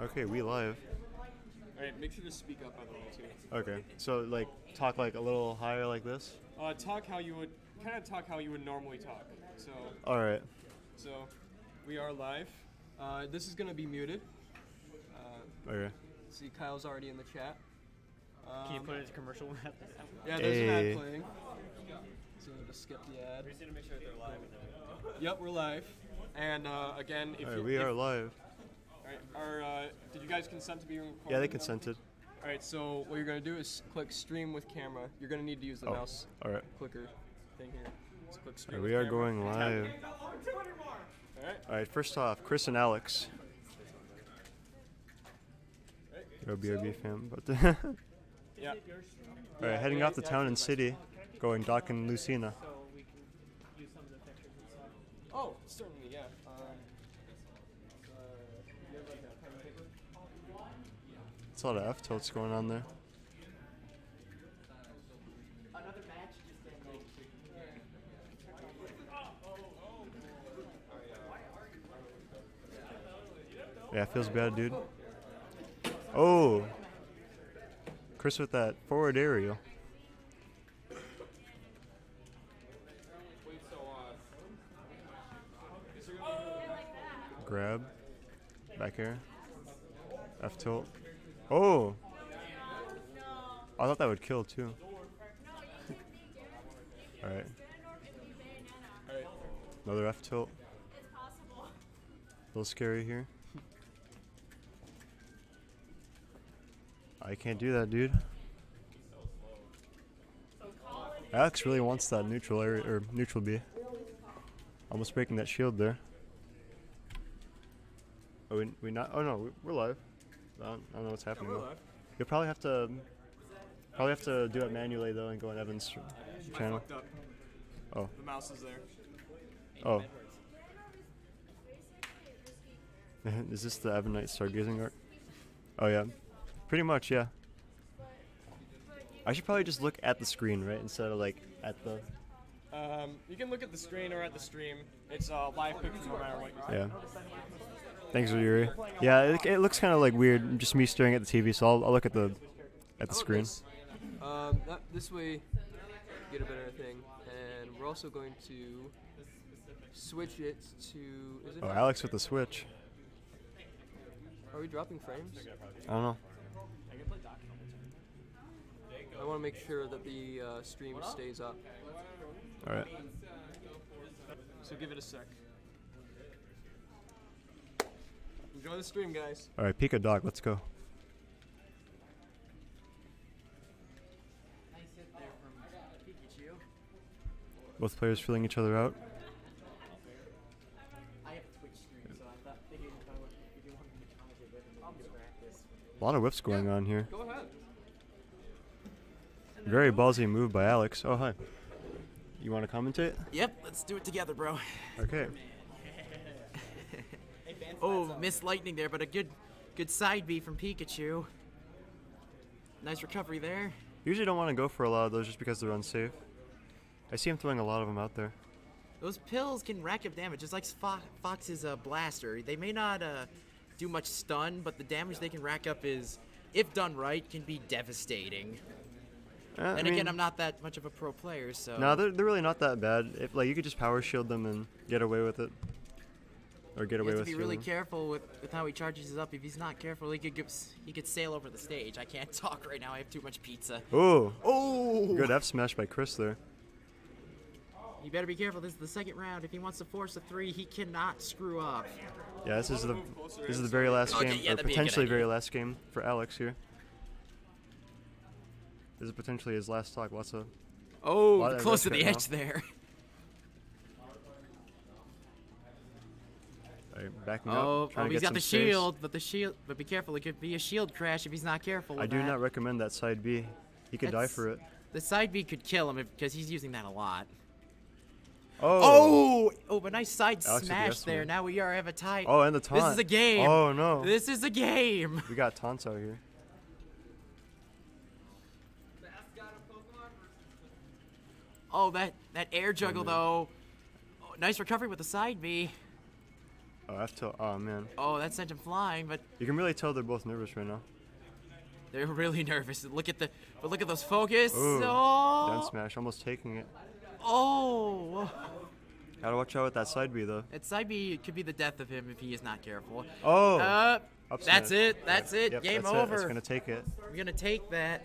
Okay, we live. All right, make sure to speak up by the way too. Okay, so like talk like a little higher like this. Uh, talk how you would kind of talk how you would normally talk. So, All right. so we are live. Uh, this is gonna be muted. Uh, Okay. see, Kyle's already in the chat. Um, Can you put it into commercial? Yeah, there's an ad playing. So we just skip the ad. We just need to make sure they're live. Yep, we're live. And uh, again, if All you, we if- are live. All right, are, uh, did you guys consent to being recorded? Yeah, they consented. All right, so what you're gonna do is click stream with camera. You're gonna need to use the Oh. mouse All right. clicker thing here. Just click stream. right, we with are camera. going live. All right. All right, first off, Chris and Alex. You're a BRB fan, but Yeah. All right, heading off to town and city, going Doc and Lucina. So we can use some of the pictures and stuff. Oh, certainly, yeah. Um, uh, you have like a pen and paper? It's a lot of F tilts going on there. Yeah, feels bad, dude. Oh, Chris with that forward aerial. Grab. Back air. F tilt. Oh! I thought that would kill too. Alright. Another F tilt. A little scary here. I can't do that, dude. Alex really wants that neutral area or neutral B. Almost breaking that shield there. Oh, we, we not? Oh no, we're live. I don't, I don't know what's happening. we're You'll probably have to, probably have to do it manually though, and go on Evan's channel. Oh, The mouse is there. oh. Is this the Evanite stargazing art? Oh yeah, pretty much yeah. I should probably just look at the screen, right, instead of like at the. Um, you can look at the screen or at the stream. It's uh, live picture no matter what you Yeah. Thanks, Yuri. Yeah, it, it looks kind of like weird, just me staring at the TV. So I'll, I'll look at the at the about screen. this? Um, that, this way, get a better thing. And we're also going to switch it to. Is it? Oh, Alex with the switch. Are we dropping frames? I don't know. I want to make sure that the uh, stream stays up. All right. So give it a sec. Enjoy the stream, guys. All right, Pika Dog, let's go. Nice hit there from Pikachu. Both players filling each other out. A Twitch stream, so I thought figured if I would, if you wanted me to commentate with him, we could practice. A lot of whips going on here. Go ahead. Very ballsy move by Alex. Oh, hi. You want to commentate? Yep, let's do it together, bro. Okay. Oh, missed lightning there, but a good, good side B from Pikachu. Nice recovery there. Usually don't want to go for a lot of those just because they're unsafe. I see him throwing a lot of them out there. Those pills can rack up damage, just like Fo- Fox's uh, blaster. They may not uh, do much stun, but the damage they can rack up is, if done right, can be devastating. Uh, I And mean, again, I'm not that much of a pro player, so. No, they're, they're really not that bad. If like you could just power shield them and get away with it, or get you away have to with be really shielding. careful with, with how he charges up. If he's not careful, he could give, he could sail over the stage. I can't talk right now. I have too much pizza. Oh, Oh! good F smash by Chris there. You better be careful. This is the second round. If he wants to force a three, he cannot screw up. Yeah, this is the this is the very last Okay, game, yeah, or that'd be a good potentially very last game for Alex here. This is potentially his last talk. Lots of Oh, close to the right edge there. Alright, backing Oh, up. oh to oh, he's got the space. shield, but the shield, but be careful. It could be a shield crash if he's not careful. I do that. not recommend that side B. He could die for it. The side B could kill him because he's using that a lot. Oh. Oh, oh, but nice side Alex smash there. Now we are have a tie. Oh, and the taunt. This is a game. Oh no. This is a game. We got taunts out here. Oh, that that air juggle man. though. Oh, nice recovery with the side B. Oh, F tilt. Oh man, Oh, that sent him flying, but you can really tell they're both nervous right now. they're really nervous. Look at the, but look at those focus. Ooh, Down oh, smash, almost taking it. oh. Gotta watch out with that side B though. That side B could be the death of him if he is not careful. Oh, Uh, up that's it. That's it. Yep, Game that's It. over. It's gonna take it. We're gonna take that.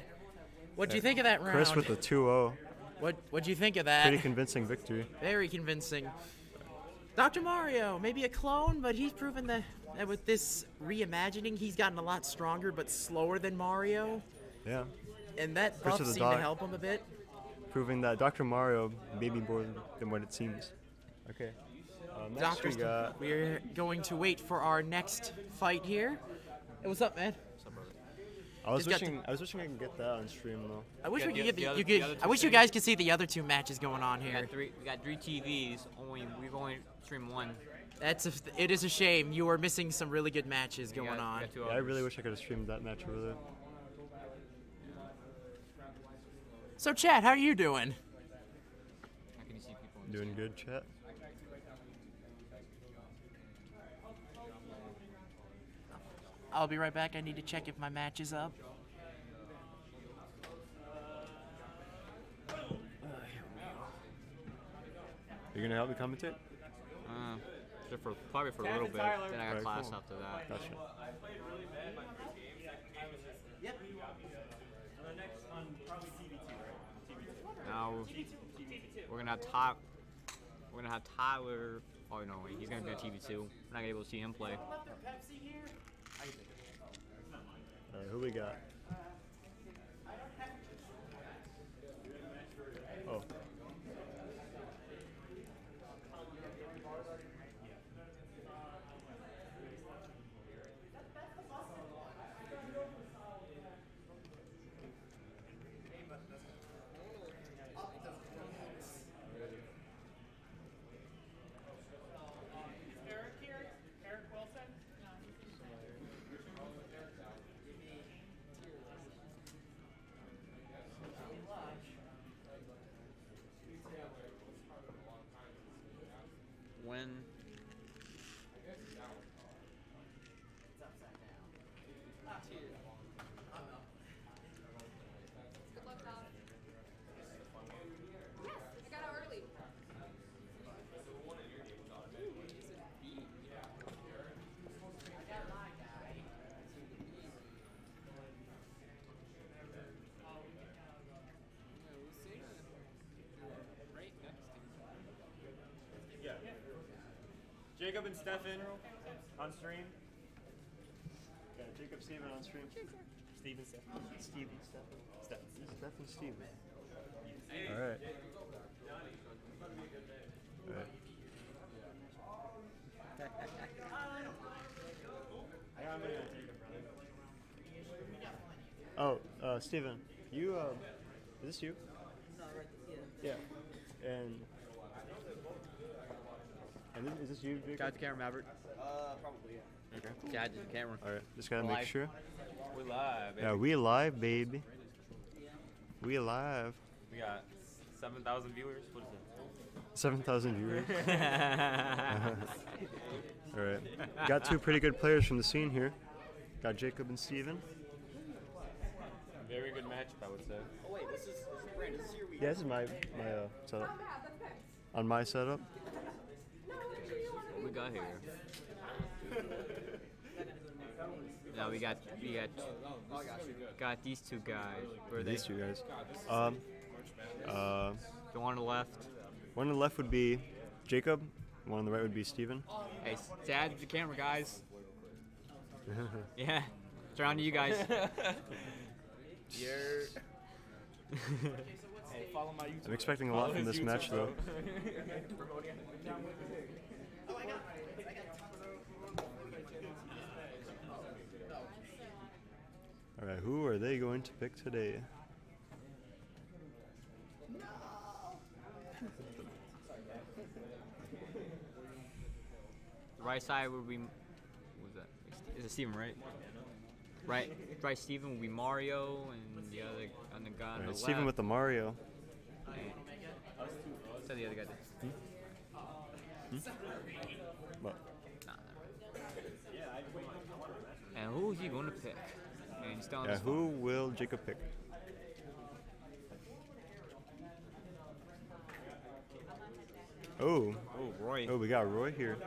What'd you think of that round? Chris with the 2-0. What What'd you think of that? Pretty convincing victory. Very convincing. Dr. Mario, maybe a clone, but he's proven that, that with this reimagining, he's gotten a lot stronger, but slower than Mario, Yeah, and that Chris buff with the seemed to help him a bit. proving that Dr. Mario may be more than what it seems. Okay. Uh, next Doctors, we got. we're going to wait for our next fight here. Hey, what's up, man? I was He's wishing. I was wishing I could get that on stream though. I wish Yeah, we could the- get the the, other- you the could. other I two wish you guys could see the other two matches going on here. We here. got three. We got three TVs. Only we've only streamed one. That's a, it is a shame. You are missing some really good matches We going got- on. Yeah, I really wish I could have streamed that match over there. So, Chad, how are you doing? How can you see people? Doing good, chat. I'll be right back. I need to check if my match is up. You're gonna help me commentate? Uh, for probably for a little bit. Then I got Alright, class cool. after that. Gotcha. Now we're gonna have Ty. We're gonna have Tyler. Oh no, he's gonna be on TV too. We're not gonna be able to see him play. Alright, who we got? Oh. When Good luck, Tom. Yes, I got out early. Jacob and Stefan on stream. Yeah, Jacob Steven on stream. Steven Stefan. Steven Stefan. Stefan. Stefan Steven. Alright. Alright. Oh, uh, Steven, you, um, is this you? Yeah. And, and this, is this you, Jacob? got the camera, Maverick. Uh, probably, yeah. Okay. Yeah, just the camera. Alright, just gotta Live. make sure. We're live. Yeah, we alive, baby. We alive. We got 7,000 viewers. What is it? 7,000 viewers. Alright. Got two pretty good players from the scene here. Got Jacob and Steven. Very good matchup, I would say. Oh wait, this is, this is Brand. This is your Yeah, this is my, my uh, setup. Not bad, that's nice. On my setup. No, actually, you want to What we got here? Now we got we got got these two guys. Where are they? These two guys. Um, uh, The one on the left. one on the left would be Jacob. One on the right would be Steven. Hey, Sad the camera, guys. Yeah, it's around to you guys. Hey, follow my I'm expecting a lot from this match, though. Alright, who are they going to pick today? The right side would be. What was that? Is it Steven, right? Right, right. Steven will be Mario, and the other on the guy on the Alright. Steven with the Mario. Said the other guy Hmm? What? Nah, and who is he going to pick? yeah, who will Jacob pick? Oh. Oh, Roy. Oh, we got Roy here.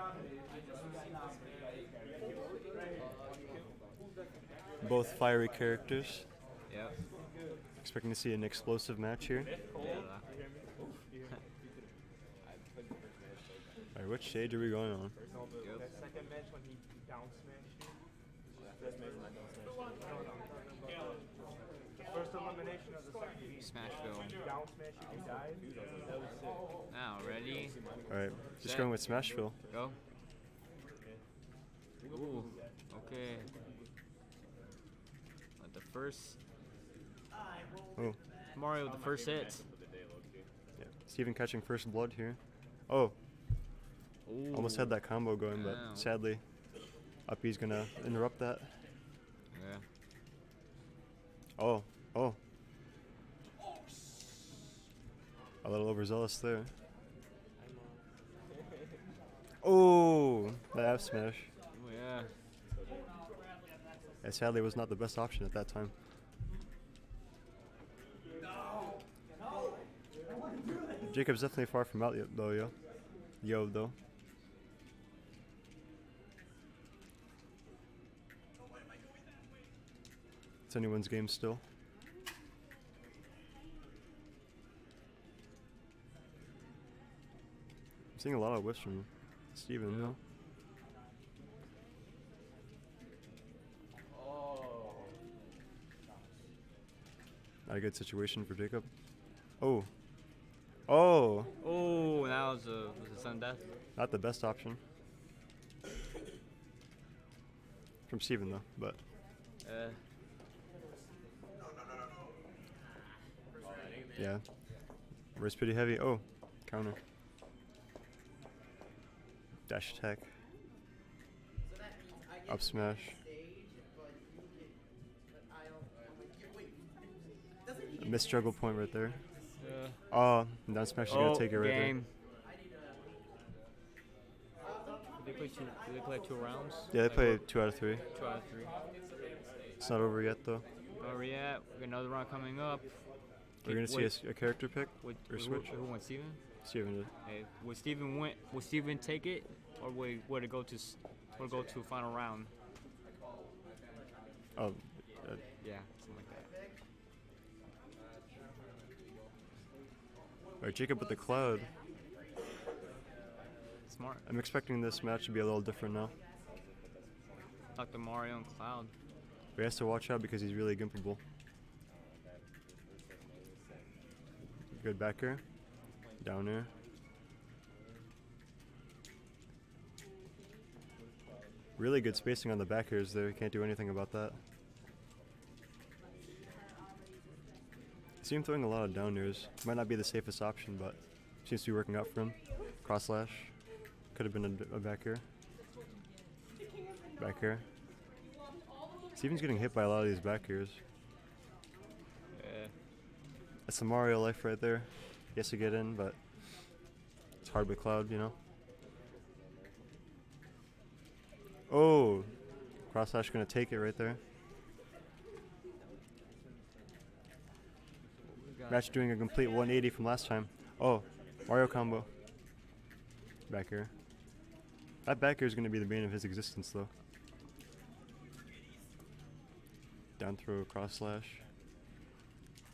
Both fiery characters. Yeah. Expecting to see an explosive match here. Yeah. Alright, which shade are we going on? That second match when he down smashed. First elimination of the second. Smashville. Down smash you, died. That was sick. Now, ready? Alright, just Set. going with Smashville. Go. Ooh, okay. Let the first Oh, Mario with the first hit. yeah. Steven catching first blood here. Oh, Ooh. almost had that combo going, but Ow. sadly, Uppy's gonna interrupt that. Yeah. Oh, oh. A little overzealous there. Oh, the F smash. Oh yeah. Yeah, sadly, was not the best option at that time. Jacob's definitely far from out yet, though, yo. Yo, though. It's anyone's game still. I'm seeing a lot of whiffs from Steven, though. Not a good situation for Jacob. Oh. Oh! Oh, that was a was it sudden death? Not the best option. From Steven, though, but. Uh, Yeah. Wrist pretty heavy. Oh, counter. Dash attack. Up smash. Missed struggle point right there. uh, Oh, down smash is oh, gonna take it right game. Did they play two? Did they play two rounds? there. Yeah, they play two out of three. two out of three. It's not over yet though. Where we at? We got another round coming up. We're gonna see a, a character pick. would, or switch. Who won, Steven? Steven did. Hey, would Steven win? Would Steven take it, or would would it go to would go to final round? Oh, uh, Yeah, something like that. alright, Jacob with the cloud. Smart. I'm expecting this match to be a little different now. To Mario and Cloud. He has to watch out because he's really gimpable. Good back air. Down air. Really good spacing on the back airs there. Can't do anything about that. See him throwing a lot of downers. Might not be the safest option, but seems to be working out for him. Cross slash. Could have been a, back air. Back air. Steven's getting hit by a lot of these back airs. Yeah. That's the Mario life right there. He has to get in, but it's hard with Cloud, you know. Oh, cross slash gonna take it right there. Match doing a complete 180 from last time. Oh, Mario combo. Back air. That back air is gonna be the bane of his existence, though. Down throw, cross slash.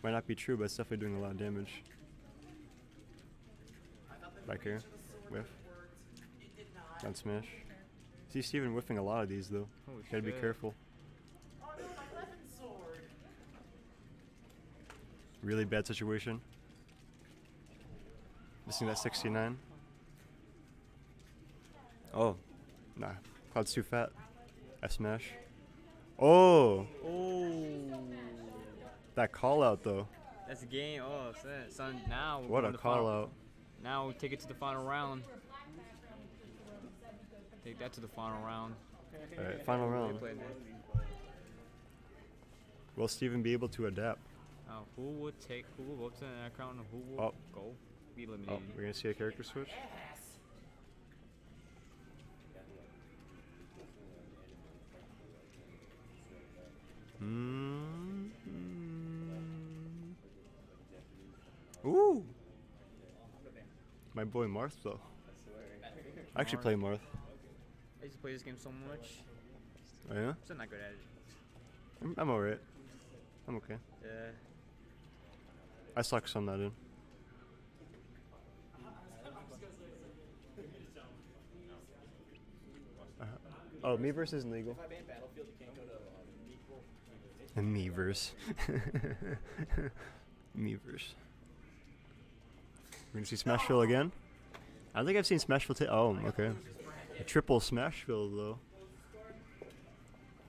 Might not be true, but it's definitely doing a lot of damage. Back here. whiff. Down smash. See Steven whiffing a lot of these though. Holy Gotta be careful. Really bad situation. Missing that 69. Oh, nah. Cloud's too fat. F smash. Oh, Oh, that call out though. that's a game. Oh, son, son now. we're What a to final- out. Now we take it to the final round. Take that to the final round. Alright, final round. Will Steven be able to adapt? Now, who would take? Who will go to the next round? And who will Oh. go? Be Oh, we're gonna see a character switch. Hmm. Ooh. My boy Marth though. I actually play Marth. I used to play this game so much. Oh yeah? I'm still not good at it. I'm, I'm alright. I'm okay. Yeah. I suck some that in. Uh, oh, me versus legal. And me verse. me verse. We're gonna see Smashville again. I don't think I've seen Smashville. Ta- oh, okay. A triple Smashville though.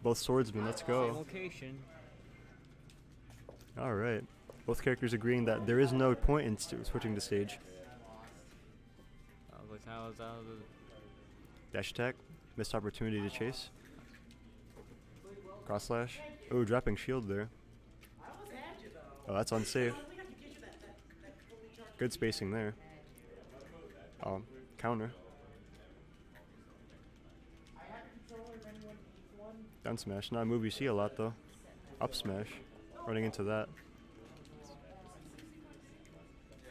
Both swordsmen. Let's go. All right. Both characters agreeing that there is no point in switching the stage. I was like, how is that? the- Dash attack, missed opportunity to chase. Cross slash. Oh, dropping shield there. Oh, that's unsafe. Good spacing there. Um, counter. Down smash. Not a move you see a lot though. Up smash. Running into that.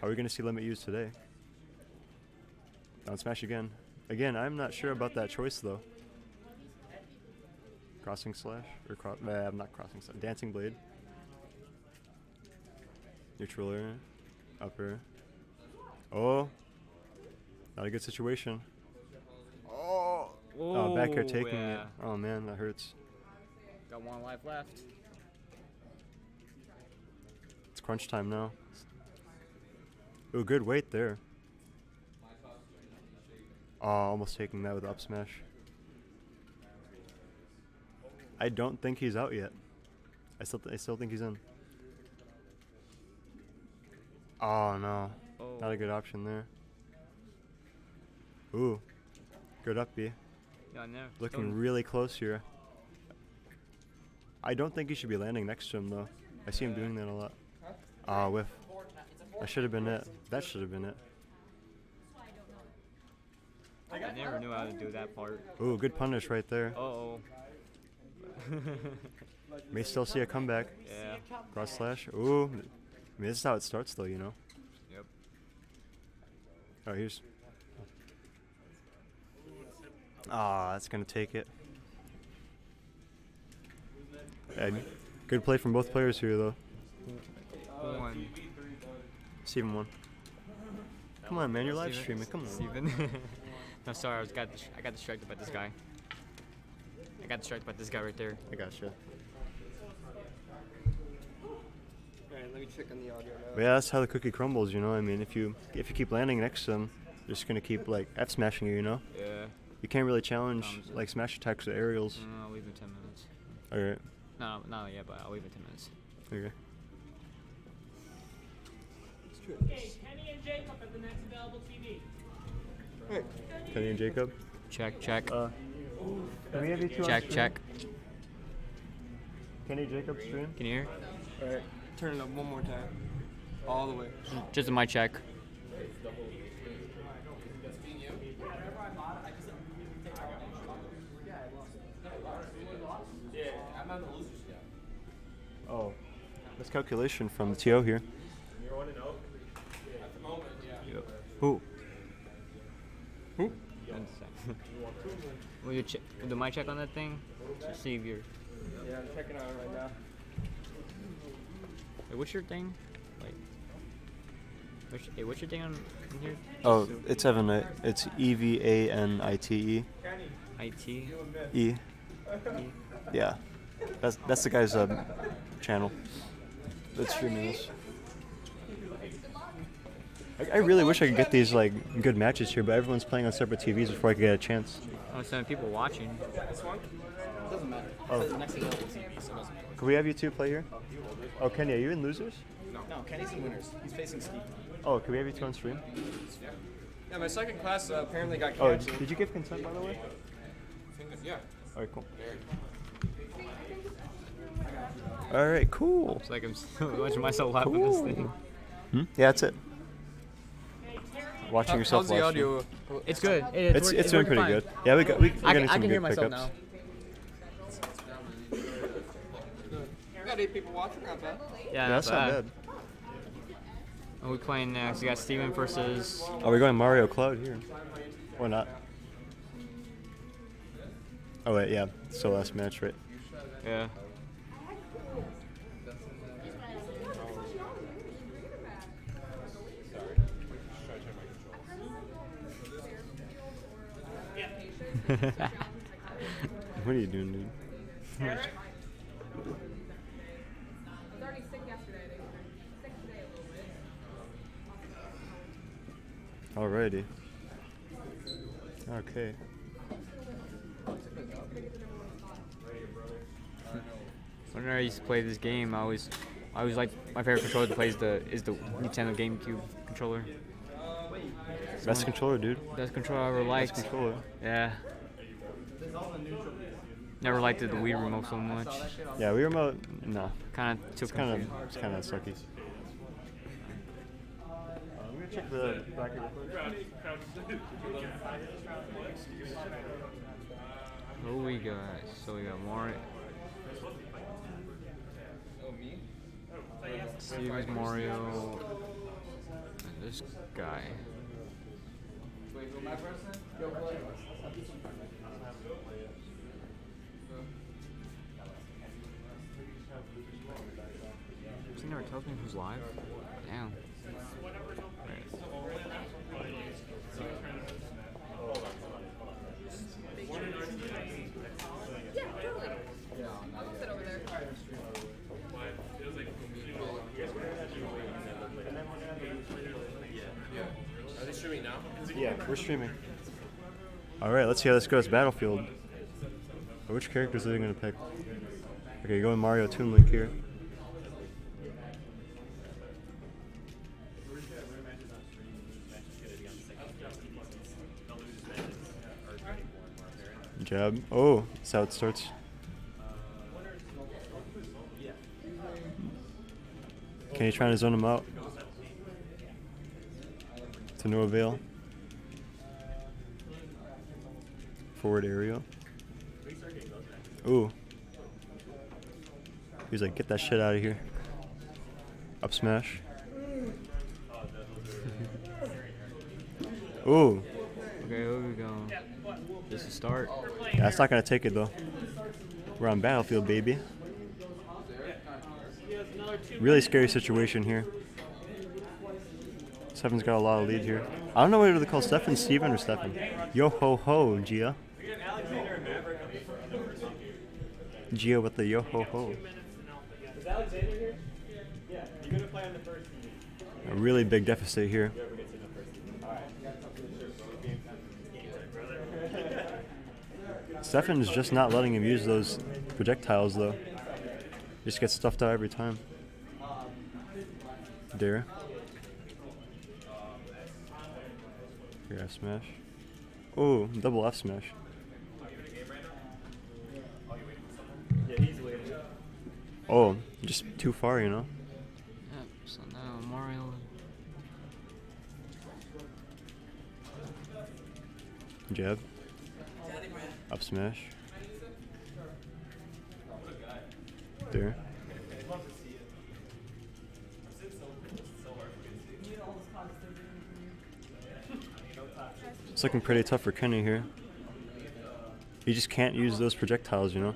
How are we gonna see limit used today? Down smash again. Again, I'm not sure about that choice though. Crossing slash or cro- uh, I'm not crossing slash. Dancing blade. Neutral air. Upper. Oh. Not a good situation. Oh. Oh, back here taking yeah. it. Oh man, that hurts. Got one life left. It's crunch time now. Ooh, good weight there. Oh, almost taking that with up smash. I don't think he's out yet. I still, th- I still think he's in. Oh no, Oh. not a good option there. Ooh, good up B. Yeah, I never. Looking don't- really close here. I don't think he should be landing next to him though. I see him doing that a lot. Ah, whiff. That should have been it. That should have been it. I never knew how to do that part. Ooh, good punish right there. Uh oh. May still see a comeback. yeah. Cross slash. Ooh. I mean, this is how it starts though, you know. Oh, here's. Ah, that's gonna take it. And good play from both players here though. One. Steven won. Come on, man, you're live streaming. Come on. Steven. no, sorry, I was got I got distracted by this guy. I got distracted by this guy right there. I gotcha. Alright, let on the audio now. But yeah, that's how the cookie crumbles, you know. I mean, if you if you keep landing next to them, they're just gonna keep like f smashing you, you know. Yeah. You can't really challenge Thumbs like smash attacks with aerials. Mm, I'll leave in ten minutes. All right. No, not yet, but I'll leave in ten minutes. Okay. Okay, Kenny and Jacob at the next available TV. Alright, Kenny and Jacob. Check, check, Uh, can we have you two check, check. Kenny Jacob stream. Can you hear? alright. Turn it up one more time. All the way. Just a mic check. Oh, miscalculation from the TO here. Who? Who? One sec. Will you check? Do my check on that thing? To see if you're. Yeah, I'm checking out it right now. Wait, what's your thing? Like. What's, hey, what's your thing on in here? Oh, it's Evanite. It's E V A N I T E. IT. E. Yeah. That's that's the guy's um, channel. That's streaming this. I, I really wish I could get these like good matches here, but everyone's playing on separate TVs before I could get a chance. Oh, so many people watching. This one? Doesn't matter. Oh. Can we have you two play here? Oh, Kenny, are you in losers? No, no Kenny's in winners. He's facing Ski. Oh, can we have you two on stream? Yeah, my second class uh, apparently got canceled. Oh, did you give consent by the way? Yeah. All right, cool. All right, cool. It's like I'm watching myself live with this thing. Hmm? Yeah, that's it. Watching How- yourself How's the live audio? stream. It's good. It- It's work- it's doing pretty fine. good. Yeah, we got we, we're I getting can, I some can good hear myself pickups. now. Got eight people watching, not bad. Yeah, Yeah, not that's not bad. bad. Who we playing next? We got Steven versus. Are we going Mario Cloud here? Or not? Oh wait, yeah. Still last match, right? Yeah. what are you doing, dude? Alrighty. Okay. Whenever I used to play this game, I always, I always like my favorite controller to play is the is the Nintendo GameCube controller. Best controller, dude. Best controller I ever Best controller. Yeah. Never liked the Wii remote so much. Yeah, Wii remote. No. Kind of too kind of it's kind of sucky. I'm gonna check the bracket Who we got? So we got Mario. Steven's Mario. And this guy. He never tells me who's live. Streaming. All right, let's see how this goes. Battlefield. Which characters are they gonna pick? Okay, going Mario Toon Link here. Jab. Oh, that's how it starts. Can he try to zone him out? To no avail. Forward aerial. Ooh. He's like, get that shit out of here. Up smash. Ooh. Okay, here we go. This is start. Yeah, that's not gonna take it though. We're on battlefield, baby. Really scary situation here. Stefan's got a lot of lead here. I don't know whether to call Stefan Steven or Stefan. Yo ho ho, Gia. Gia with the yo ho ho. Is Alexander here? Yeah. You're gonna play on the first team. A really big deficit here. Stefan's just not letting him use those projectiles though. Just gets stuffed out every time. Dare. Here, F smash. Oh, double F smash. Oh, just too far, you know? Yep, so now Mario. Jab. Up smash. There. It's looking pretty tough for Kenny here. He just can't use those projectiles, you know?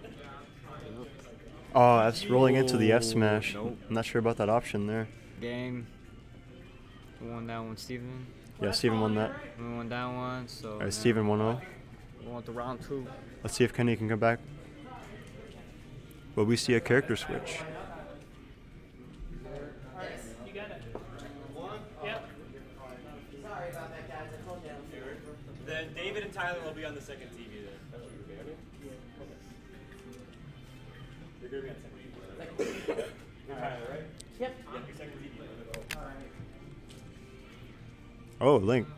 Oh, F's rolling into the F smash. Nope. I'm not sure about that option there. Game. We won that one, Steven. Yeah, Steven won that. We won that one, so. Alright, now Steven 1 0. We want the round two. Let's see if Kenny can come back. Will we see a character switch? You got it. Yep. Sorry about that, guys. Then David and Tyler will be on the second TV You're gonna be on the second You're Tyler, right? Yep. Yeah, your second TV. Oh, Link.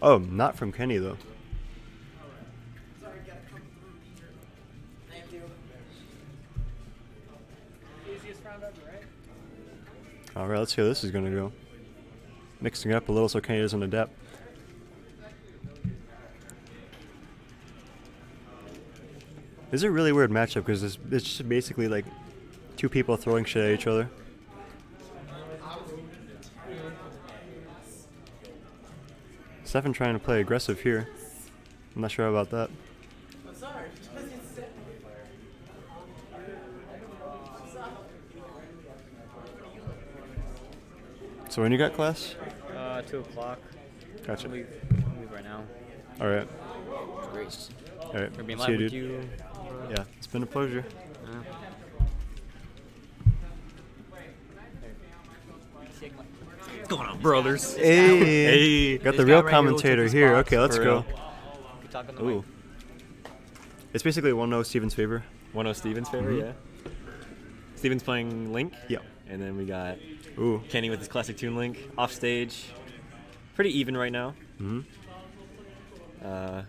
Oh, not from Kenny though. Easiest round ever, right? All right, let's see how this is gonna go. Mixing it up a little so Kenny doesn't adapt. This is a really weird matchup because it's, it's just basically like two people throwing shit at each other. Stefan trying to play aggressive here. I'm not sure about that. So when you got class? Uh, two o'clock. Gotcha. I'll leave, I'll leave right now. All right. All right. See you, dude. You. Yeah, it's been a pleasure. What's going on, brothers? Hey, got the real right here will take commentator the here. Okay, let's go. real. Good talk on the mic. Ooh. It's basically 1-0 Steven's favor. 1 0 Steven's favorite, Mhm. yeah. Steven's playing Link. Yep. And then we got Ooh. Kenny with his classic Toon Link off stage. Pretty even right now. hmm Uh,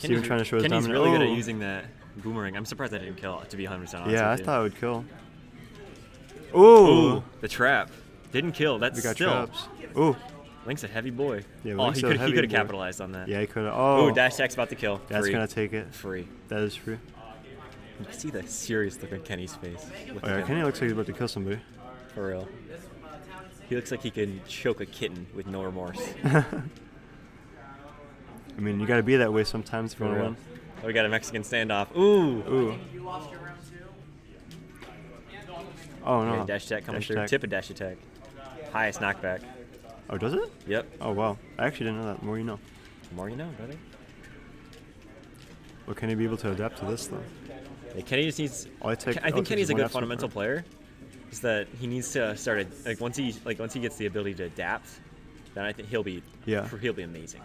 Steven Kenny's- trying to show his Kenny's dominant- really good Oh. at using that boomerang. I'm surprised I didn't kill. To be 100 percent honest. Yeah, I you. thought it would kill. Ooh. Ooh, the trap didn't kill. That's We got still. traps. Ooh. Link's a heavy boy. Yeah, oh, Link's he could have capitalized on that. Yeah, he could have. Oh. Ooh, dash attack's about to kill. That's Free. gonna take it. Free. That is free. You can see the serious look on Kenny's face. Oh, yeah. Kenny looks like he's about to kill somebody. For real. He looks like he can choke a kitten with no remorse. I mean, you gotta be that way sometimes if you For wanna win. Oh, we got a Mexican standoff. Ooh. Ooh. Oh no. Okay, dash attack coming Dash through. attack. Tip a dash attack. Highest knockback. Oh, does it? Yep. Oh wow. I actually didn't know that. The more you know. The more you know, brother. Well, can he be able to adapt to this though? Yeah, Kenny just needs. Oh, I take- I think take Kenny's a good fundamental player. Is that he needs to start a, like once he like once he gets the ability to adapt, then I think he'll be Yeah. he'll be amazing.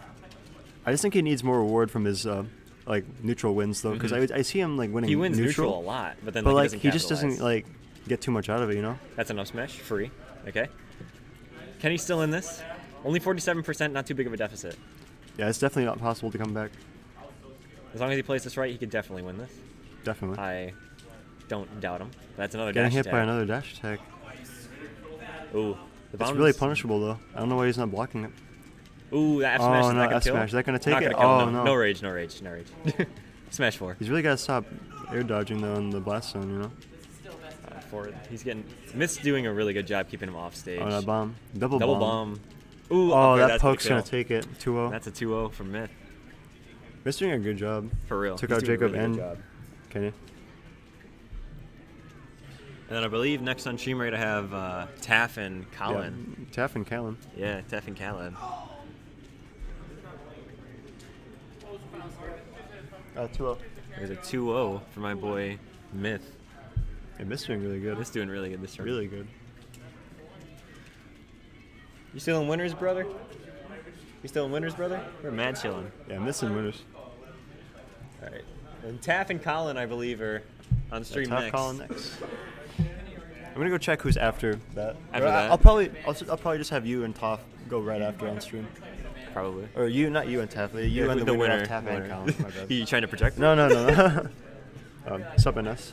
I just think he needs more reward from his uh, like neutral wins though, because Mhm. I, I see him like winning. He wins neutral, neutral a lot, but then, but like, like he he, just doesn't like get too much out of it, you know? That's enough smash free. Okay. Kenny's still in this. Only 47%, not too big of a deficit. Yeah, it's definitely not possible to come back. As long as he plays this right, he can definitely win this. Definitely. I don't doubt him. That's another Getting dash hit attack. by another dash attack. Ooh, the It's really punishable though. I don't know why he's not blocking it. Ooh, that F Oh, smash is no, not gonna F kill. smash. Is that gonna take Not it? Gonna kill, Oh, no. no. No rage, no rage, no rage. smash four. He's really got to stop air dodging though in the blast zone, you know? Uh, four. He's getting. Myth's doing a really good job keeping him off stage. Oh, that bomb. Double, Double bomb. bomb. Ooh, oh, okay, that that's poke's gonna take it. 2-0. That's a 2-0 from Myth. Myth's doing a good job. For real. Took He's out Jacob really and. Kenny. And then I believe next on stream we're gonna have uh, Taff and Colin. Yeah, Taff and Callan. Yeah, Taff and Callan. Uh, 2-0. There's a 2-0 for my boy Myth. Yeah, Myth's doing really good. Myth's doing really good this turn. Really good. You still in winners, brother? You still in winners, brother? We're mad chilling. Yeah, missing winners. All right. And Taff and Colin, I believe, are on stream Taff next. Colin next. I'm gonna go check who's after that. After that? I'll probably I'll, I'll probably just have you and Toff go right after on stream. Probably. Or you, not you and Taff. You Yeah, and who- the, the winner, winner, of Taff the and winner. Colin. My bad. you trying to project? No, no, no. no. um, sup, NS.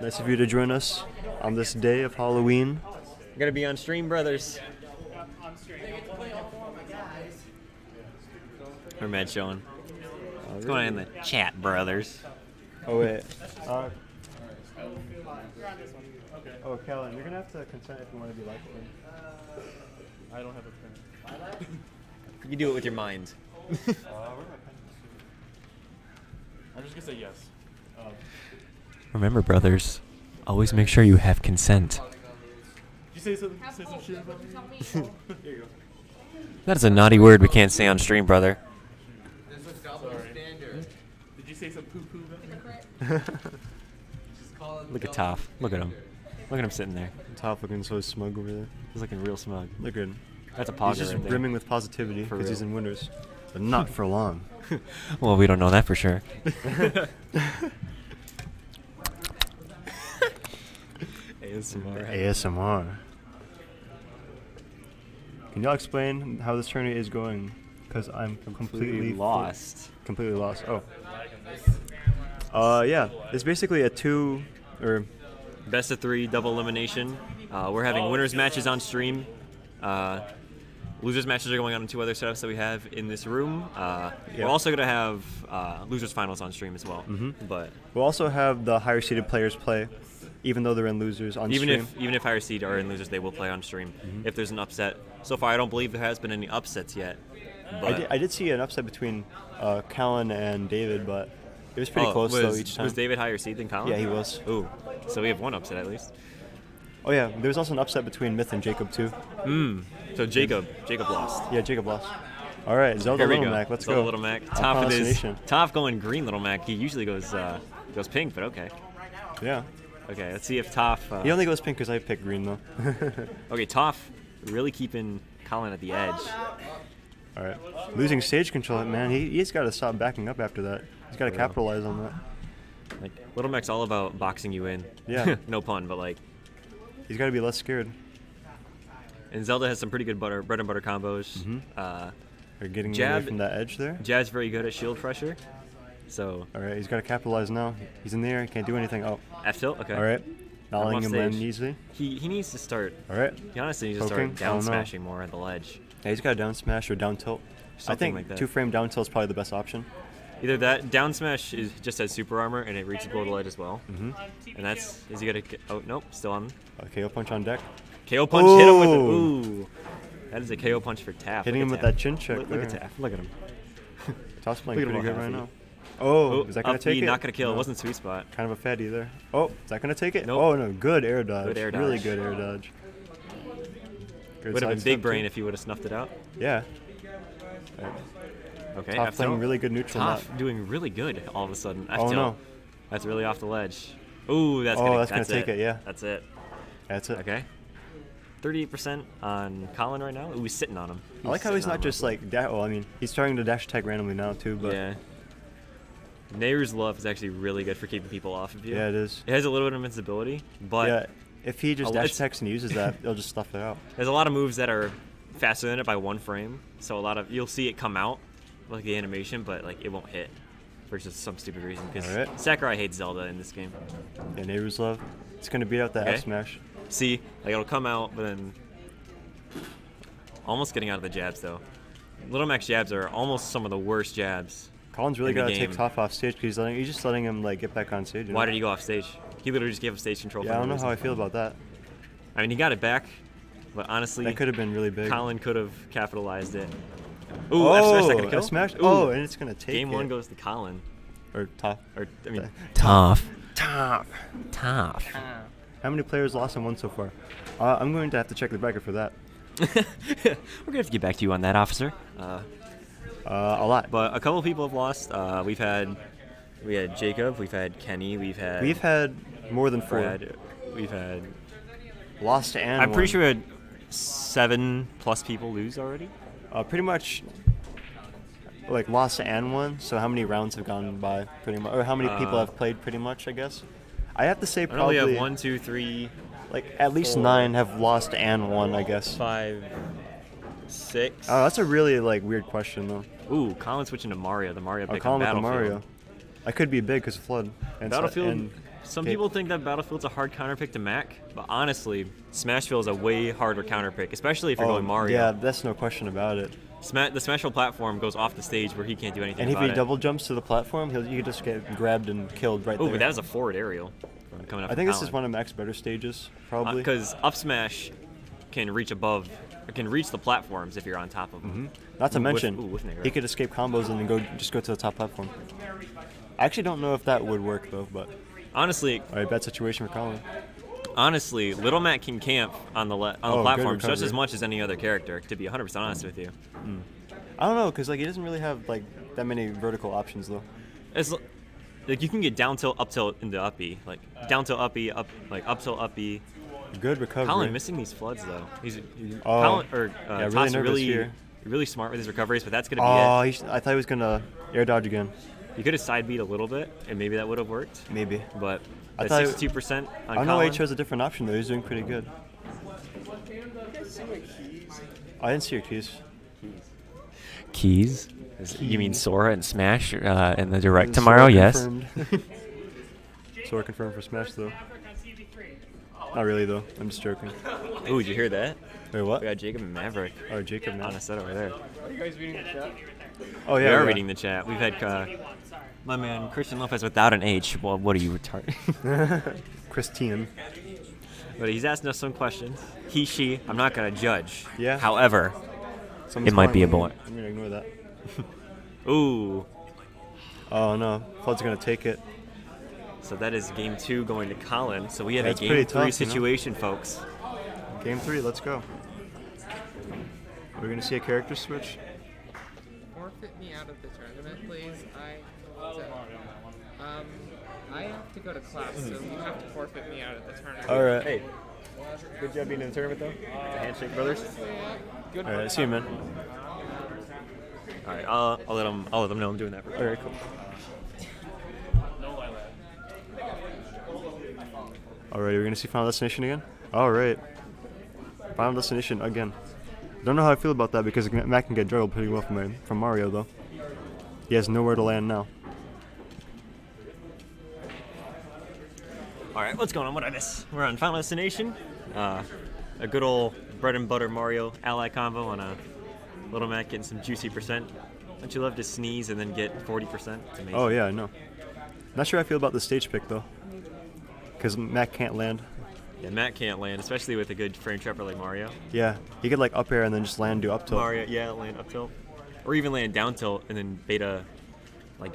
Nice of you to join us on this day of Halloween. I'm gonna be on stream, brothers. We're mad showing. What's going on in the chat, brothers? Oh wait. Uh, oh, Kellen, you're gonna have to consent if you want to be live streamed. I don't have a pen. You do it with your mind. I'm just gonna say yes. Um, Remember, brothers, always make sure you have consent. did you say something? Say some shit about me? Here you go. That is a naughty word we can't say on stream, brother. Did you say some poo poo about me? Look at Toph. Look at him. Look at him sitting there. Top looking so smug over there. He's looking real smug. Look at him. That's a positive. He's pogger just right there. brimming with positivity because he's in winners, but not for long. Well, we don't know that for sure. ASMR. ASMR. Can y'all explain how this tourney is going? Because I'm completely, Completely fu- lost. Completely lost. Oh. Uh, yeah. It's basically a two, or Best of three, double elimination. Uh, we're having winners matches on stream. Uh, losers matches are going on in two other setups that we have in this room. Uh, Yeah. We're also going to have uh, losers finals on stream as well. Mhm. But we'll also have the higher seeded players play even though they're in losers on even stream. if even if higher seed are in losers, they will play on stream. Mhm. If there's an upset, so far I don't believe there has been any upsets yet. I But did, I did see an upset between uh, Callan and David, but it was pretty Oh, close was, though each time. Was David higher seed than Colin? Yeah, he was. Ooh, so we have one upset at least. Oh yeah, there was also an upset between Myth and Jacob too. Hmm. So Jacob, Jacob lost. Yeah, Jacob lost. All right, Zelda Here we Little go. Mac, let's Zelda go. Little Mac. Top of this. Toph going green Little Mac. He usually goes uh, goes pink, but okay. Yeah. Okay, let's see if Toph. Uh, He only goes pink because I picked green though. okay, Toph really keeping Colin at the edge. All right, losing stage control, man. He he's got to stop backing up after that. He's got to capitalize on that. Like Little Mac's all about boxing you in. Yeah. no pun, but like. He's got to be less scared. And Zelda has some pretty good butter, bread and butter combos. Mhm. Uh, Or getting Jab- away from that edge there. Jab's very good at shield pressure. So All right, he's got to capitalize now. He's in the air. He can't do anything. Oh. F tilt. Okay. All right. Not letting him land easily. He he needs to start. All right. He honestly needs to start down smashing more at the ledge. Yeah, he's got a down smash or down tilt. I think like two frame down tilt is probably the best option. Either that down smash is just has super armor and it reaches below the ledge as well. Mhm. And that's is he gonna? Oh nope, still on. A KO punch on deck. KO punch hit him with the Ooh. ooh. That is a KO punch for Toph. Hitting him with that chin check Look, look at there. Toph. Look at him. Toss playing Look at him pretty good right now. Oh, Oh, is that gonna up take B, it? not gonna kill. It wasn't sweet spot. Kind of a fatty either. Oh, is that gonna take it? Nope. Oh no, good air dodge. Good air dodge. Really good air dodge. Good Would have been sidestep, big too. brain if you would have snuffed it out. Yeah. Okay. Toph F playing really good neutral. Toph not- doing really good all of a sudden. F Oh, no. That's really off the ledge. Ooh, that's Oh, gonna that's gonna take it, yeah. That's it. That's it. Okay. 38% on Colin right now. Ooh, he's sitting on him. I like how he's not him. just like da- well, I mean, he's starting to dash attack randomly now too, but yeah. Nayru's love is actually really good for keeping people off of you. Yeah, it is. It has a little bit of invincibility, but yeah, if he just dash attacks and uses that, he'll just stuff it out. There's a lot of moves that are faster than it by one frame, so a lot of you'll see it come out like the animation, but like it won't hit for just some stupid reason. Because Alright. Sakurai hates Zelda in this game. Yeah, Nayru's love. It's gonna beat out that Okay. F smash. See, like it'll come out, but then almost getting out of the jabs though. Little Mac's jabs are almost some of the worst jabs. Colin's really gotta take. Toph off stage because he's letting he's just letting him like get back on stage. you Why know? did he go off stage? He literally just gave him stage control. Yeah, I don't know reason. how I feel about that. I mean, he got it back, but honestly, That could have been really big. Colin could have capitalized it. Ooh, F smash that gonna F kill. smash. Ooh. Oh, and it's gonna take Game one goes to Colin. Or Toph. Or I mean, Toph. Toph. Toph. How many players lost and one so far? Uh, I'm going to have to check the bracket for that. We're gonna have to get back to you on that, officer. Uh, uh, a lot. But a couple people have lost. Uh, we've had we had Jacob, we've had Kenny, we've had We've had more than four. Brad, we've had Lost and I'm pretty sure we had seven plus people lose already. Uh, pretty much, like lost and won. So how many rounds have gone by, pretty much, or how many people Uh, have played, pretty much, I guess. I have to say probably have one, two, three, like at least four, nine have lost and won, I guess. five, six. Oh, that's a really like weird question though. Ooh, Colin switching to Mario. The Mario Oh, Colin with the Mario. I could be big because of FLUDD. And so- Battlefield. and some Ca- people think that Battlefield's a hard counter pick to Mac, but honestly, Smashville is a way harder counter pick, especially if you're oh, going Mario. Yeah, that's no question about it. Sma- the Smashville platform goes off the stage where he can't do anything And if he it. double jumps to the platform, he'll you could just get grabbed and killed right Oh, there. but that was a forward aerial coming up. I think this is one of Mac's better stages, probably. because up smash can reach above, can reach the platforms if you're on top of them. Mhm. Not to Ooh, mention, ooh, whiff nigger. he could escape combos and then go just go to the top platform. I actually don't know if that would work though, but honestly, all right, bad situation for Colin. Honestly, Little Mac can camp on the le- on Oh, the good platform just as much as any other character. To be 100% honest with you, Mm. I don't know, cause like he doesn't really have like that many vertical options though. as like you can get down tilt, up tilt into uppy, like down tilt uppy, up like up tilt uppy. Good recovery. Colin missing these FLUDDs though. He's, Oh, Colin or uh, yeah, really really really smart with his recoveries, but that's gonna be Oh, it. sh- I thought he was gonna air dodge again. You could have side beat a little bit, and maybe that would have worked. Maybe. But I at thought- 62% on I don't know why he chose a different option though. He's doing pretty good. I didn't see your keys. Keys? Is- You mean Sora and Smash uh, in the direct Sora tomorrow? Yes. confirmed. Sora confirmed for Smash though. Not really though. I'm just joking. Ooh, did you hear that? Wait, what? We got Jacob and Maverick. Oh, Jacob on Maverick. a set over there. Are you guys reading the chat? Oh yeah. we are yeah. reading the chat. We've had uh, My man Christian Lopez without an H. Well, what are you retarded? Christian. but he's asking us some questions. He, she. I'm not gonna judge. Yeah. However, Someone's it might be a boy. I'm gonna ignore that. Ooh. Oh no, FLUDD's gonna take it. So that is game two going to Colin. So we have That's a game three tough, you know? situation, folks. Game three, let's go. We're gonna see a character switch. Forfeit me out of the tournament, please. I. Um, I have to go to class, so you have to forfeit me out of the tournament. All right. Hey, good job being in the tournament, though. The handshake, brothers. Good All right, see you, man. All right, I'll, I'll let them. I'll let them know I'm doing that. All right, cool. Alrighty, we're gonna see Final Destination again. All right, Final Destination again. Don't know how I feel about that because Mac can get juggled pretty well from from Mario though. He has nowhere to land now. All right, what's going on? What I miss? We're on Final Destination. Uh, a good old bread and butter Mario ally combo on a Little Mac getting some juicy percent. Don't you love to sneeze and then get 40%? It's amazing. Oh yeah, I know. Not sure how I feel about the stage pick though, because Mac can't land. Yeah, Mac can't land, especially with a good frame trapper like Mario. Yeah, he could like up air and then just land do up tilt. Mario, yeah, land up tilt, or even land down tilt and then beta, like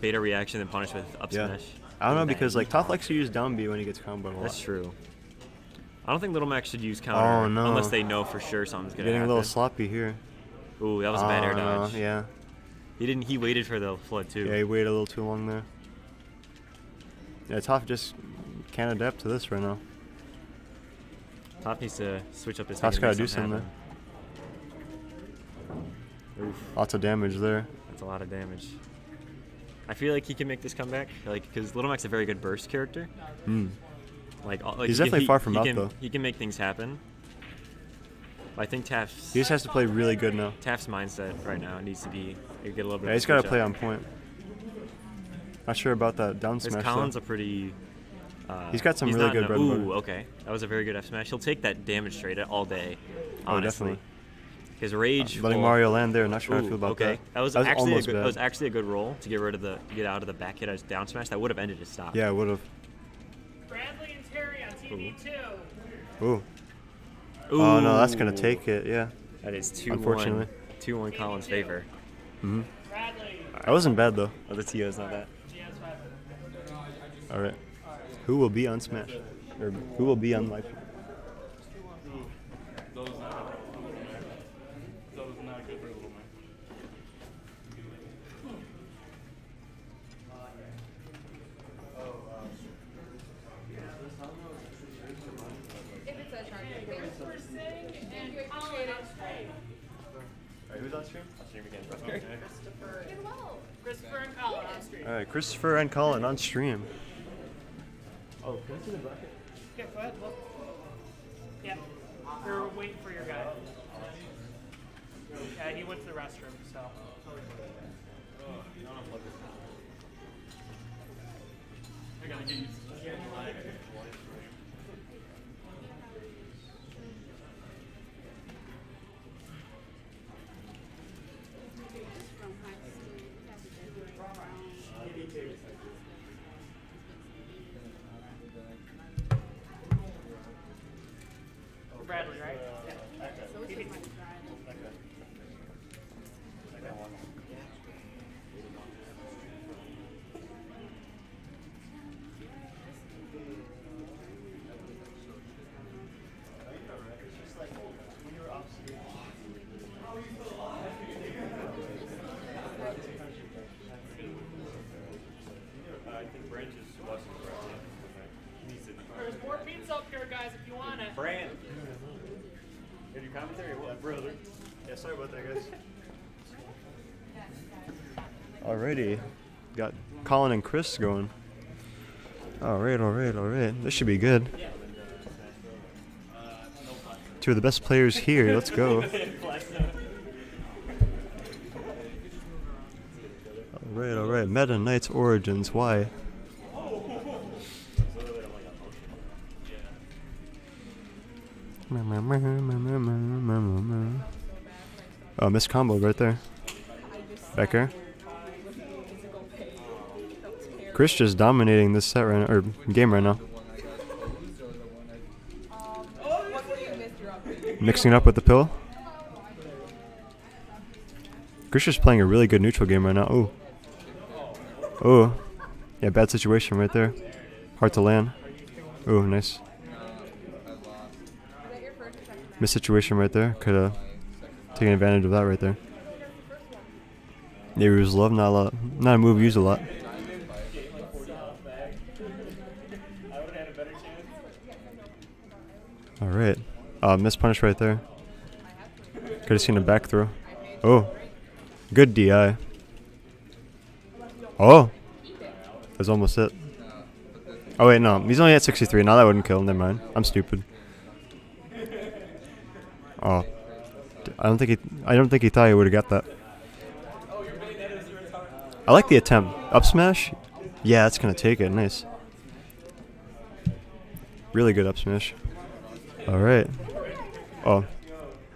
beta reaction and punish with up Yeah. I don't know because like Toph likes to use down B when he gets comboed a lot. That's true. I don't think Little Mac should use counter Oh, no. unless they know for sure something's gonna Getting a little sloppy here. Ooh, that was a bad air Oh, dodge. Yeah. He didn't. He waited for the FLUDD too. Yeah, he waited a little too long there. Yeah, Toph just can't adapt to this right now. Toph needs to switch up his. Toph's gotta do something there. Oof, Lots of damage there. that's a lot of damage. I feel like he can make this comeback, like because Little Mac's a very good burst character. Hmm. Like, all- like He's definitely he- far from he out, can, though. He can make things happen. I think Toph's He just has to play really good now. Toph's mindset right now needs to be get a little bit. Yeah, he's a got to play up. on point. Not sure about that down smash. though. Colin's a pretty. Uh, He's got some really good bread Ooh, okay, that was a very good F smash. He'll take that damage straight all day. Oh, Honestly. definitely. His rage. Letting will- Mario land there. Not sure how I feel about okay. that. That was, That was actually a good, bad. that was actually a good roll to get rid of the get out of the back hit as down smash. That would have ended his stop. Yeah, it would have. Bradley and Terry on TV2. Ooh. Ooh. Oh no, that's gonna take it. Yeah. That is two Unfortunately. one. Two one Colin's favor. hmm Bradley. That wasn't bad though. Oh, the TO is not bad. All right. Who will be on Smash? Or who will be on live? If it says shark, thank you. Thank you, I appreciate it. who's on stream? On stream again. Christopher. As well. Christopher and Colin on stream. All right, Christopher and Colin on stream. Yeah, go Colin and Chris going. All right, all right, all right. This should be good. Two of the best players here. Let's go. All right, all right. Meta Knights Origins. Why? Oh, missed combo right there. Becker. Chris just dominating this set right now, or game right now. Mixing it up with the pill. Chris just playing a really good neutral game right now. Ooh. Ooh. Yeah, bad situation right there. Hard to land. Ooh, nice. Miss situation right there. Could have taken advantage of that right there. Neighbors love not a lot, not a move used a lot. All right, uh, miss punish right there. Could have seen a back throw. Oh, good DI. Oh, that's almost it. Oh wait, no, he's only at 63. Now that wouldn't kill. Never mind. I'm stupid. Oh, I don't think he. I don't think he thought he would have got that. I like the attempt. Up smash? Yeah, that's gonna take it. Nice. Really good up smash. All right. Oh,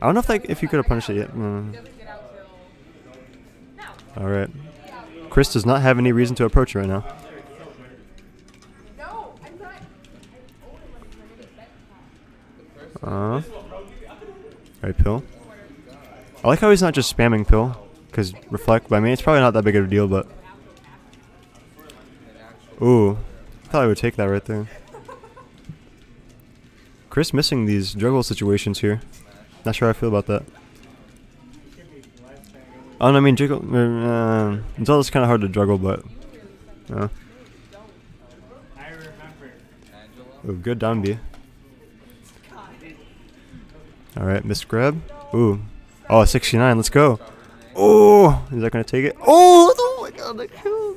I don't know if like if you could have punished it yet. Mm. All right. Chris does not have any reason to approach right now. Uh. Alright, pill. I like how he's not just spamming pill, because reflect. But I mean, it's probably not that big of a deal, but. Ooh, I thought I would take that right there. Chris missing these juggle situations here. Not sure how I feel about that. Oh, I mean, juggle. Uh, always kind of hard to juggle, but. Uh. Ooh, good down B. Alright, missed grab. Ooh. Oh, 69, let's go. Oh, is that going to take it? Oh, oh my god, that killed.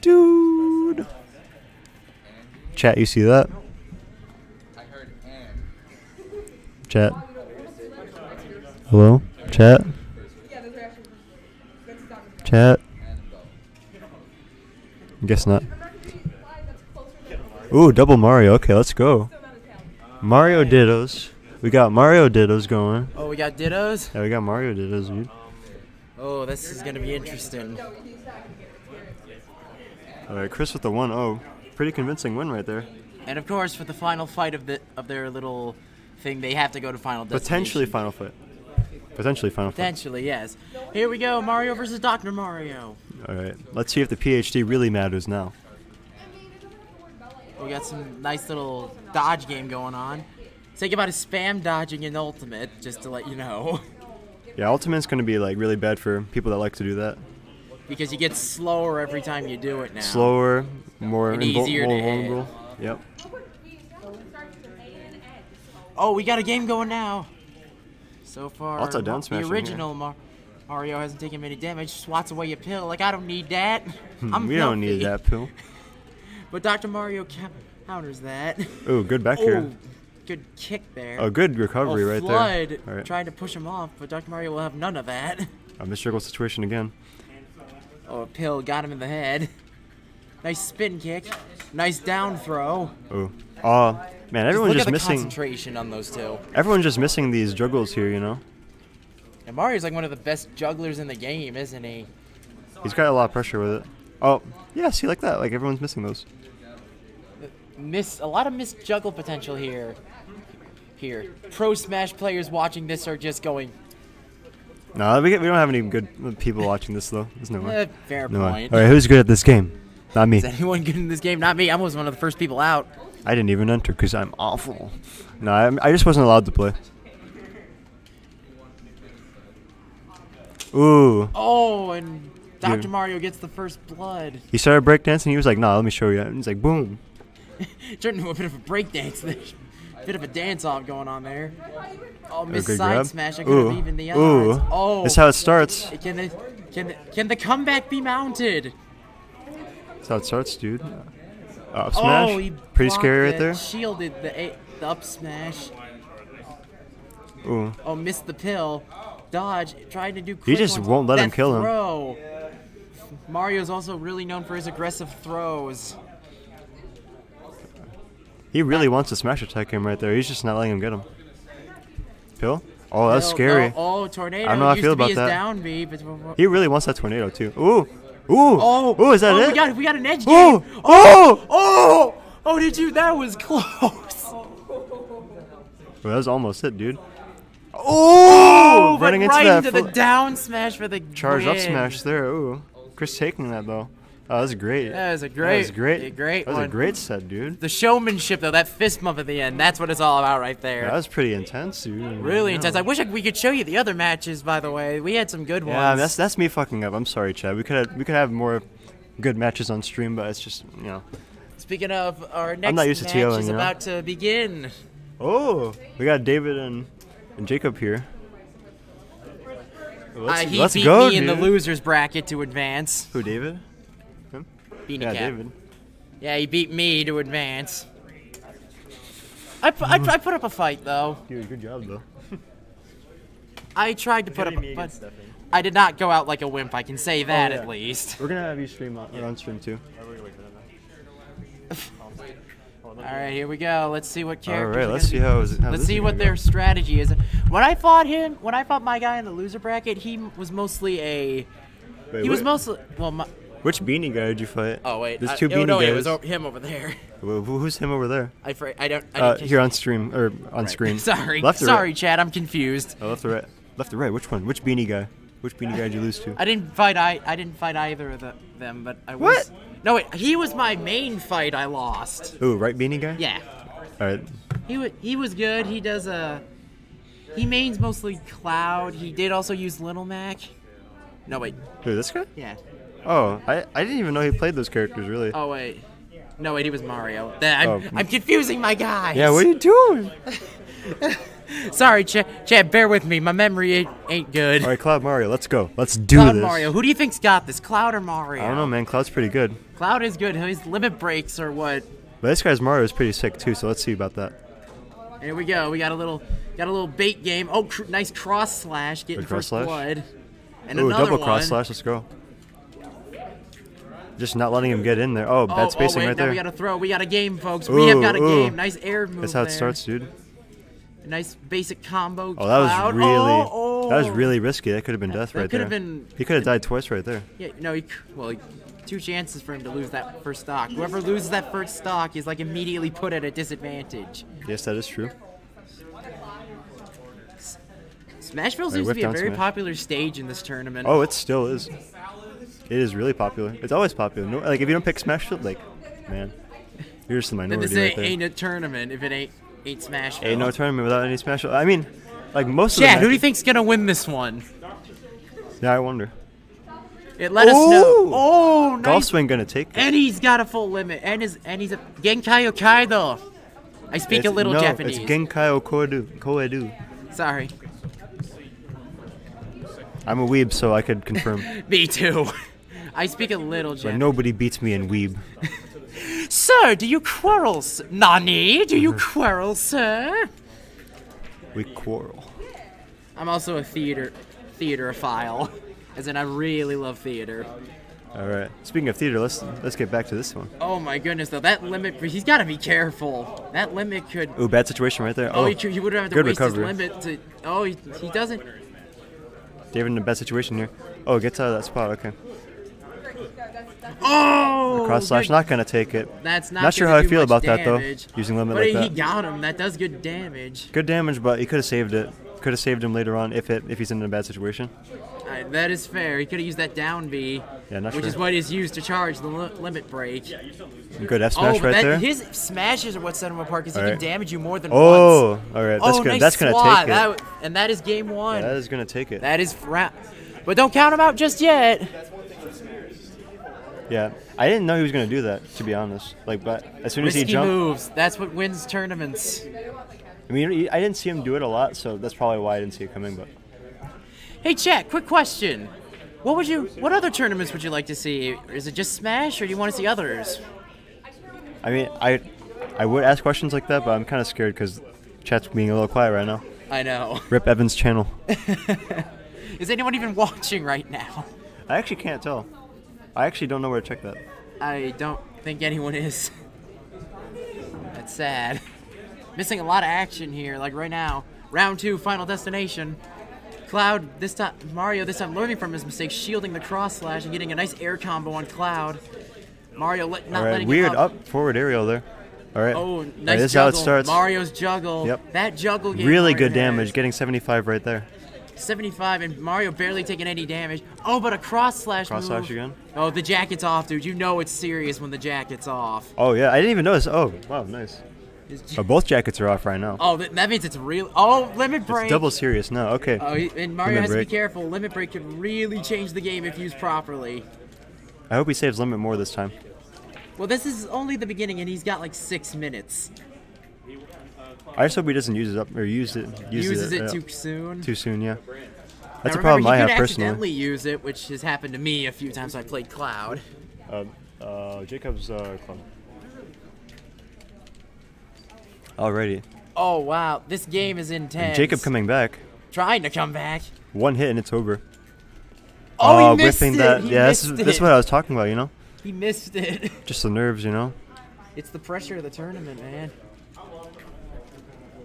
Dude. Chat, you see that? Chat. Hello? Chat? Chat? Guess not. Ooh, double Mario. Okay, let's go. Mario Dittos. We got Mario Dittos going. Oh, we got dittos. Yeah, we got Mario Dittos, dude. Oh, this is gonna be interesting. Alright, Chris with the 1 0. Pretty convincing win right there. And of course, for the final fight of the of their little thing, they have to go to final destination. Potentially final Foot. Potentially final fight. Potentially, yes. Here we go, Mario versus Dr. Mario. Alright, let's see if the PhD really matters now. We got some nice little dodge game going on. Think about his spam dodging in Ultimate, just to let you know. Yeah, Ultimate's gonna be like really bad for people that like to do that. because you get slower every time you do it now. Slower, more, And easier more to hit. Yep. Oh, we got a game going now. So far, of down the original Mar- Mario hasn't taken any damage. Swats away a pill. Like I don't need that. I'm Hmm, we don't need that pill. But Dr. Mario counters that. Ooh, good back here. Oh, good kick there. A good recovery oh, right FLUDD there. Alright. trying to push him off, but Dr. Mario will have none of that. A misjuggle situation again. Oh, a pill got him in the head. Nice spin kick. Nice down throw. Ooh. Oh, man, everyone's just the missing. concentration on those two. Everyone's just missing these juggles here, you know? And Mario's like one of the best jugglers in the game, isn't he? He's got a lot of pressure with it. Oh, yeah, see, like that. Like, everyone's missing those. Miss a lot of missed juggle potential here. Here, pro Smash players watching this are just going. No, we, we don't have any good people watching this, though. There's no way. Eh, fair no way. point. All right, who's good at this game? Not me. Is anyone good in this game? Not me. I was one of the first people out. I didn't even enter because I'm awful. No, I, I just wasn't allowed to play. Ooh. Oh, and Dr. Dude. Mario gets the first blood. He started breakdancing. He was like, "Nah, let me show you." And he's like, "Boom." Turned into a bit of a breakdance there. Bit of a dance off going on there. Oh, A miss side grab. smash. I could have even the odds. Ooh. Oh. That's how it starts. Can the, can the, can the comeback be mounted? That's how it starts, dude. Up oh, smash. Oh, he Pretty scary right there. Shielded the, a- the up smash. Ooh. Oh, missed the pill. Dodge, trying to do. He just ones. won't let him That kill him. throw. Mario's also really known for his aggressive throws. He really wants to smash attack him right there. He's just not letting him get him. Pill? Oh, that's Pill- scary. Oh, oh, tornado. I don't know how I feel about that. down B, but He really wants that tornado too. Ooh. Ooh. Oh, Ooh, is that oh, it? We got we got an edge Oh, game. oh! oh, oh! Did you? That was close. Well, that was almost it, dude. Oh, but running into right that into the down smash for the charge up smash there. Ooh, Chris taking that though. Oh, that was great. That was a That great, was great. a great That was one. a great set, dude. The showmanship, though, that fist bump at the end, that's what it's all about right there. That was pretty intense, dude. really Yeah. intense. I wish I, we could show you the other matches, by the way. We had some good ones. Yeah, that's that's me fucking up. I'm sorry, Chad. We could have we could have more good matches on stream, but it's just you know. Speaking of, our next not used to match is you know? about to begin. Oh, we got David and and Jacob here. Let's, Uh, he let's beat go, me in the losers bracket to advance. Who, David? Him? Beanie yeah, Cap. David. Yeah, he beat me to advance. I, pu- I, I put up a fight though. Dude, good job though. I tried to put up, a, against but I did not go out like a wimp. I can say oh, that Oh, yeah. at least. We're gonna have you stream on, or on stream too. All right, here we go. Let's see what characters. right, are let's gonna see be- how is- how Let's see what gonna their go. strategy is. When I fought him, when I fought my guy in the loser bracket, he was mostly a. Wait, he was mostly well. My, Which beanie guy did you fight? oh wait, there's two oh, beanie no, guys. it was o- him over there. Wh- wh- Who's him over there? I fr- I don't. I Uh, here on stream or on screen. Sorry, Left or sorry, right? Chad. I'm confused. Oh, left or right? Left or right? Which one? Which beanie guy? Which beanie guy did you lose to? I didn't fight. I I didn't fight either of the, them, but I was. What? No, wait. He was my main fight. I lost. Ooh, right beanie guy? Yeah. All right. He was he was good. He does a. He mains mostly Cloud. He did also use Little Mac. No wait. Who, this guy? Yeah. Oh, I, I didn't even know he played those characters, really. Oh wait. No wait, he was Mario. I'm, Oh. I'm confusing my guys. Yeah, what are you doing? Sorry, Chad. Chad, bear with me. My memory ain't, ain't good. All right, Cloud Mario, let's go. Let's do Cloud this. Mario. Who do you think's got this? Cloud or Mario? I don't know, man. Cloud's pretty good. Cloud is good. His limit breaks or what. But this guy's Mario is pretty sick, too, so let's see about that. Here we go. We got a little got a little bait game. Oh, cr- nice cross slash, getting cross first slash? blood. And Ooh, another double one. cross slash, let's go. Just not letting him get in there. Oh, Oh, bad spacing oh, wait, right there. we got to throw. We got a game, folks. we have got a ooh. game. Nice air move. That's how it there. starts, dude. A nice basic combo. Oh, that was Cloud. really, Oh, that was oh. really risky. That could have been death that right could there. have been- He could have died twice right there. Yeah, no, he, well, he, two chances for him to lose that first stock. Whoever loses that first stock is like immediately put at a disadvantage. Yes, that is true. Smashville seems to be a very smash. popular stage in this tournament. Oh, it still is. It is really popular. It's always popular. No, like if you don't pick Smash, like, man, you're just the minority this right ain't, there. ain't a tournament if it ain't ain't Smashville. Ain't no tournament without any Smashville. I mean, like most Chad, of who do you think's gonna win this one? Yeah, I wonder. It let us know. Oh, nice. Golf swing gonna take. it. And he's got a full limit. And his and he's a Genkai Okaido. I speak It's- a little no, Japanese. It's Genkai Okoedu. Koedu. Sorry. I'm a weeb, so I could confirm. Me too. I speak a little but nobody beats me in weeb. Sir, do you quarrel? Nani? Do you quarrel, sir? We quarrel. I'm also a theater theaterophile. As in, I really love theater. All right. Speaking of theater, let's let's get back to this one. Oh my goodness, though. That limit, he's got to be careful. That limit could. Ooh, bad situation right there. Oh, Oh, he, he would have to good waste recovery. his limit to. Oh, he, he doesn't. David in a bad situation here. Oh, gets out of that spot. Okay. Oh! Cross slash, not gonna take it. That's not. Not sure how I feel about that though. Using limit But like he that. got him. That does good damage. Good damage, but he could have saved it. Could have saved him later on if it if he's in a bad situation. Uh, that is fair. He could have used that down B, Yeah, not which sure. is what is used to charge the li- limit break. Good F oh, smash but right that, there. his smashes are what set him apart because he Alright. can damage you more than Oh, once. all right, that's oh, good. Nice That's gonna take it. That, and that is game one. Yeah, that is gonna take it. That is ra- But don't count him out just yet. Yeah, I didn't know he was gonna do that. To be honest, like, but as soon as Risky he jumped, moves. That's what wins tournaments. I mean, I didn't see him do it a lot, so that's probably why I didn't see it coming. But Hey, chat. Quick question. What would you? What other tournaments would you like to see? Is it just Smash, or do you want to see others? I mean, I I would ask questions like that, but I'm kind of scared because chat's being a little quiet right now. I know. Rip Evans' channel. Is anyone even watching right now? I actually can't tell. I actually don't know where to check that. I don't think anyone is. That's sad. Missing a lot of action here, like right now. Round two, final destination. Cloud this time, Mario this time learning from his mistakes, shielding the cross slash and getting a nice air combo on Cloud. Mario let, not All right, letting weird up. up forward aerial there. All right. Oh, All right, nice this is how it juggle. starts. Mario's juggle. Yep. That juggle Really Mario good damage, getting 75 right there. 75 and Mario barely taking any damage. Oh, but a cross slash Cross slash again. Oh, the jacket's off, dude. You know it's serious when the jacket's off. Oh yeah, I didn't even notice. Oh wow, nice. Oh, both jackets are off right now. Oh, that, means it's real. Oh, limit break. It's double serious now. Okay. Oh, and Mario Limit has to be careful. Limit break can really change the game if used properly. I hope he saves limit more this time. Well, this is only the beginning, and he's got like six minutes. I just hope he doesn't use it up or use it. Uses, Uses it yeah. too soon. Too soon, yeah. Now, That's a problem he I have could personally. accidentally use it, which has happened to me a few times I played Cloud. Uh, uh, Jacob's uh, club. Alrighty. Oh wow, this game is intense. And Jacob coming back. trying to come back. One hit and it's over. Oh, he missed whipping it. that. He yeah, this is, missed this is what I was talking about, you know? He missed it. Just the nerves, you know? It's the pressure of the tournament, man.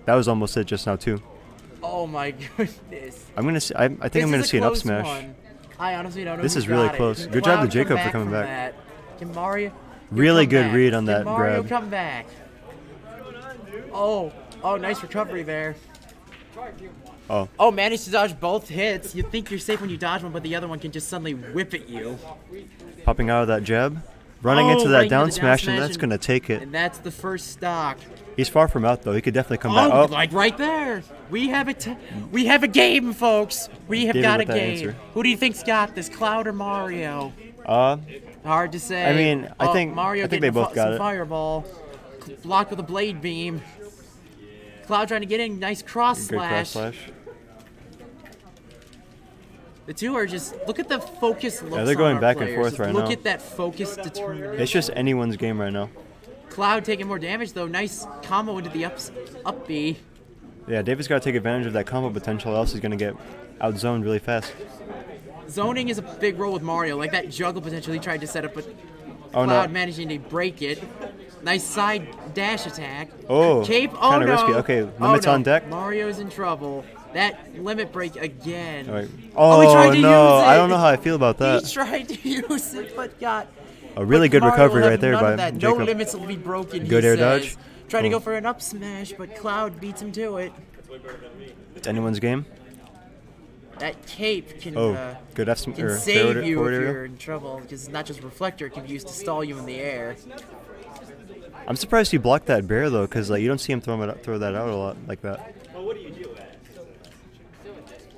That was almost it just now, too. Oh my goodness. I'm gonna see. I, I think This I'm gonna see an up smash. one. I honestly don't know. This is really it. close. Good job to Cloud Jacob for coming back. That? Can Mario? Really good back? read on Can that Mario grab. come back? Oh, oh, nice recovery there. Oh. Oh, managed to dodge both hits. You think you're safe when you dodge one, but the other one can just suddenly whip at you. Popping out of that jab. Running Oh, into that down smash, down and that's gonna take it. And that's the first stock. He's far from out, though. He could definitely come back. Oh, Oh, like right there. We have a t- we have a game, folks. We have got a game. Who do you think's got this, Cloud or Mario? uh, Hard to say. I mean, I Oh, think- Mario I think they both got some it. Fireball, blocked with a blade beam. Cloud trying to get in, nice cross good cross slash. The two are just look at the focus looks. they're on going back and forth Just right look now. Look at that focus determination. It's just anyone's game right now. Cloud taking more damage though. Nice combo into the ups up B. Yeah, David's got to take advantage of that combo potential, or else he's gonna get outzoned really fast. Zoning is a big role with Mario, like that juggle potential he tried to set up, but Oh, no. Cloud managing to break it. Nice side dash attack. Oh, Cape. Oh kinda no. risky. Okay, Oh, limits no. on deck. Mario's in trouble. That limit break again. Right. Oh, he Oh, tried to no, use it. I don't know how I feel about that. He tried to use it, but got. A really good recovery right there by that. Jacob. No limits will be broken. Good air says. dodge. To Oh. go for an up smash, but Cloud beats him to it. It's anyone's game. That cape can Oh, uh, good F can or save forward- you forward if you're in trouble because it's not just reflector; it can be used to stall you in the air. I'm surprised he blocked that bear though, because like you don't see him throw it, throw that out a lot like that.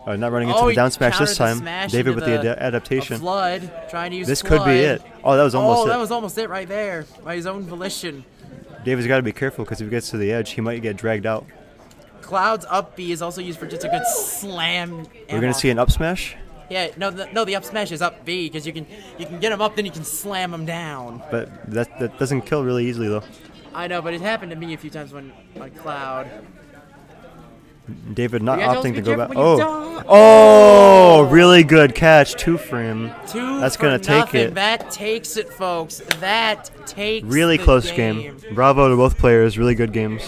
Oh, not running into oh, the down smash this time. smash David with the, the ad- adaptation. A FLUDD, trying to use. This could be it. Oh, that was oh, almost Oh, it. that was almost it right there by his own volition. David's got to be careful because if he gets to the edge, he might get dragged out. Cloud's up B is also used for just a good slam. We're gonna see an up smash, Yeah, no, the, no, the up smash is up B because you can you can get him up, then you can slam him down. but that that doesn't kill really easily though. I know, but it happened to me a few times when on Cloud. David not opting to go back. Oh, oh, really good catch, two frame. Two That's gonna take it. That takes it, folks. That takes. Really close game. game. Bravo to both players. Really good games.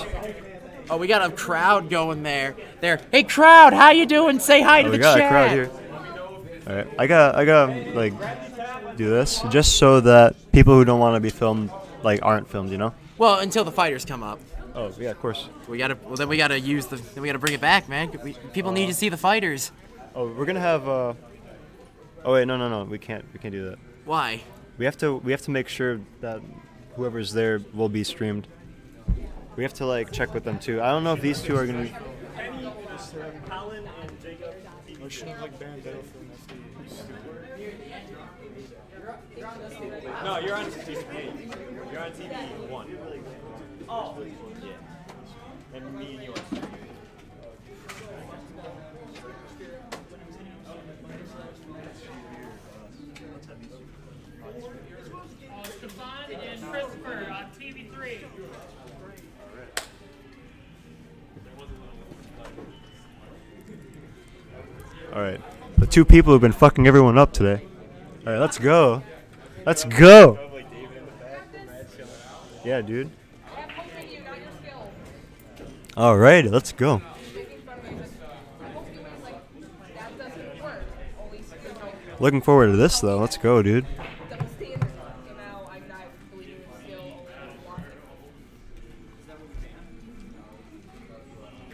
Oh, we got a crowd going there. There. Hey, crowd, how you doing? Say hi oh, to Oh, the we got chat. a crowd here. All right, I got I got to like do this just so that people who don't want to be filmed like aren't filmed. You know. Well, until the fighters come up. Oh yeah, of course. We gotta. Well, then we gotta use the. Then we gotta bring it back, man. We, people need to see the fighters. Oh, we're gonna have. Uh, oh wait, no, no, no. We can't. We can't do that. Why? We have to. We have to make sure that whoever's there will be streamed. We have to like check with them too. I don't know if these two are gonna. be... I should have like banned Battlefield No, you're on TV. You're on TV one. Oh. And me and yours. Uh, Stefan and Christopher on TV3. All right. The two people who've been fucking everyone up today. All right, let's go. Let's go. Yeah, dude. All right, let's go. Looking forward to this though. Let's go, dude.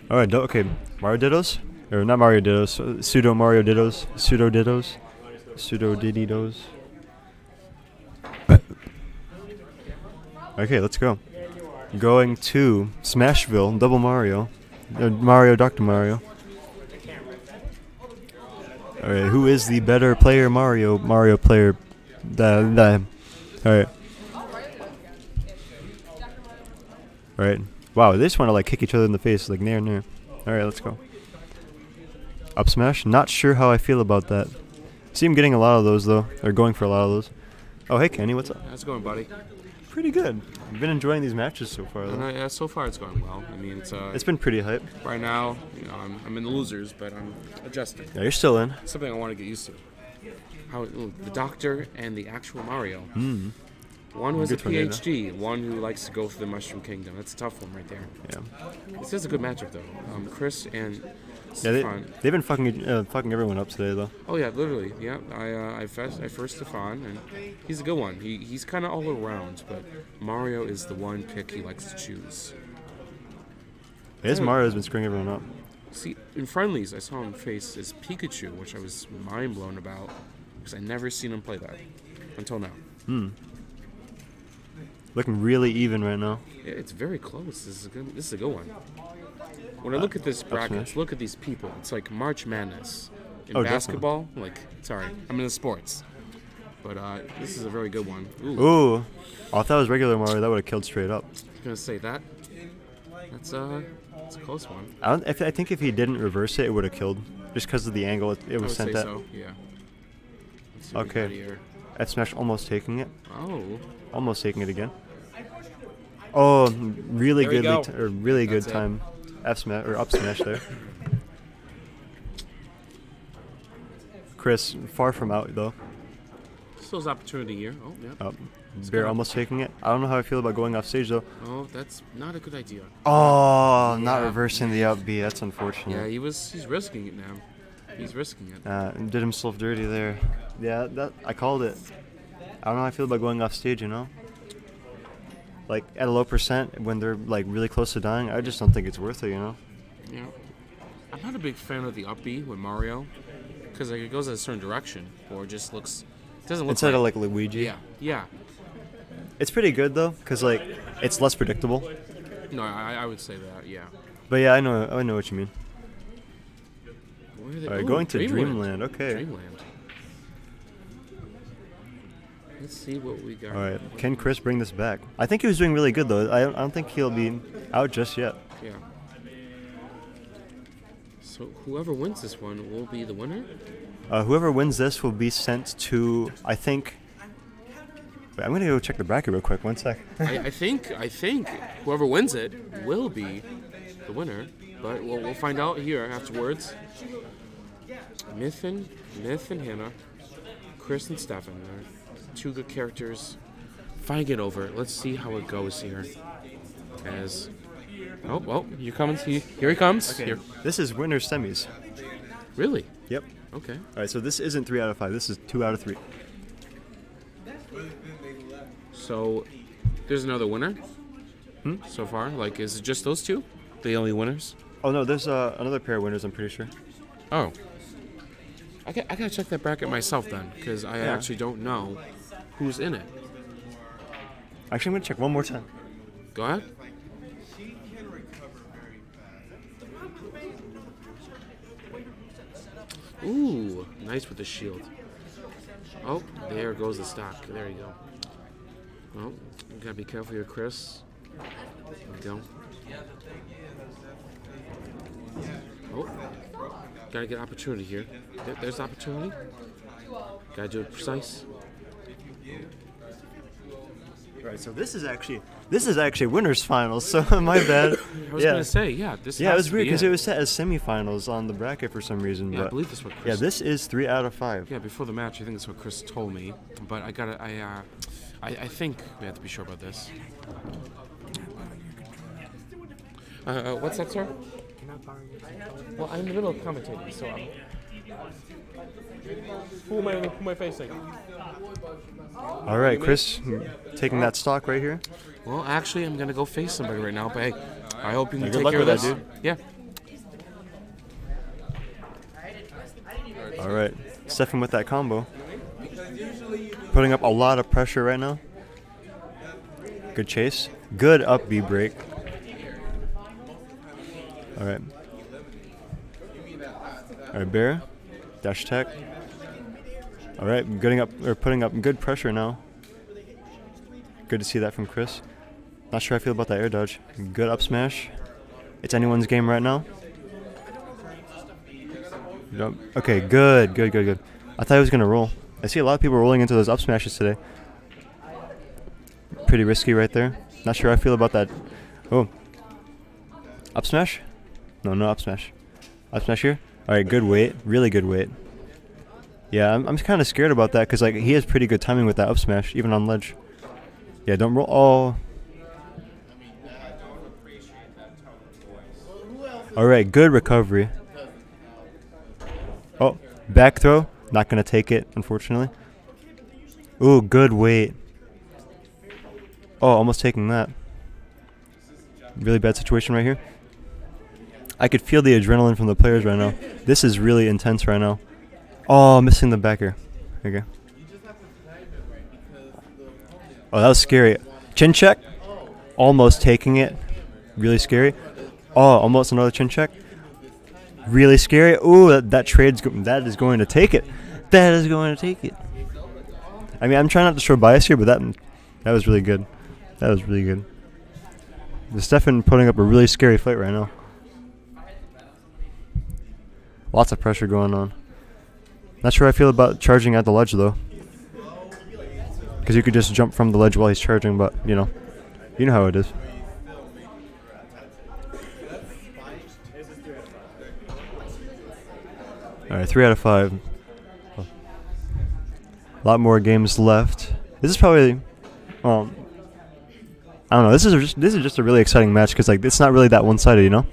All right, okay. Mario Dittos, or not Mario Dittos, uh, pseudo Mario Dittos, pseudo Dittos, pseudo Diditos. Okay, let's go. Going to Smashville, Double Mario, uh, Mario, Doctor Mario. All right, who is the better player? Mario, Mario player. Da, da. All right. All right. Wow, they just want to like kick each other in the face, like near, near. All right, let's go. Up smash. Not sure how I feel about that. See him getting a lot of those though, or going for a lot of those. Oh, hey Kenny, what's up? How's it going, buddy? Pretty good. I've been enjoying these matches so far though. Uh, yeah, so far it's going well. I mean, it's uh, It's been pretty hype. right now. You know, I'm, I'm in the losers, but I'm adjusting. Yeah, you're still in. Something I want to get used to. How ooh, the Doctor and the actual Mario. Hmm. One who has a Good Nina. PhD, one who likes to go through the Mushroom Kingdom. That's a tough one right there. Yeah. This is a good matchup though. Um, Chris and Yeah, they, they've been fucking uh, fucking everyone up today though. Oh yeah, literally. Yeah, I uh, I first I first Stefan, and he's a good one. He he's kind of all around, but Mario is the one pick he likes to choose. This Yeah. Mario's been screwing everyone up. See, in friendlies, I saw him face his Pikachu, which I was mind blown about because I never seen him play that until now. Hmm. Looking really even right now. Yeah, it's very close. This is a good. This is a good one. When I look at this bracket, look at these people. It's like March Madness. In Oh, definitely. basketball, like sorry, I'm in the sports, but uh, this is a very good one. Ooh, Ooh. Oh, if that was regular Mario, that would have killed straight up. I'm gonna say that. That's uh, it's a close one. I, don't, I, I think if he didn't reverse it, it would have killed. Just because of the angle it, it was sent at. so. Yeah. Let's see what we got Okay. F smash almost taking it. Oh. Almost taking it again. Oh, really There good, go. or really good That's it. F smash or up smash there. Chris, far from out though. Still has opportunity here. Oh yeah. Up. Bear almost taking it. I don't know how I feel about going off stage though. Oh, that's not a good idea. Oh, not reversing the up B. That's unfortunate. Yeah, he was. He's risking it now. He's risking it. Uh, did himself dirty there. Yeah, that I called it. I don't know how I feel about going off stage. You know, like at a low percent when they're like really close to dying. I just don't think it's worth it. You know. Yeah. I'm not a big fan of the up B with Mario, because like it goes in a certain direction, or just looks. It doesn't look. Instead right. of like Luigi. Yeah. Yeah. It's pretty good though, cause like it's less predictable. No, I, I would say that. Yeah. But yeah, I know I know what you mean. Where are they- All right, Ooh, going to Dreamland. Dreamland. Okay. Dreamland. Let's see what we got. All right, can Chris bring this back? I think he was doing really good though. I don't, I don't think he'll be out just yet. Yeah. So whoever wins this one will be the winner. Uh, whoever wins this will be sent to I think. Wait, I'm gonna go check the bracket real quick. One sec. I, I think I think whoever wins it will be the winner, but we'll, we'll find out here afterwards. Myth and Myth and Hannah, Chris and Stefan two good characters. Fighting get over. it. Let's see how it goes here. As oh well, here comes he. Here he comes. Okay. Here. This is winner semis. Really? Yep. Okay. All right, so this isn't three out of five. This is two out of three. So there's another winner. Hmm? So far, like, is it just those two? The only winners? Oh no, there's uh, another pair of winners. I'm pretty sure. Oh. I, got, I gotta check that bracket myself then, because I Yeah. actually don't know who's in it. Actually, I'm gonna check one more time. Go ahead. Ooh, nice with the shield. Oh, there goes the stock. There you go. Well, you gotta be careful here, Chris. There we go. Oh, gotta get opportunity here. There, there's opportunity. Gotta do it precise. Right, so this is actually this is actually winners finals. So my bad. I was yeah. gonna say, yeah, this Yeah, it was weird because it. it was set as semifinals on the bracket for some reason. Yeah, I but believe that's what Yeah, this is three out of five. Yeah, before the match, I think that's what Chris told me. But I gotta, I, uh, I, I think we have to be sure about this. Uh, uh, what's that, sir? Well, I'm in the middle of commentating, so I'm. Who am I? Who am I facing? All right, Chris, taking that stock right here. Well, actually, I'm gonna go face somebody right now. But hey, I hope you can take care of with that, this. dude. Yeah. All right, Stefan with that combo. Putting up a lot of pressure right now. Good chase. Good up B break. All right. All right, Bear. Dash tech. All right, getting up or putting up good pressure now. Good to see that from Chris. Not sure I feel about that air dodge. Good up smash. It's anyone's game right now. Okay, good, good, good, good. I thought he was gonna roll. I see a lot of people rolling into those up smashes today. Pretty risky right there. Not sure I feel about that. Oh. Up smash? No, no up smash. Up smash here? Alright, good weight. Really good weight. Yeah, I'm, I'm kind of scared about that because like he has pretty good timing with that up smash, even on ledge. Yeah, don't roll. Oh. Alright, good recovery. Oh, back throw. Not going to take it, unfortunately. Ooh, good weight. Oh, almost taking that. Really bad situation right here. I could feel the adrenaline from the players right now. This is really intense right now. Oh, missing the backer. Go. Oh, that was scary. Chin check. Almost taking it. Really scary. Oh, almost another chin check. Really scary. Ooh, that, that trade's that is going to take it. That is going to take it. I mean, I'm trying not to show bias here, but that that was really good. That was really good. The Stefan putting up a really scary fight right now. Lots of pressure going on. Not sure I feel about charging at the ledge though. Because you could just jump from the ledge while he's charging, but you know, you know how it is. All right, three out of five. A lot more games left. This is probably, well, I don't know. This is just, this is just a really exciting match because like it's not really that one-sided, you know.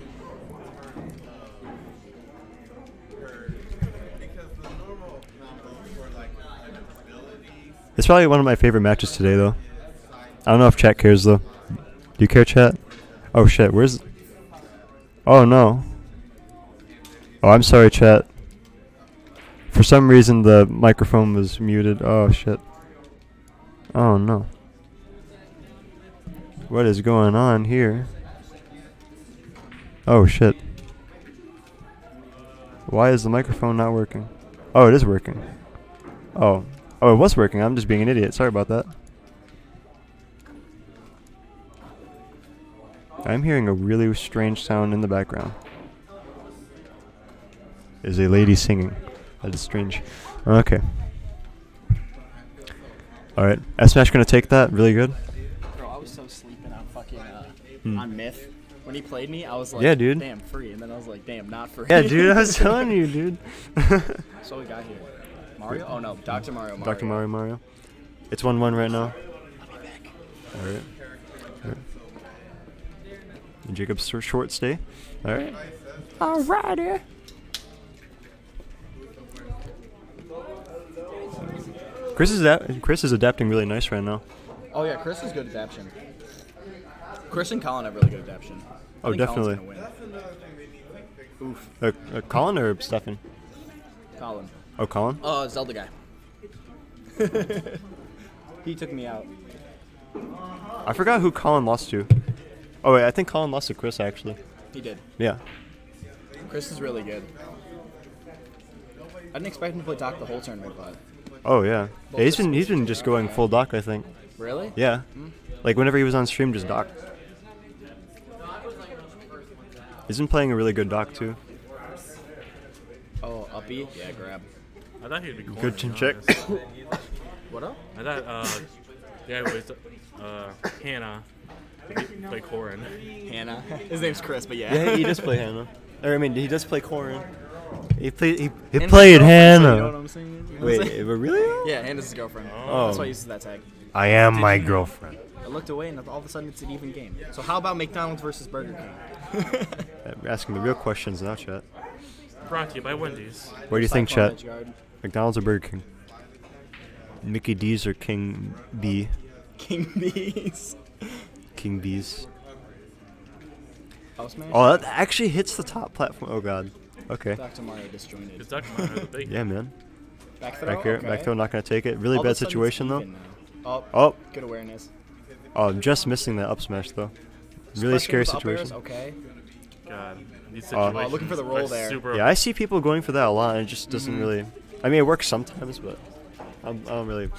It's probably one of my favorite matches today, though. I don't know if chat cares though. Do you care, chat? Oh shit, where's? Oh no. Oh, I'm sorry, chat. For some reason, the microphone was muted. Oh shit. Oh no. What is going on here? Oh shit. Why is the microphone not working? Oh, it is working. Oh. Oh, it was working. I'm just being an idiot. Sorry about that. I'm hearing a really strange sound in the background. Is a lady singing. That is strange. Okay. Alright. S Smash gonna take that. Really good. Bro, I was so sleeping on fucking uh, Hmm. on Myth. When he played me, I was like, Yeah, dude. damn, free. And then I was like, damn, not free. Yeah, dude, I was telling you, dude. so we got here. Mario? Oh no, Dr. Mario. Mario. Dr. Mario Mario. It's 1 1 right now. I'll be back. Alright. Alright. Jacob's short- short stay. Alright. Alrighty. Chris is that Chris is adapting really nice right now. Oh yeah, Chris is good adaptation. Chris and Colin have really good adaptation. I Oh, think definitely. gonna win. Oof. Uh, uh, Colin or Stefan? Colin. Oh, Colin? Uh, Zelda guy. he took me out. I forgot who Colin lost to. Oh wait, I think Colin lost to Chris actually. He did. Yeah. Chris is really good. I didn't expect him to play Doc the whole tournament, but Oh yeah. yeah he's been he's been just going full Doc I think. Really? Yeah. Hmm. Like whenever he was on stream, just Doc. He's been playing a really good Doc too. oh, uppy, yeah, grab. I thought he'd be cool. Good chin check. What up? I thought, uh, yeah, it was, uh, Hannah. Play Corrin. Hannah. His name's Chris, but yeah. Yeah, he does play Hannah. Or I mean, he does play Corrin. He played. He, he Hannah's played girlfriend, Hannah. so you know what I'm saying? You know what I'm Wait, saying? but really? Yeah, Hannah's his girlfriend. Oh. That's why he uses that tag. I am my girlfriend. I looked away, and all of a sudden it's an even game. So how about McDonald's versus Burger King? We're asking the real questions now, chat. brought to you by Wendy's. What do you think, Cyclone Chet? Edge guard. McDonald's or Burger King? Mickey D's or King B? King Bees. King B's. Up? Oh, that actually hits the top platform. Oh god. Okay. Dr. Mario disjointed. It's Dr. Mario the big. Yeah, man. Back throw? Back here, back okay. throw, not gonna take it. Really All bad situation though. Oh, Oh, good awareness. oh, I'm just missing that up smash though. Really scary with up situation. Okay. God, these situations Oh, looking for the roll there. Super Yeah, I see people going for that a lot, and it just doesn't Mhm. really. I mean, it works sometimes, but I'm, I don't really.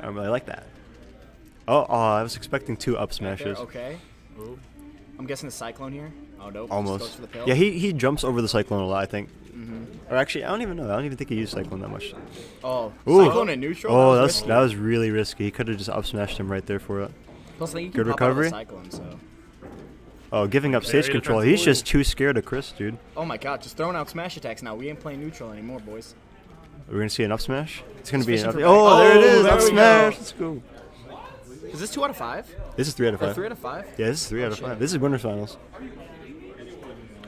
I don't really like that. Oh, oh, I was expecting two up Back there, smashes. Okay. Ooh. I'm guessing the cyclone here. Oh nope. just goes Almost. for the pill. Yeah, he he jumps over the cyclone a lot. I think. Mhm. Or actually, I don't even know. I don't even think he used cyclone that much. Oh, Ooh. cyclone and neutral. Oh, that was that's risky. that was really risky. He could have just up smashed him right there for it. Plus, I think you can Good pop the recovery. cyclone, so. Oh, giving up stage control. He's just too scared of Chris, dude. Oh my God! Just throwing out smash attacks now. We ain't playing neutral anymore, boys. We're gonna see an up smash. It's gonna He's be an fishing up. for Oh, there it is. Oh, is. there Up we go. smash. Let's go. Is this two out of five? This is three out of Oh, five. three out of five? Yeah, this is three Oh, out of shit. five. This is winners finals.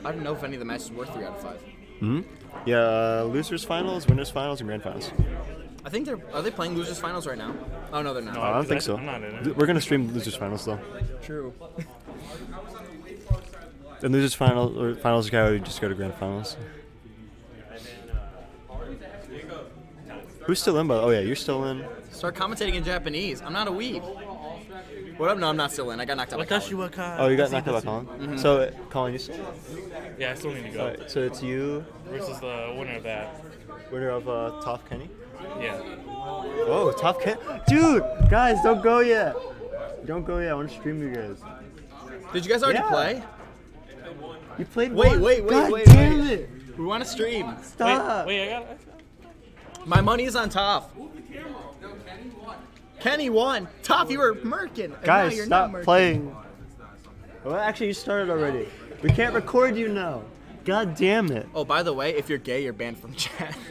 I don't know if any of the matches were three out of five. Hmm. Yeah, uh, losers finals, winners finals, and grand finals. I think they're. Are they playing losers finals right now? Oh no, they're not. Oh, I don't think so. I'm not in it. We're gonna stream losers finals though. True. and losers finals or finals guy would just go to grand finals. Who's still in? By oh yeah, you're still in. Start commentating in Japanese. I'm not a weeb. What up? No, I'm not still in. I got knocked out by Colin. Watashi wa ka- Oh, you got knocked out by desu. Colin. Mhm. So, Colin, you still. Yeah, I still need to go. Alright, so it's you, Versus the winner of that. winner of uh, Toph Kenny. Yeah. Oh, Toph Kenny, dude! Guys, don't go yet. Don't go yet. I want to stream you guys. Did you guys already Yeah. play? You played. Wait, one? wait, wait, God wait, damn wait. it! We want to stream. Stop. Wait, I got. My money is on Toph. Kenny won. Toph, you were murking. and now Guys, you're not stop murking. playing. Well, actually, you started already. We can't record you now. God damn it. Oh, by the way, if you're gay, you're banned from chat.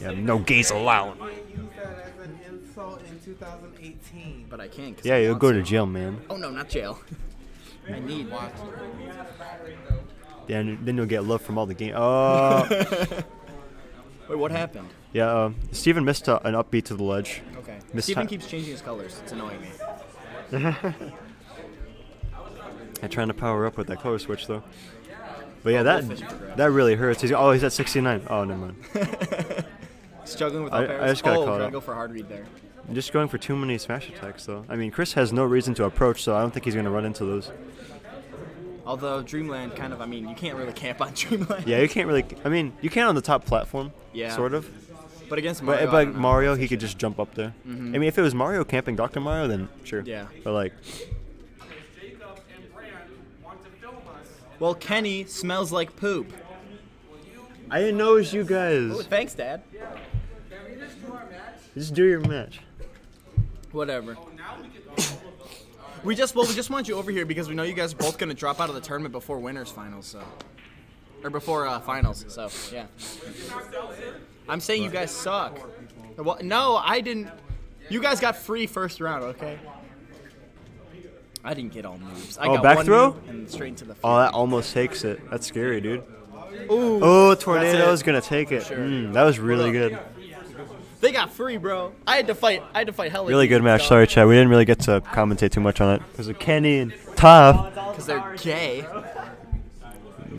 Yeah, no gays allowed. insult in 2018. But I can't. 'cause Yeah, you'll go to jail, man. Oh no, not jail. I need. Yeah, and then you'll get love from all the game. Oh. Wait, what happened? yeah, um, Steven missed uh, an upbeat to the ledge. Okay. Missed Steven keeps changing his colors. It's annoying me. I'm trying to power up with that color switch though. But yeah, Oh, that both fish for grabs. that really hurts. He's, oh, he's at 69. Oh, never mind. Struggling with I- up. I just got oh, caught up. go for hard read there. I'm just going for too many smash attacks though. I mean, Chris has no reason to approach, so I don't think he's gonna run into those. Although Dreamland kind of, I mean, you can't really camp on Dreamland. Yeah, you can't really. I mean, you can on the top platform. Yeah. Sort of. But against But, Mario, I but don't know. Mario, he could just jump up there. Mhm. I mean, if it was Mario camping Dr. Mario, then sure. Yeah. But like, Well, Kenny smells like poop. I didn't know it was you guys. Oh, thanks, Dad. Just do your match. Whatever. We just well, we just want you over here because we know you guys are both gonna drop out of the tournament before winners finals, so or before uh, finals. So yeah. I'm saying you guys suck. Well, no, I didn't. You guys got free first round, okay? I didn't get all moves. I oh, got back one throw? and straight into the. Oh, that almost takes it. That's scary, dude. Ooh, Oh, tornado tornado's it. gonna take it. Sure. Mm, that was really good. They got free, bro. I had to fight. I had to fight hella. Really good match. Sorry, Chad. We didn't really get to commentate too much on it because of Kenny and Toph. Because they're gay.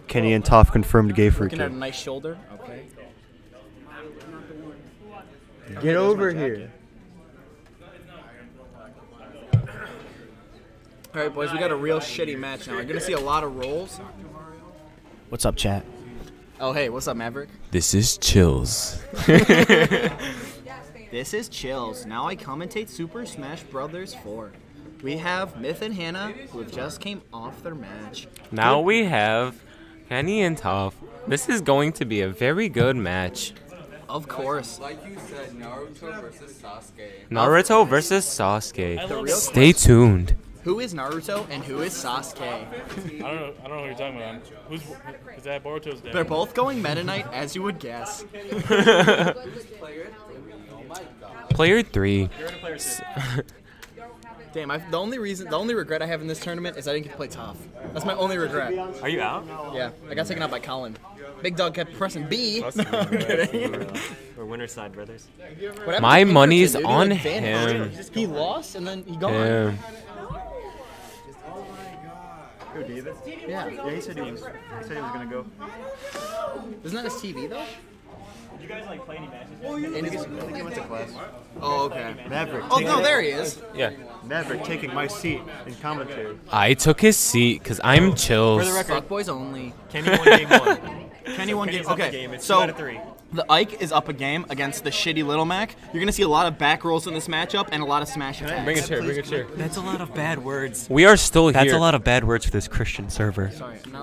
Kenny and Toph confirmed gay for Looking at a nice shoulder. Okay. Get over here. All right, boys, we got a real shitty match now. You're gonna see a lot of rolls. What's up, chat? Oh, hey, what's up, Maverick? This is Chills. This is Chills. Now I commentate Super Smash Brothers 4. We have Myth and Hannah, who have just came off their match. Now we have Kenny and Toph. This is going to be a very good match. Of course. Like you said, Naruto versus Sasuke. Naruto versus The Sasuke. real Stay tuned. Who is Naruto and who is Sasuke? I don't know. I don't know what you're talking about. Who's is that Boruto's dad? They're both going Meta Knight, as you would guess. Player three. Damn, I, the only reason, the only regret I have in this tournament is I didn't get to play Toph. That's my only regret. Are you out? Yeah, I got taken out by Colin. Big Dog kept pressing B. Us, No, I'm kidding. we're, winner side brothers. My money's Pinkerton, dude? He, on him. He lost and then he gone. Him. Who, David? Yeah. Yeah, he said he was. He said he was gonna go. Isn't that his TV though? Did you guys like play any matches? And I think he went to class. Oh, okay. Maverick. Oh, no, there he is. Yeah. Maverick taking my seat in commentary. I took his seat because I'm chills. For the record, boys only. Kenny won game one. Kenny won game. Kenny's up Okay, game. It's so two out of three. the Ike is up a game against the shitty Little Mac. You're gonna see a lot of back rolls in this matchup and a lot of smash attacks. Bring a chair, bring a chair. That's a lot of bad words. We are still here. That's here. a lot of bad words for this Christian server.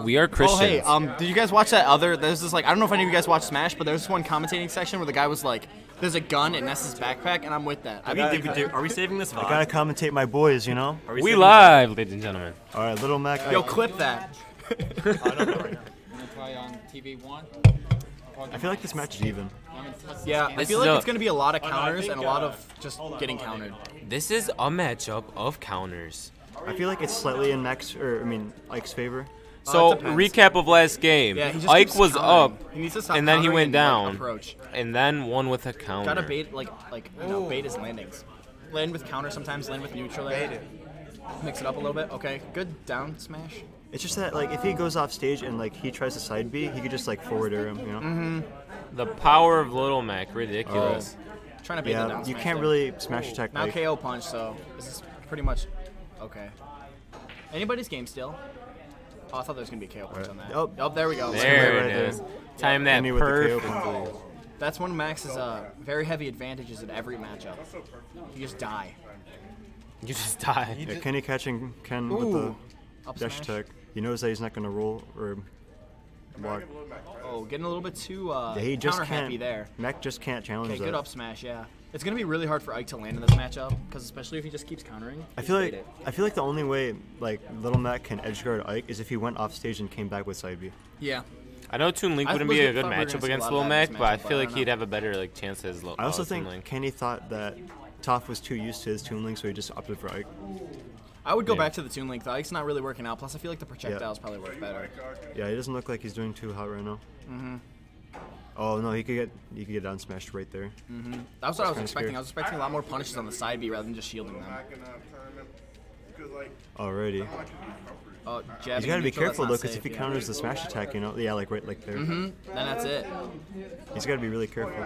We are Christians. Oh hey, um, did you guys watch that other? There's this like I don't know if any of you guys watched Smash, but there's this one commentating section where the guy was like, "There's a gun in Ness's backpack," and I'm with that. I mean, gotta- Are we saving this I gotta commentate my boys, you know. Are we we live, ladies and gentlemen. All right, little Mac. Yo, Ike. clip that. I don't know right now. You're on TV one. I feel like this match is even. Yeah, I feel like a- it's gonna be a lot of counters and a lot of just getting countered. This is a matchup of counters. I feel like it's slightly in Mac's, or I mean, Ike's favor. Uh, so it depends. recap of last game. Yeah, Ike was countering. up, He needs to stop and then he went and, down, approach. and then won with a counter. Gotta bait like like you know, bait his landings. Land with counter sometimes, land with neutral. Bait. Mix it up a little bit. Okay, good down smash. It's just that like if he goes off stage and like he tries to side B, he could just like forward air him, you know. Mm-hmm. The power of Little Mac, ridiculous. Trying to bait the Yeah, down you can't there. really smash attack Now Ike. KO punch, so this is pretty much okay. Anybody's game still? Oh, I thought there was gonna be a KO punch on that. Oh. oh there we go. There right it there. is. Time that Kenny with the KO perfectly. That's one of Max's uh, very heavy advantages in every matchup. You just die. You just die. Yeah, Kenny catching Ken with the Ooh. Up dash smash. attack. He knows that he's not gonna roll or block. Oh, getting a little bit too uh, Yeah, he just counter can't. happy there. Mac just can't challenge Okay, that. good up smash, yeah. It's gonna be really hard for Ike to land in this matchup, because especially if he just keeps countering. I feel like it. I feel like the only way like Little Mac can edge guard Ike is if he went off stage and came back with side B. Yeah. I know Toon Link I wouldn't be a good we were gonna matchup see against lot of Lil Mac, but I feel like don't he'd have a better like chance as Lo- I also uh, think Link. Kenny thought that Toph was too used to his Toon Link, so he just opted for Ike. I would go Yeah. back to the Toon Link though. Ike's not really working out. Plus, I feel like the projectiles probably work better. Yeah, he doesn't look like he's doing too hot right now. Mhm. Oh no, he could get he could get down smashed right there. Mhm. That's what I was expecting. scary. I was expecting a lot more punishes on the side B rather than just shielding them. Already. Oh, He's jabbing got to be neutral, that's careful though, because if he yeah. counters the smash attack, you know, yeah, like right like there. Mhm. Then that's it. He's got to be really careful.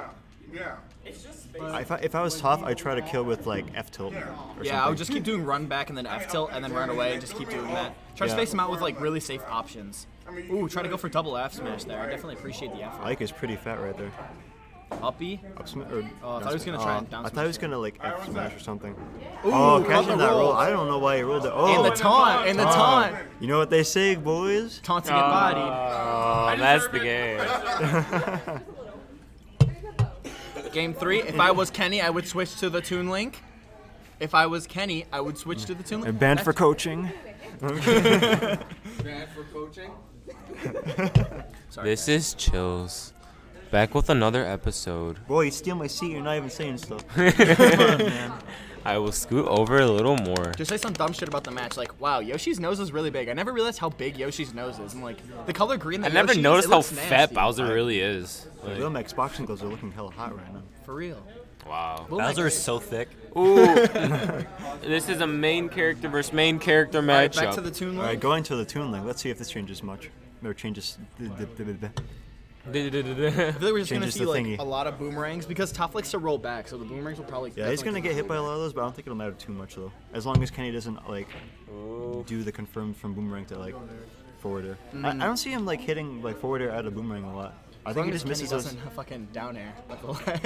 I- If I, if I was Toph, I'd try to kill with like F tilt. Or Yeah, I would just keep doing run back and then F tilt and then run away and just keep doing that. Try to Yeah. space him out with like really safe options. Ooh, try to go for double F smash there. I definitely appreciate the effort. Ike is pretty fat right there. Up B? Up sm- or Oh, I thought he was gonna try oh, and down I thought he was gonna like F smash or something. Ooh, oh, caught catching that roll. roll. I don't know why he rolled it. Oh, And the taunt, and the Oh. taunt. You know what they say, boys? Taunt Taunting get bodied. Oh, that's the game. Game three. If I was Kenny, I would switch to the Toon Link. If I was Kenny, I would switch to the Toon Link. And banned for coaching. Banned for coaching. This is Chills. Back with another episode. Boy, you steal my seat. You're not even saying stuff. Come on, man. I will scoot over a little more. Just say some dumb shit about the match, like, "Wow, Yoshi's nose is really big." I never realized how big Yoshi's nose is, and like the color green. that I never Yoshi noticed it how fat nasty. Bowser really is. Like, Like, Lil Mac's boxing gloves are looking hella hot right now. For real. wow. Lil Mac Bowser is so thick. Ooh. this is a main character versus main character Alright, matchup. back to the Toon All right, going to the Toon Link. Let's see if this changes much. Or changes. I feel like we're just gonna see like a lot of boomerangs because Toph likes to roll back, so the boomerangs will probably. Yeah, he's gonna get hit by a lot of those, but I don't think it'll matter too much though. As long as Kenny doesn't like do the confirmed from boomerang to like forwarder. air. I, I Mhm. don't see him like hitting like forwarder out of boomerang a lot. I As think long he just misses Kenny doesn't fucking down air.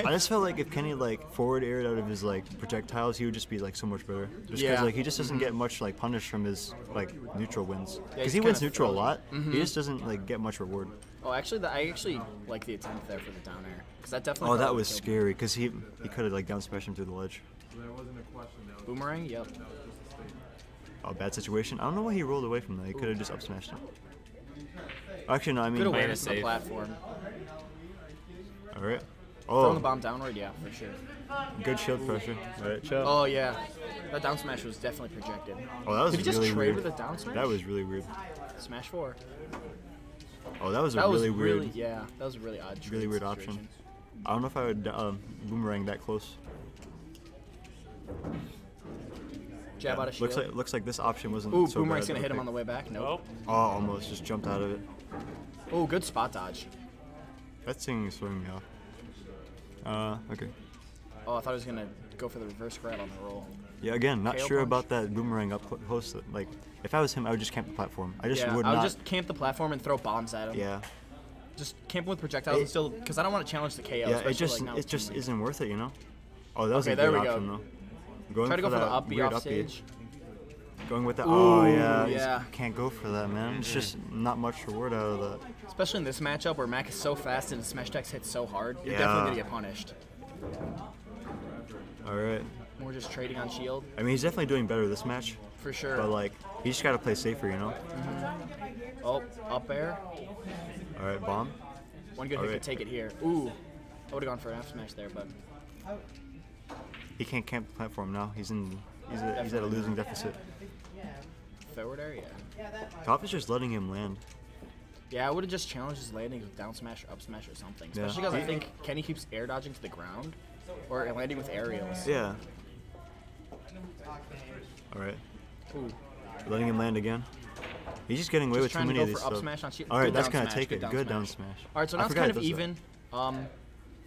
I just felt like if Kenny like forward aired out of his like projectiles, he would just be like so much better. Just because Yeah. like he just doesn't Mhm. get much like punish from his like neutral wins. Because he's he wins neutral a thrown. lot. Mhm. He just doesn't like get much reward. Oh, actually, the, I actually like the attempt there for the down air because that definitely. Oh, that was scary because he he could have like down smashed him through the ledge. Boomerang, yep. Oh, bad situation. I don't know why he rolled away from that. He could have just up smashed him. Actually, no. I mean, Good awareness of the platform. All right. Throwing Oh, the bomb downward, yeah, for sure. good shield pressure. All right, chill. Oh yeah, that down smash was definitely projected. Oh, that was Did he just trade weird. with a down smash? That was really weird. Smash four. Oh, that was a That really was weird. really yeah. That was a really odd. Really weird situation. option. I don't know if I would um, boomerang that close. Jab out of Looks like looks like this option wasn't. Ooh, so boomerang's bad. gonna hit him on the way back. Nope. Oh, almost just jumped out of it. Oh, good spot dodge. That thing is throwing me off. Uh, okay. Oh, I thought he was gonna go for the reverse grab on the roll. Yeah, again, not KO sure punch? about that boomerang up cl- close. Like, if I was him, I would just camp the platform. I just yeah, would I would not. just camp the platform and throw bombs at him. Yeah. Just camp him with projectiles It- and still, because I don't want to challenge the KO. yeah, it just like it just isn't worth it, you know. Oh, that was Okay, a there good we go. option though. Going Try to go for the that up B off stage. Going with that. oh yeah. you yeah. Can't go for that, man. It's just not much reward out of that. Especially in this matchup where Mac is so fast and his smash attacks hit so hard, you're Yeah. definitely gonna get punished. All right. We're just trading on shield. I mean, he's definitely doing better this match. For sure. But like, he just gotta play safer, you know. Mm-hmm. Oh, up air. All right, bomb. One good hit right. could take it here. Ooh. I would have gone for an F smash there, but He can't camp the platform now. He's in. He's, a, he's at a losing deficit. forward air, yeah. Toph is just letting him land. Yeah, I would have just challenged his landing with down smash or up smash or something. Yeah. Especially because I think Kenny keeps air dodging to the ground or landing with aerials. Yeah. All right. Ooh. Letting him land again. He's just getting away Just with too trying to many of these. up smash on shield. All right, that's gonna smash, take it. down Good down smash. All right, so now it's kind of does that. even. Um,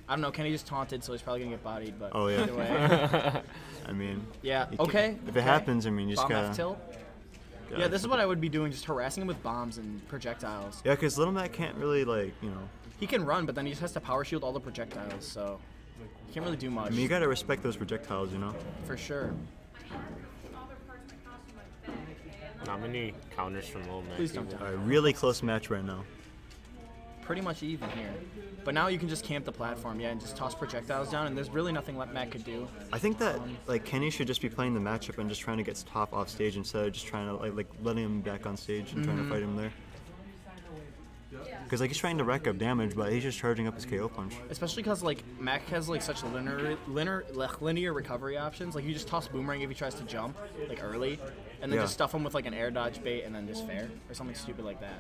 I don't know. Kenny just taunted, so he's probably gonna get bodied. But Oh yeah. way. I mean. Yeah. can- Okay. If it okay. happens, I mean, you just Bomb gotta. tilt. gotta- Yeah, this is what I would be doing, just harassing him with bombs and projectiles. Yeah, because Little Mac can't really like you know. He can run, but then he just has to power shield all the projectiles, so he can't really do much. I mean, you gotta respect those projectiles, you know. For sure. Not many counters from Lil Mac. Please don't either. All right, really close match right now. Pretty much even here. But now you can just camp the platform, yeah, and just toss projectiles down, and there's really nothing left Mac could do. I think that like Kenny should just be playing the matchup and just trying to get Toph off stage instead of just trying to like like letting him back on stage and trying Mhm. to fight him there. Because like he's trying to rack up damage, but he's just charging up his KO punch. Especially because like Mac has like such linear, linear, like, linear recovery options. Like you just toss boomerang if he tries to jump like early, and then Yeah. just stuff him with like an air dodge bait, and then just fair or something stupid like that.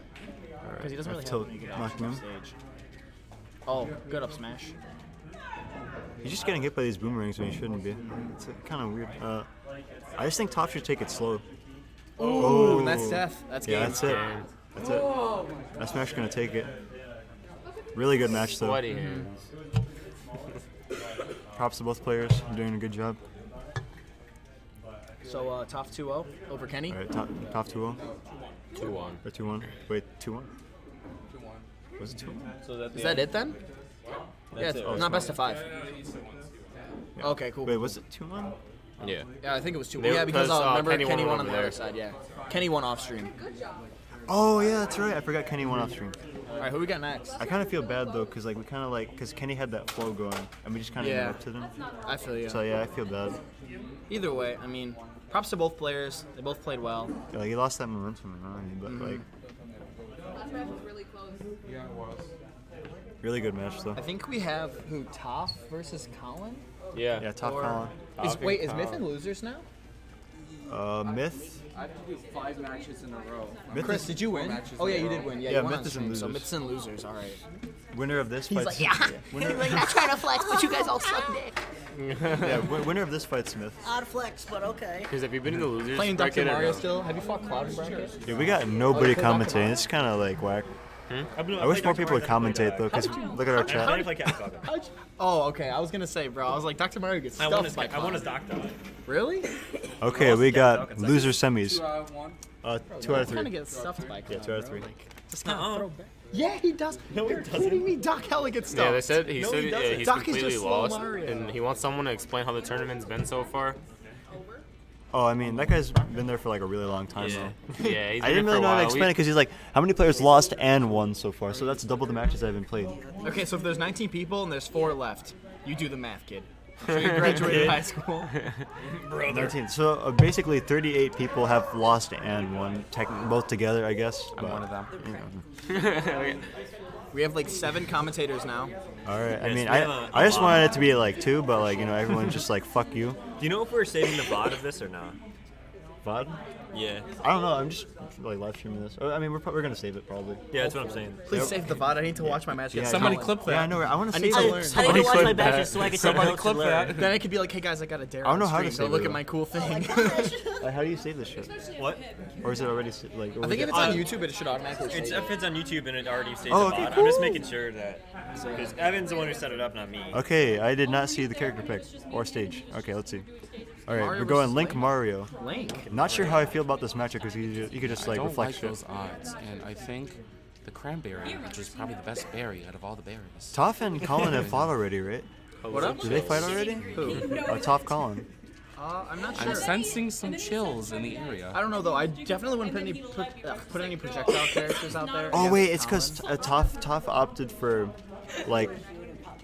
Because he doesn't really tilt have any good knocked options stage. Oh, good up smash. He's just getting hit by these boomerangs when he shouldn't be. It's kind of weird. Uh, I just think Toph should take it slow. Ooh, that's death. That's yeah, game. that's it. That's it. That smash gonna take it. Really good match though. Sweaty hands. Props to both players. Doing a good job. So uh, Toph 2-0 over Kenny. All right, Toph Toph 2-0. 2-1. Or 2-1. Wait, 2-1. 2 1. Was it 2-1? So that's Is that it then? yeah, it's it. not best of five. Okay, cool. Wait, was it 2-1? Yeah. Yeah, I think it was 2 1. yeah, because because, uh, uh, remember Kenny Kenny, won won on the other side. Yeah, Kenny won off stream. Oh yeah, that's right. I forgot Kenny won off stream. All right, who we got next? I kind of feel bad though, cause like we kind of like, cause Kenny had that flow going, and we just kind of Yeah. interrupted him. I feel you. So yeah, I feel bad. Either way, I mean, props to both players. They both played well. Yeah, like he lost that momentum, you know what I mean? But Mhm. like, Last match was really close. Yeah, it was. really good match though. I think we have who Toph versus Colin. Yeah. Yeah, Toph Or- Colin. Is, wait, and is Myth Colin. in losers now? Uh, Myth. I have to do five matches in a row. Myth Chris, is- did you win? Oh yeah, you did win. Yeah, Yeah, you won Myth on is in stream, So losers. Myth's in losers. All right. Winner of this He's fights. like, yeah. Winner, like, not trying to flex, but you guys all suck dick. yeah, winner of this fight, Smith. Odd flex, but okay. Because have you been in the mm-hmm. losers Playing Dr. Mario still? Have you fought Cloud in bracket? Yeah, we got nobody commentating. It's kind of like whack. I wish more people would commentate though, because look at our chat. Oh, okay. I was gonna say, bro. I was like, Dr. Mario gets I stuffed won his, by I want Cloud. his doctor. Really? Okay, we got loser semis. Two out of one. Uh, two out of Kind three. of gets stuffed by Yeah, two out of three. Like, just kind of throw back. Yeah, he does. No, he You're doesn't. kidding me. Doc Hella gets stuffed. Yeah, they said he No, said he yeah, doesn't. he's Doc is completely just slow lost, Mario. and he wants someone to explain how the tournament's been so far. Oh, I mean, that guy's been there for like a really long time Yeah. though. Yeah, he's I didn't really know how to explain We- it because he's like, how many players lost and won so far? So that's double the matches I've been played. Okay, so if there's 19 people and there's four left, you do the math, kid. I'm you graduated high school. 19. So uh, basically, 38 people have lost and won, tech- both together, I guess. I'm but, one of them. you know. We have like seven commentators now. All right. I Yes, mean, we I, have a- I just a wanted it to be like two, but like you know, everyone's just like, fuck you. Do you know if we're saving the VOD of this or not? VOD? Yeah. I don't know. I'm just like live streaming this. Oh, I mean, we're, pro- we're gonna save it probably. Yeah, that's what I'm saying. Please Yep. save the VOD. I need to watch my match. Yeah, against Somebody Colin. clip that. Yeah, I know, I wanna I need save to it. learn. Somebody I need to watch clip my that. matches so I can take Somebody notes clip and learn. that. Then I could be like, hey guys, I got a dare. I don't know how to stream. save Go look it, at my cool oh thing. Like, how do you save this shit? What? Or is it already sa- like? I think if it's on YouTube, it should automatically. It's, save if it's on YouTube and it already saves Oh, the okay, VOD, I'm just cool. making sure that. Because Evan's the one who set it up, not me. Okay, I did not see the character pick or stage. Okay, let's see. All right, Mario we're going Link Link? Mario. Link. Not sure how I feel about this matchup because you, ju- you could just I like don't reflect like those odds, and I think the cranberry, which is probably the best berry out of all the berries. Toph and Colin have fought already, right? What up? Did they fight already? Who? Uh, Toph Colin. Uh, I'm not sure. I'm sensing some chills in the area. I don't know though. I definitely wouldn't put any put, uh, put any projectile characters out there. Oh wait, it's because uh, Toph Toph opted for like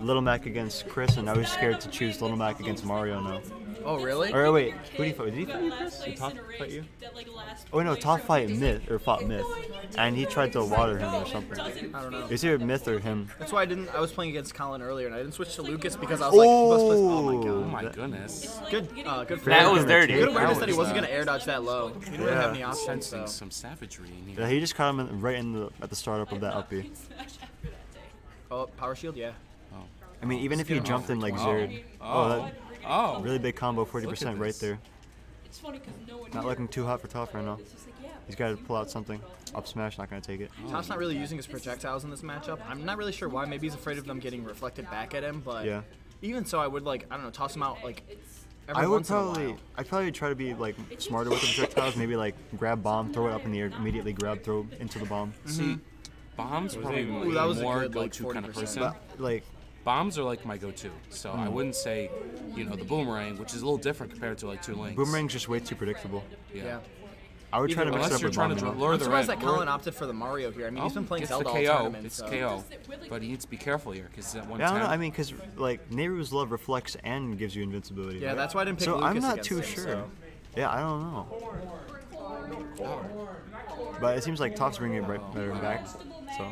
Little Mac against Chris, and I was scared to choose Little Mac against Mario now. Oh really? Or wait, who did he fight? Did he fight you, Chris? Did Toph fight you? Oh no, Toph fight Myth or fought Myth, and he tried to water him or something. I don't know. It's either Myth or him. That's why I didn't. I was playing against Colin earlier, and I didn't switch to Lucas because I was like, oh, oh my god. Oh my goodness. Good, uh, good. for That was dirty. Good awareness That that he was, wasn't gonna air dodge that low. He didn't really have any options. So. some savagery in here. Yeah, he just caught him in, right in the at the startup of that up B. Oh, power shield, yeah. I mean, even if he jumped in like Oh. Zerd. Oh. That Oh. really big combo, 40% right there. It's funny because no one Not looking too hot for Toph right now. It's just like, yeah. He's got to pull out something. Up smash, not gonna take it. Oh. Toph's not really using his projectiles in this matchup. I'm not really sure why. Maybe he's afraid of them getting reflected back at him. But Yeah. even so, I would like I don't know, toss him out like every I would once in a probably, while. I'd probably try to be like smarter with the projectiles. Maybe like grab bomb, throw it up in the air, immediately grab, throw into the bomb. See, mm-hmm. bombs probably Ooh, that was a more good, like, go-to kind of 40%. person. But, like bombs are like my go-to, so I Mm. wouldn't say, you know, the boomerang, which is a little different compared to like Toon Links. Boomerang's just way too predictable. Yeah. Yeah. I would try to Either- mix it unless up you're with trying to though. dr- lure I'm the surprised red. that Colin opted for the Mario here. I mean, he's been playing Zelda the all KO. tournament. It's so. KO, but he needs to be careful here because at one Yeah, I don't know. I mean, because like Nayru's love reflects and gives you invincibility. Yeah, right? that's why I didn't pick So I'm not too him, sure. so. Yeah, I don't know. But it seems like Toph's bringing it right better back. So.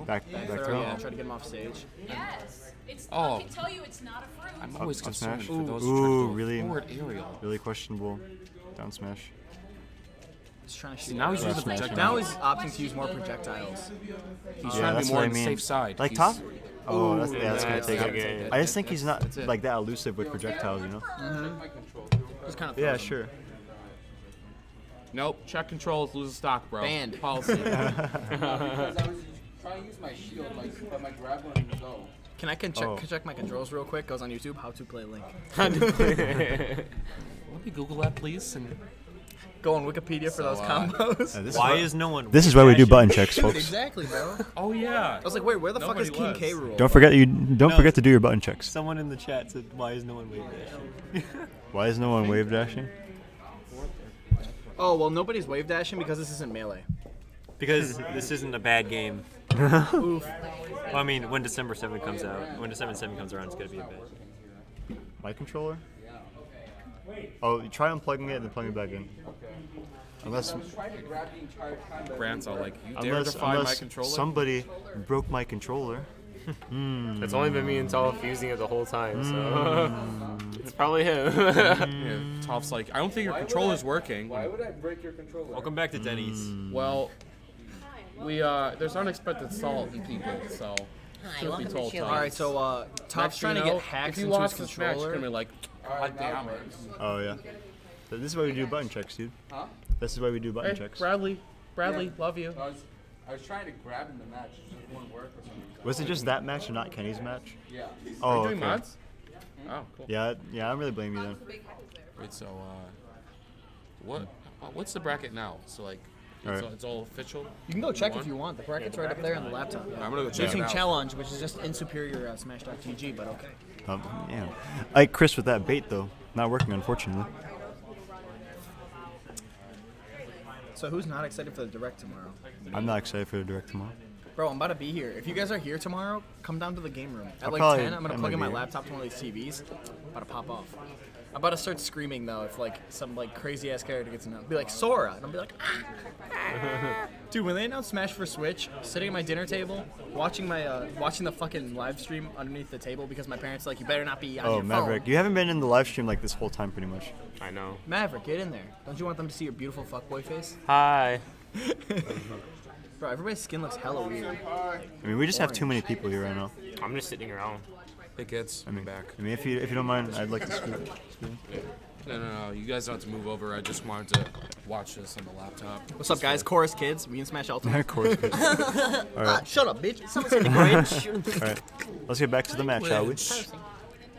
Back, back Throw, throw. yeah, try to get him off stage. Yes. It's, Oh. I can tell you it's not a fruit. I'm always up concerned smash. for those Ooh, who try to go really, forward aerial. really questionable down smash. He's trying to See, shoot. now he's Yeah, using smash. projectile. Now he's opting to use more projectiles. He's Yeah, trying to that's be more what I on the safe side. Like He's- Toph. Oh, that's, yeah, that's gonna that's take it. I just think he's not like that elusive with projectiles, you know? Mm-hmm. Kind of Yeah, sure. Nope. Check controls, lose a stock, bro. Banned. Policy. Because I was trying to use my shield, like, but my grab wouldn't go. Can I can check, Oh. can check my controls real quick? Goes on YouTube. How to play Link. Let me Google that, please. And Go on Wikipedia for those uh, combos. Uh, this Why why- is no one? This is why we do button checks, Dude, folks. exactly, bro. oh yeah. I was like, wait, where the fuck is Nobody King was. K. Rool? Don't forget you. Don't No. forget to do your button checks. Someone in the chat said, "Why is no one wave dashing?" Why is no one wave dashing? Oh well, nobody's wave dashing because this isn't melee. Because this isn't a bad game. Oof. Well, I mean, when December 7 comes out, when December 7 comes around, it's gonna be a bad. My controller? Yeah, okay. Oh, you try unplugging it and then plugging it back in. Unless, I was trying to grab the entire time. but- Grant's all like, you dare unless, defy my unless controller? somebody broke my controller. Hmm. It's only been me and Toph using it the whole time, so Mm. it's probably him. yeah, Toph's like, I don't think your controller's working. Why would I break your controller? Welcome back to Denny's. Mm. Well, we uh, there's unexpected salt in people, so truth be told, All Toph. so uh, Toph's trying to get hacks If you into lost his this match, you're gonna be like, God damn it. Oh yeah. So this is why we do button checks, dude. Huh? This is why we do button Hey, checks. Bradley, Bradley, Yeah. love you. I was, I was trying to grab in the match, it just wouldn't work for some reason. Was it just that match and not Kenny's match? Yeah. Oh, Are you doing okay. mods? Oh, cool. Yeah, yeah. I'm really blame you then. Wait, so uh, what? uh, What's the bracket now? So like, it's, Alright. all, it's all official. You can go check One? if you want. The bracket's right up there on the laptop. I'm gonna go check it Using out. Challonge, which is just in superior uh, Smash.gg, but okay. Um, yeah. Like Chris with that bait though, not working unfortunately. So who's not excited for the direct tomorrow? I'm not excited for the direct tomorrow. Bro, I'm about to be here. If you guys are here tomorrow, come down to the game room. At I'll like 10, I'm gonna plug in my laptop to one of these TVs. about to pop off. I'm about to start screaming though if like some like crazy ass character gets in. Be like Sora, and I'll be like, ah. Dude, when they announced Smash for Switch, sitting at my dinner table, watching my uh, watching the fucking live stream underneath the table because my parents are like, you better not be on Oh, your Maverick, phone. you haven't been in the live stream like this whole time, pretty much. I know. Maverick, get in there. Don't you want them to see your beautiful fuckboy face? Hi. Bro, everybody's skin looks hella weird. I mean, we just have too many people here right now. I'm just sitting around. Hey kids, I mean, back. I mean, if you if you don't mind, I'd like to scoot. scoot. No, no, no. You guys don't have to move over. I just wanted to watch this on the laptop. What's up, guys? Chorus kids. We can smash Ultimate. Chorus kids. All Ah, shut up, bitch. Someone's gonna be Grinch. All right, let's get back to the match, shall we?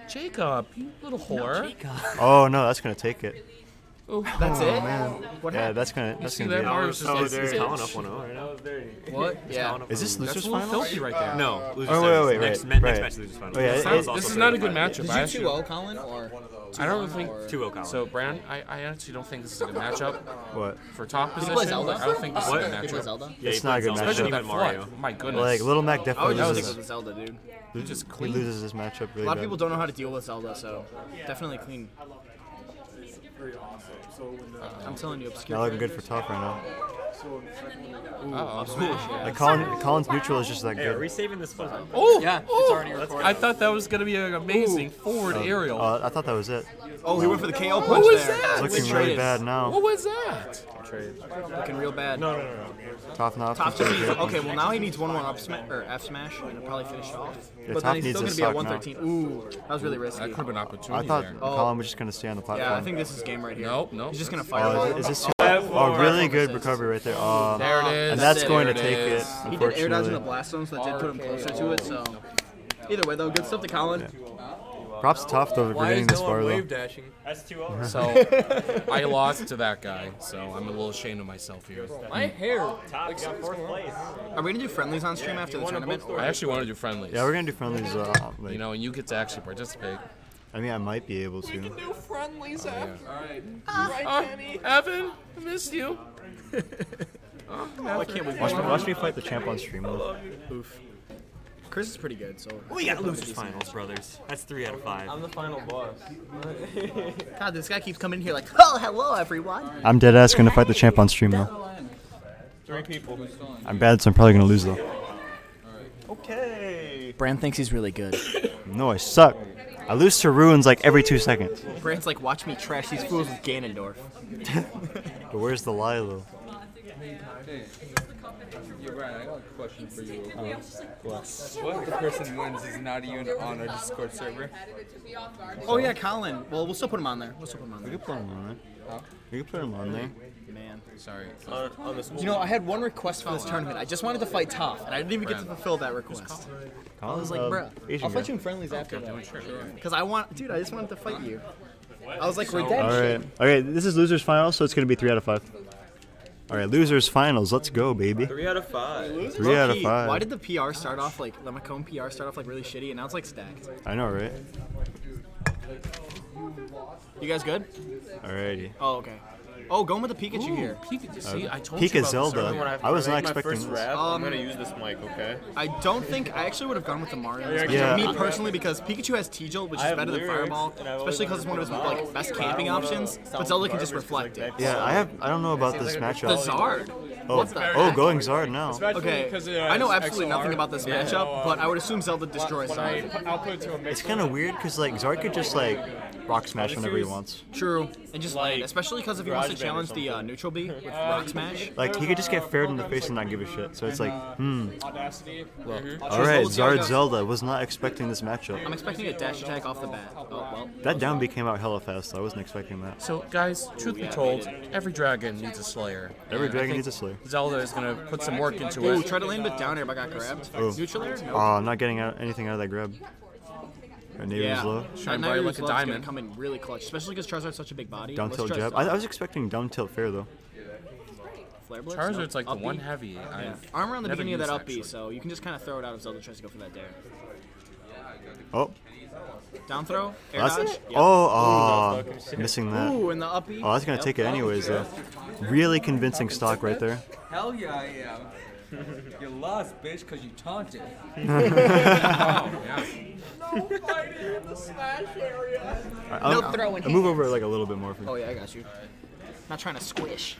Jacob, you little whore. Oh no, that's gonna take it. Oh, That's Oh, it? man. What yeah, happened? that's gonna You that's see gonna that? be it. Just Oh, like, there's "Bitch." Colin up 1-0 right now. Oh, what? It's Yeah. Is this 1-0. losers That's a filthy right there. No, losers Oh, wait, semis. wait, next, wait, next right. match is losers finals. Oh, yeah, This it- finals it- also This is not a good matchup. Did I you actually, 2-0 Colin or? I don't think 2-0 Colin. So, Brand, I, I actually don't think this is a good matchup What? for top Did you position. play Zelda? I don't think this What? is a good matchup. Zelda? Yeah, It's not a good Zelda, Especially matchup. that Mario. Mario. My goodness. Like Little Mac I definitely would just loses. stick with Zelda, dude. He just He clean. loses this matchup really A lot of people don't know how to deal with Zelda, so definitely clean. Uh-huh. I'm telling you, obscure. Not looking good for Toph right now. Oh, ooh, Uh-oh. smash, yeah. Like Colin, Colin's neutral is just that Hey, are we good. saving this for? Oh! oh, Yeah, it's oh, already recorded. I thought that was gonna be an amazing forward uh, aerial. Oh, I thought that was it. Oh, he went for the KO punch what was there. that? It's looking really bad now. What was that? Looking real bad. No, no, no, no. Toph now. Toph just needs, okay, well now he needs one more up smash or F smash and it'll probably finish it off. Yeah, but Toph then he's still gonna be at suck now. 113. Ooh, that was really risky. That could have been an I thought there. Oh. Colin was just gonna stay on the platform. Yeah, I think this is game right here. Nope, nope. He's just gonna Oh, fire. is, is this? Oh, really good recovery right there. Oh, There um, it is. and that's That's it. going to take it take it. is. He did air dodge in the blast zone, so that did put him closer to it. So either way, though, good stuff to Colin. Props to Toph though for Why getting is this no far one though. wave dashing? That's 2-0. So I lost to that guy, so I'm a little ashamed of myself here. My hair. Toph got fourth place. Are we gonna do friendlies on stream after the tournament? I actually want to do friendlies. Yeah, we're gonna do friendlies. Uh, like, You know, and you get to actually participate. I mean, I might be able to. We can Do friendlies after. Oh, Evan, I missed you. Why can't we? Watch me, watch me fight the champ on stream though. Oof. Chris is pretty good, so. We got losers finals, brothers. That's three out of five. I'm the final boss. God, this guy keeps coming in here like, oh, hello everyone. I'm dead ass gonna fight the champ on stream though. Three people. I'm bad, so I'm probably gonna lose though. Okay. Brand thinks he's really good. No, I suck. I lose to ruins like every two seconds. Brand's like, watch me trash these fools with Ganondorf. But where's the lie though? Hey, you're right. I got a question for you. What What if the person wins is not even on our Discord server? Oh yeah, Colin. Well, we'll still put him on there. We'll still put him on there. We there. could put him on there. We can put him on there. Man. Sorry. On, on You know, I had one request for this tournament. I just wanted to fight Toph, and I didn't even get to fulfill that request. I was like, uh, bro, Asian I'll fight you in friendlies after that. Because I want, dude, I just wanted to fight you. I was like, redemption. All right. Okay, this is losers final, so it's gonna be three out of five. All right, losers finals. Let's go, baby. Three out of five. Three out of five. Why did the PR start off like Lemacombe PR start off like really shitty, and now it's like stacked? I know, right? You guys good? Alrighty. Oh, okay. Oh, going with the Pikachu here. Pikachu. See, I told Pika you about Zelda. This earlier. I was not my expecting first this. rap. Um, I'm gonna use this mic, okay? I don't think I actually would have gone with the Mario. in this Yeah. Me personally, because Pikachu has T-Jolt, which I is have better than Fireball, especially because it's one of his like best camping options. But Zelda can just reflect like it. that. Yeah, I have. I don't know about this The matchup. Zard. Oh, What's that? oh, going Zard now. Okay, I know absolutely nothing about this Yeah. matchup, but I would assume Zelda destroys Zard. It to a mix. It's kind of weird because like Zard could just like rock smash whenever he wants. True, and just land, especially because if he wants to challenge the uh, neutral B with Rock Smash. Like he could just get fared in the face and not give a shit. So it's like, hmm. Audacity. Well, All right, Zard Zelda was not expecting this matchup. I'm expecting a dash attack off the bat. Oh well. That down B came out hella fast. So I wasn't expecting that. So, guys, truth be told, every dragon needs a Slayer. Every dragon needs a Slayer. Zelda is gonna put some work into Ooh, it. try to land it down air, but I got grabbed. Oh, Neutral air? Nope. oh, I'm not getting out anything out of that grab. Right, Neighbor's yeah, low. Shine that bright like a love's gonna diamond. come in really clutch, especially because Charizard's such a big body. Down tilt try jab. I, I was expecting down tilt fair though. Flare Blitz? Charizard's No. like the Up one B? heavy. Yeah. I've Armor on the beginning of that used, up B, so you can just kind of throw it out if Zelda tries to go for that dare. Oh, Down throw, air that's dodge. it. Yep. Oh, aw, missing that. Ooh, and the up B. Oh, that's gonna take it anyways though. Really convincing stock right there. Hell yeah, I am. you lost, bitch, because you taunted. Oh, yeah. No fighting in the smash area. Alright, I'll, throwing I'll move over like a little bit more. For you. Oh yeah, I got you. Not trying to squish.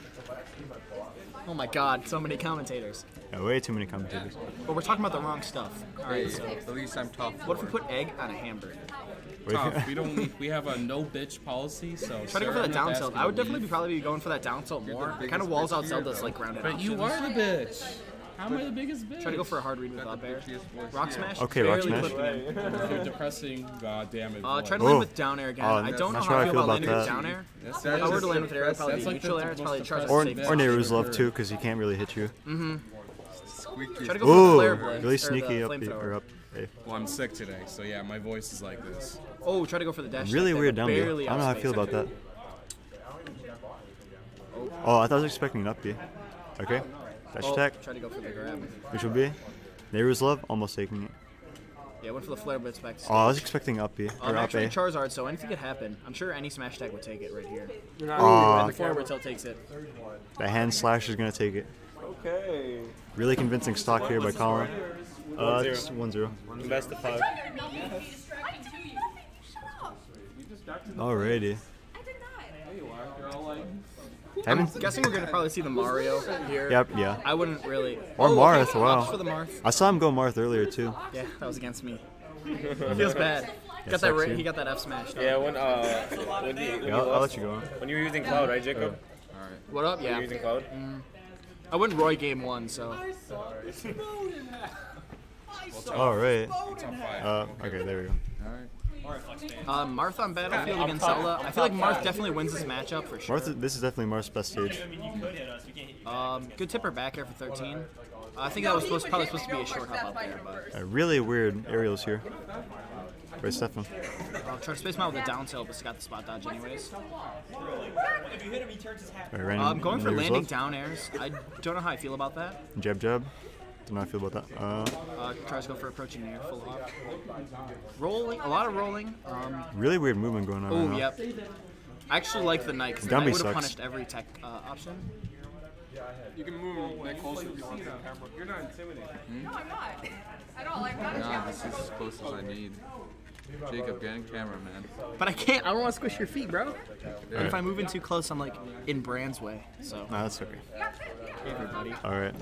Oh my God, so many commentators. Yeah, way too many commentators. But we're talking about the wrong stuff. All right, so at least I'm tough. what if we put egg on a hamburger? Tough. we don't. We have a no bitch policy, so. Try to go for Sarah, that down tilt. I would definitely be probably be going for that down tilt more. It kind of walls out Zelda's like grounded But you are the bitch. How am I the biggest bitch? Try to go for a hard read with up air. Rock smash. Okay, rock barely smash. clipping him. You're depressing. God damn it. Uh, try to land with down air again. Oh, I don't know how I I feel feel about landing with that. down air. That's If I were to land with air, it'd probably like the neutral air. It's most probably charge Or, safe. or Nayru's love too, because he can't really hit you. Mm-hmm. Squeaky. Try to go for the flare really sneaky up, B- flamethrower. or up. Well, I'm sick today, so yeah, my voice is like this. Oh, try to go for the dash. Really weird but down B. I barely don't know how I feel about that. Oh, I thought I was expecting an up B. Okay, dash Oh, attack. Try to go for the grab. Which would be Nayru's love, almost taking it. Yeah, went for the flare blitz back. to Oh, I was expecting up B Um, or up actually, A. Charizard, so anything could happen. I'm sure any smash tag would take it right here. Ooh, Aw. and the forward tilt takes it. The hand slash is gonna take it. Okay. Really convincing stock here by Colin. Uh, One it's zero. one zero. Best of five. Alrighty. I'm Haven't- guessing we're gonna probably see the Mario here. Yep, yeah. I wouldn't really. Or Oh, Marth, okay, wow. ops for the Marth. I saw him go Marth earlier too. Yeah, that was against me. Feels bad. Yeah, got that. sucks, Ra- yeah. he got that F smash. Yeah, when uh, when you, when Yeah, you I'll- I'll let you go on. When you were using Cloud, right, Jacob? Alright. What up? Yeah. you were using Cloud. Mm. I wouldn't Roy game one, so. Alright. Uh, okay, there we go. Um, Marth on Battlefield against Zelda. I feel like Marth definitely wins this matchup for sure. Marth, this is definitely Marth's best stage. Um, good tipper back air for 13. Uh, I think that was supposed, probably supposed to be a short hop up there, but Uh, really weird aerials here. By Stefan. I'll try to space him out with a down tilt, but it's got the spot dodge anyways. Random I'm going for landing down airs. I don't know how I feel about that. Jab jab. Do not feel about that. Uh, Uh, tries to go for approaching air full up. Rolling, a lot of rolling. Um, really weird movement going on oh, right yep. I actually like the knight because the knight would have sucks. punished every tech uh, option. You can move that closer if you want to. You're not intimidated. No, I'm not. At all. I'm not a Nah, this is as close as I need. Jacob, get in camera, man. But I can't. I don't want to squish your feet, bro. And if I move in too close, I'm like in Brand's way. So. Nah, that's okay. Everybody. Alright.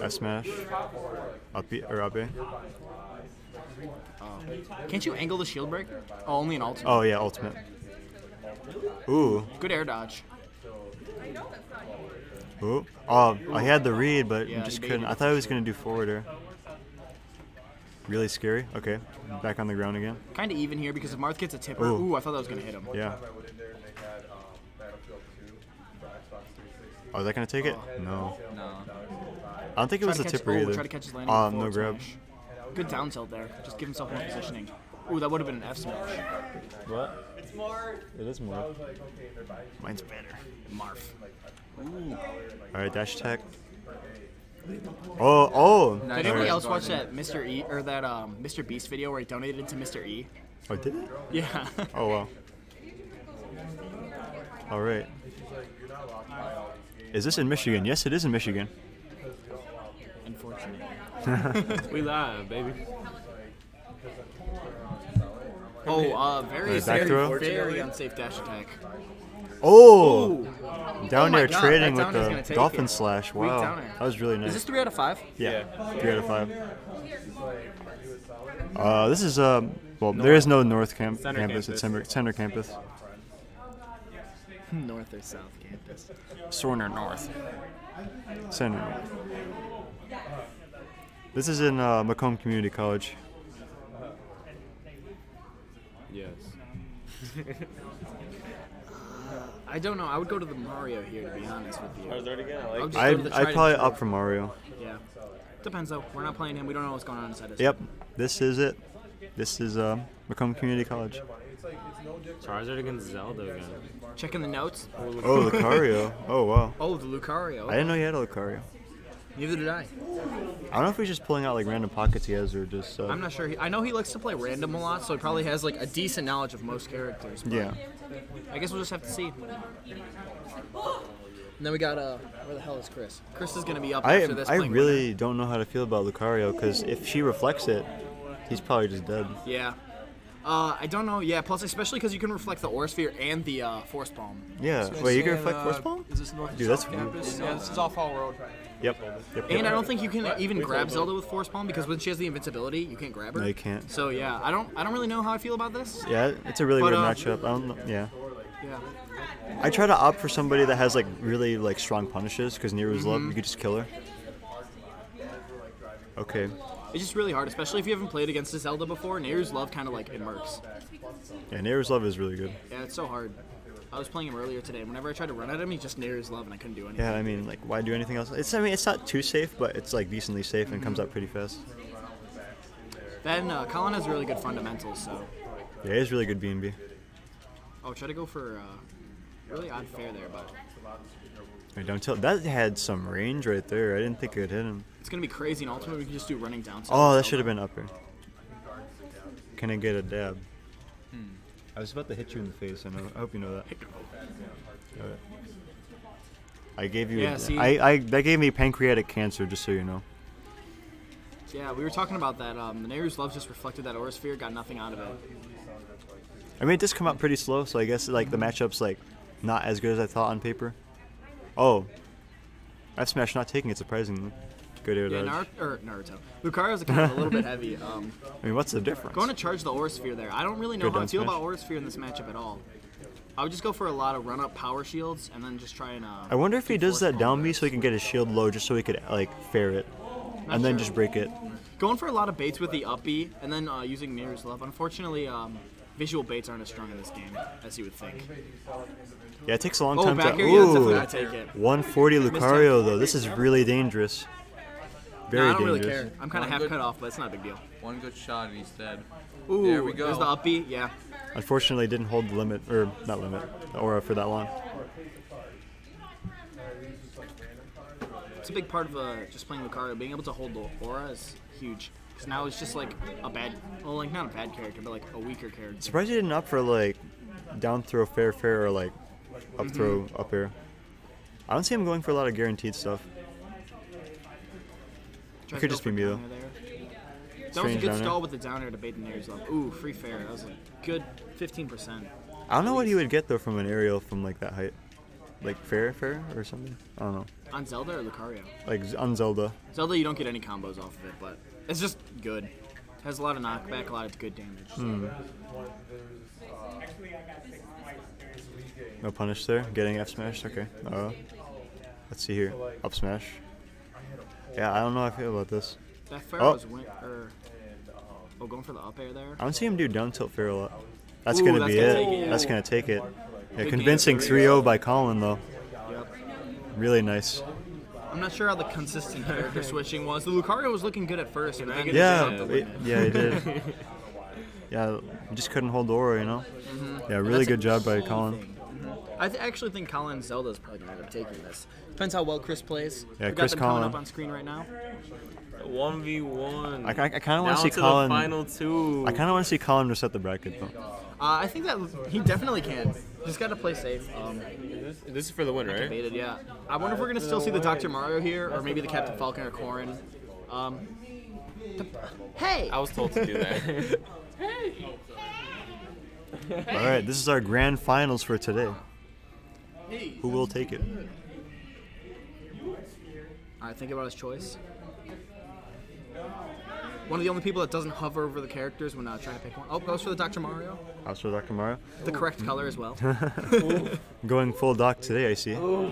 F smash. Up B or up A. Oh. Um, can't you angle the shield break? Oh, only an ultimate. Oh yeah, ultimate. Ooh. Good air dodge. Ooh. Oh, I had the read, but Yeah, just couldn't. I thought I was gonna do forward air. Really scary. Okay, back on the ground again. Kind of even here because if Marth gets a tipper, Ooh. ooh, I thought that was gonna hit him. Yeah. Oh, is that gonna take it? No. No. I don't think it Try was a catch- tipper oh, either. Try to catch his landing. Uh, no forward grab. smash. Good down tilt there. Just give himself more positioning. Ooh, that would have been an F smash. What? It is more. It is more. Mine's better. Marf. All right, dash attack. Oh, oh. Did anybody right. else watch that Mr. E or that um, Mr. Beast video where he donated to Mr. E? Oh, did it? Yeah. Oh wow. All right. Is this in Michigan? Yes, it is in Michigan. Unfortunate. we live, baby. Oh, uh, very, Alright, very, very unsafe dash attack. Oh! Ooh. Down Oh there God, trading that with down air's gonna the dolphin it. slash. Wow, down air. that was really nice. Is this three out of five? Yeah, three out of five. Uh, this is um. Well, there is no North camp- Center campus. It's center, center campus. North or South campus? Sorner North. Center North. This is in uh, Macomb Community College. Yes. I don't know. I would go to the Mario here, to be honest with you. I was already gonna, I like I would it. just go to I'd, the I'd probably true. up for Mario. Yeah. Depends though. We're not playing him. We don't know what's going on inside his. Yep, this is it. This is um, Macomb Community College. Charizard against Zelda again. Checking the notes. Oh, Lucario. Oh, wow. Oh, the Lucario. I didn't know he had a Lucario. Neither did I. I don't know if he's just pulling out like random pockets he has or just. Uh, I'm not sure. He, I know he likes to play random a lot, so he probably has like a decent knowledge of most characters. but Yeah. I guess we'll just have to see. And then we got uh, where the hell is Chris? Chris is gonna be up I after this. I really don't know how to feel about Lucario because if she reflects it, he's probably just dead. Yeah. Uh, I don't know. Yeah, plus especially because you can reflect the aura sphere and the uh, force palm. Yeah. Wait, you can reflect force palm? Is this North Dude, that's South weird. Campus? Yeah, this is off Hall Road. Yep. yep. And yep. I don't think you can even grab Zelda with force palm because when she has the invincibility, you can't grab her. No, you can't. So yeah, I don't I don't really know how I feel about this. Yeah, it's a really But, weird uh, matchup. I don't know. Yeah. Yeah. I try to opt for somebody that has like really like strong punishes because Nayru's love Mhm. you could just kill her. Okay. It's just really hard, especially if you haven't played against a Zelda before. Nayru's love kind of like it mercs. Yeah, Nayru's love is really good. Yeah, it's so hard. I was playing him earlier today, and whenever I tried to run at him, he just Nayru's love, and I couldn't do anything. Yeah, I mean like why do anything else? It's I mean it's not too safe, but it's like decently safe and comes up pretty fast. Then uh, Colin has really good fundamentals, so Yeah, he's really good B and B. oh, try to go for uh, really odd fair there, but Wait, don't tell. That had some range right there. I didn't think it would hit him. it's gonna be crazy. And ultimately, we can just do running down. Oh, that should have been upper. Can I get a dab? I was about to hit you in the face. I know. I hope you know that. Alright. I gave you. Yeah, a, see- I, I that gave me pancreatic cancer, just so you know. Yeah, we were talking about that. Um, the Nayru's love just reflected that aura sphere, got nothing out of it. I mean, it does come out pretty slow, so I guess like the matchup's like not as good as I thought on paper. Oh, F smash not taking it surprisingly. Air Yeah. Naruto, or Naruto. Lucario's kind of a little bit heavy. Um, I mean, what's the difference? Going to charge the Aura Sphere there. I don't really know Good how I feel about Aura Sphere in this matchup at all. I would just go for a lot of run-up power shields and then just try and. Uh, I wonder if he does that down B so he can get his shield low, just so he could like fair it, and then just break it. Going for a lot of baits with the up B and then uh, using Mirror's Love. Unfortunately, um, visual baits aren't as strong in this game as you would think. Yeah, it takes a long Oh, time back to. yeah, that's Ooh, definitely take it. 140 Lucario though. This is really dangerous. Very Nah, I don't really dangerous. care. I'm kind of half good- cut off, but it's not a big deal. One good shot and he's dead. Ooh, there we go. There's the up B, yeah. Unfortunately, it didn't hold the limit or not limit the aura for that long. It's a big part of uh, just playing Lucario. Being able to hold the aura is huge. Because now it's just like a bad, well, like not a bad character, but like a weaker character. Surprised you didn't up for like down throw fair fair or like up Mhm. throw up air. I don't see him going for a lot of guaranteed stuff. It could just be for me though. down air there. That was a good down stall with the down air to bait the Nair's up. Ooh, free fair. That was a good 15%. I don't know what he would get though from an aerial from like that height, like fair fair or something. I don't know. On Zelda or Lucario? Like on Zelda. Zelda, you don't get any combos off of it, but it's just good. Has a lot of knockback, a lot of good damage. Hmm. No punish there. Getting F smash. Okay. Uh, let's see here. Up smash. Yeah, I don't know how I feel about this. That fair Oh, was win- or oh, going for the up air there. I don't see him do down tilt fair a lot. That's Ooh, gonna that's be gonna it. take it, yeah. That's gonna take it. Yeah, Good convincing 3-0 by Colin though. Yep. Really nice. I'm not sure how the consistent character switching was. The Lucario was looking good at first, but then Yeah, it it- yeah, he did. Yeah, he just couldn't hold the aura, you know. Mhm. Yeah, really good job by Colin. thing. I th- actually think Colin Zelda is probably going to end up taking this. Depends how well Chris plays. Yeah, We've Chris got them coming up on screen right now. One v one. I, I, I kind of want to see to Colin. The final two. I kind of want to see Colin reset the bracket though. Uh, I think that he definitely can. Just got to play safe. Um, this, this is for the win, right? Debated, yeah. I wonder if we're gonna still see the Dr. Mario here, or maybe the Captain Falcon or Corrin. Um, the- hey! I was told to do that. Hey! All right, this is our grand finals for today. Who will take it? All right, think about his choice. One of the only people that doesn't hover over the characters when uh, trying to pick one. Oh, goes for the Dr. Mario. House for Dr. Mario. The correct color as well. Going full doc today, I see. All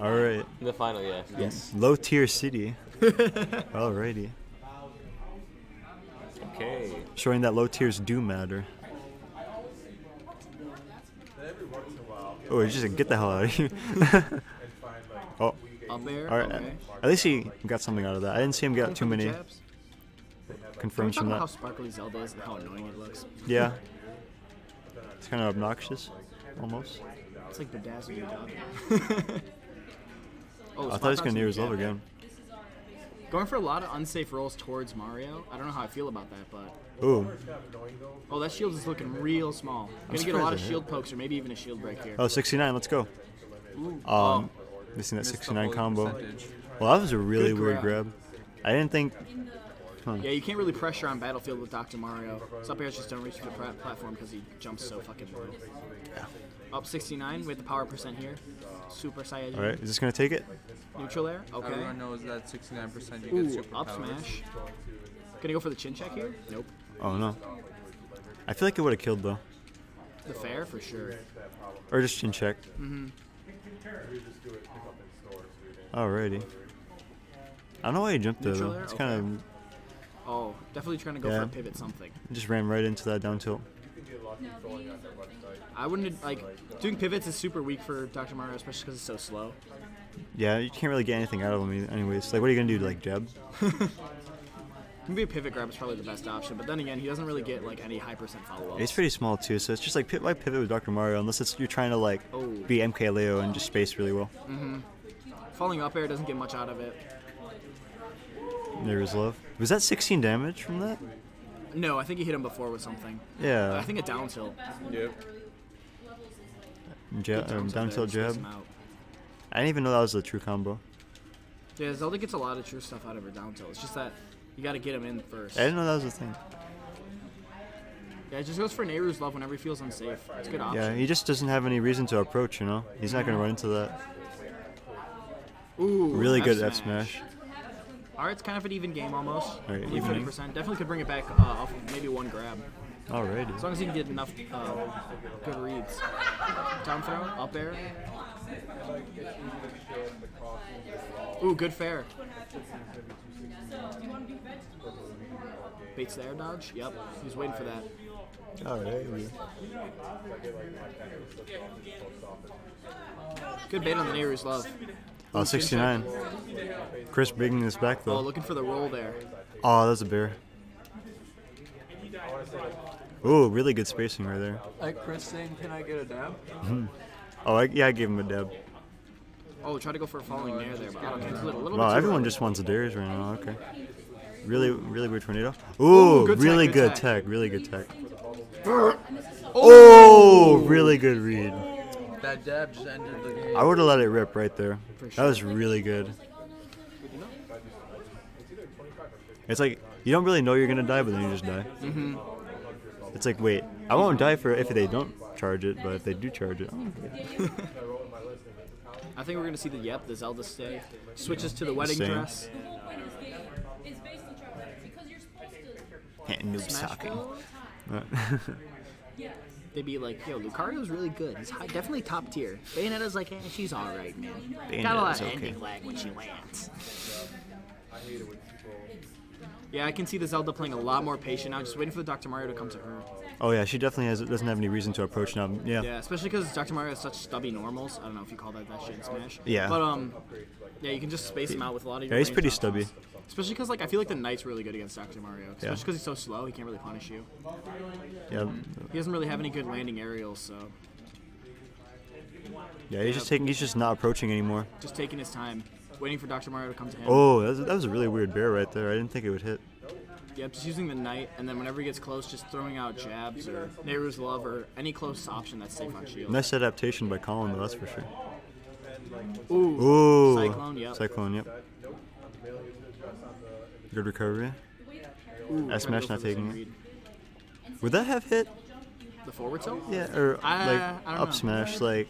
right. The final, yeah. Yes. Low tier city. Alrighty. Okay. Showing that low tiers do matter. Oh, you just get the hell out of here. oh. Up air, All right. okay. At least he got something out of that. I didn't see him get too many jabs. Can we confirms from about how that. sparkly Zelda is and how annoying it looks? Yeah. It's kind of obnoxious, almost. It's like bedazzled dog. oh, I thought he was gonna near his love again. Going for a lot of unsafe rolls towards Mario. I don't know how I feel about that, but Ooh. oh, that shield is looking real small. I'm Gonna get a lot of surprised it hit. shield pokes or maybe even a shield break here. Oh, 69, let's go. Ooh. Um, missing that Missed the 69 combo. percentage. Well, that was a really Good weird grab. grab. I didn't think. Huh. Yeah, you can't really pressure on Battlefield with Dr. Mario. So up airs just don't reach the platform because he jumps so fucking low. Up 69 with the power percent here. Super Saiyajin. All right, is this gonna take it? Neutral air. Okay. Everyone knows that 69% you get Ooh, super up smash. Gonna go for the chin check here? Nope. Oh no. I feel like it would have killed though, The fair for sure. or just chin check. Mm-hmm. Alrighty. I don't know why he jumped there though. air? It's kind of. Oh, definitely trying to go Yeah. for a pivot something. of just ran right into that down tilt. I wouldn't like doing pivots is super weak for Dr. Mario, especially because it's so slow. Yeah, you can't really get anything out of him e- anyways. Like, what are you gonna do? To like jab? Maybe a pivot grab is probably the best option, but then again, he doesn't really get like any high percent follow up. He's pretty small too, so it's just like pi- why pivot with Dr. Mario unless it's you're trying to like Oh. be MK Leo and just space really well. hmm Falling up air doesn't get much out of it. There is love. Was that 16 damage from that? No, I think he hit him before with something. Yeah. I think a down tilt. Yep. Ja- um, down tilt jab. space him out. I didn't even know that was a true combo. Yeah, Zelda gets a lot of true stuff out of her down tilt. It's just that you got to get him in first. I didn't know that was a thing. Yeah, it just goes for Nayru's love whenever he feels unsafe. It's a good option. Yeah, he just doesn't have any reason to approach. You know, he's not gonna run into that. Ooh, really good F F-smash. Alright, it's kind of an even game almost. Alright, Only evening. 30%. Definitely could bring it back uh, off of maybe one grab. Alrighty. As long as he can get enough uh, good reads. Down throw, up air. Ooh, good fair. Baits the air dodge. Yep, he's waiting for that. Alrighty. Good bait on the Nayru's love. Oh, Ooh, chin check. 69. Chris bringing this back though. Oh, looking for the roll there. Oh, that's a bear. Ooh, really good spacing right there. Like Chris saying, can I get a dab? Mhm. Oh, I, yeah, I gave him a dab. Oh, try to go for a falling nair there, but I don't think it's a little, little Wow, everyone just wants a dares right now. Okay. Really, really weird tornado. Ooh, Ooh, good tech, really good good tech. tech. Really good tech. Oh, really good read. That dab just ended the game. I would have let it rip right there. For That was really good. It's like you don't really know you're gonna die, but then you just die. Mhm. It's like wait, I won't die for if they don't charge it, but if they do charge it, I think we're gonna see the yep, the Zelda stay. Switches to the wedding Same. dress. Can't noob Smash talking. go? Uh, They'd be like, yo, Lucario's really good. He's high, definitely top tier. Bayonetta's like, eh, she's alright, man. Got a lot Bayonetta's of okay. ending lag when she lands. Yeah, I can see the Zelda playing a lot more patient now, just waiting for the Dr. Mario to come to her. oh yeah, she definitely has doesn't have any reason to approach now. Yeah. Yeah, especially because Dr. Mario has such stubby normals. I don't know if you call that that shit in Smash. Yeah. But um, yeah, you can just space him out with a lot of. your. Yeah, he's pretty stubby. Especially because like I feel like the Knight's really good against Dr. Mario. Especially Yeah. because he's so slow, he can't really punish you. Yeah. He doesn't really have any good landing aerials, so Yeah, he's just taking. He's just not approaching anymore. just taking his time, waiting for Dr. Mario to come to him. Oh, that was, that was a really weird bear right there. I didn't think it would hit. Yep, just using the Knight, and then whenever he gets close, just throwing out jabs or Nayru's Love or any close option that's safe on shield. Nice adaptation by Colin, though. That's for sure. Ooh. Ooh. Cyclone, yep. Cyclone, yep. Good recovery. Ooh, S smash not to go for the taking it. Would that have hit? The forward tilt? Yeah, or I- like I up know. smash, like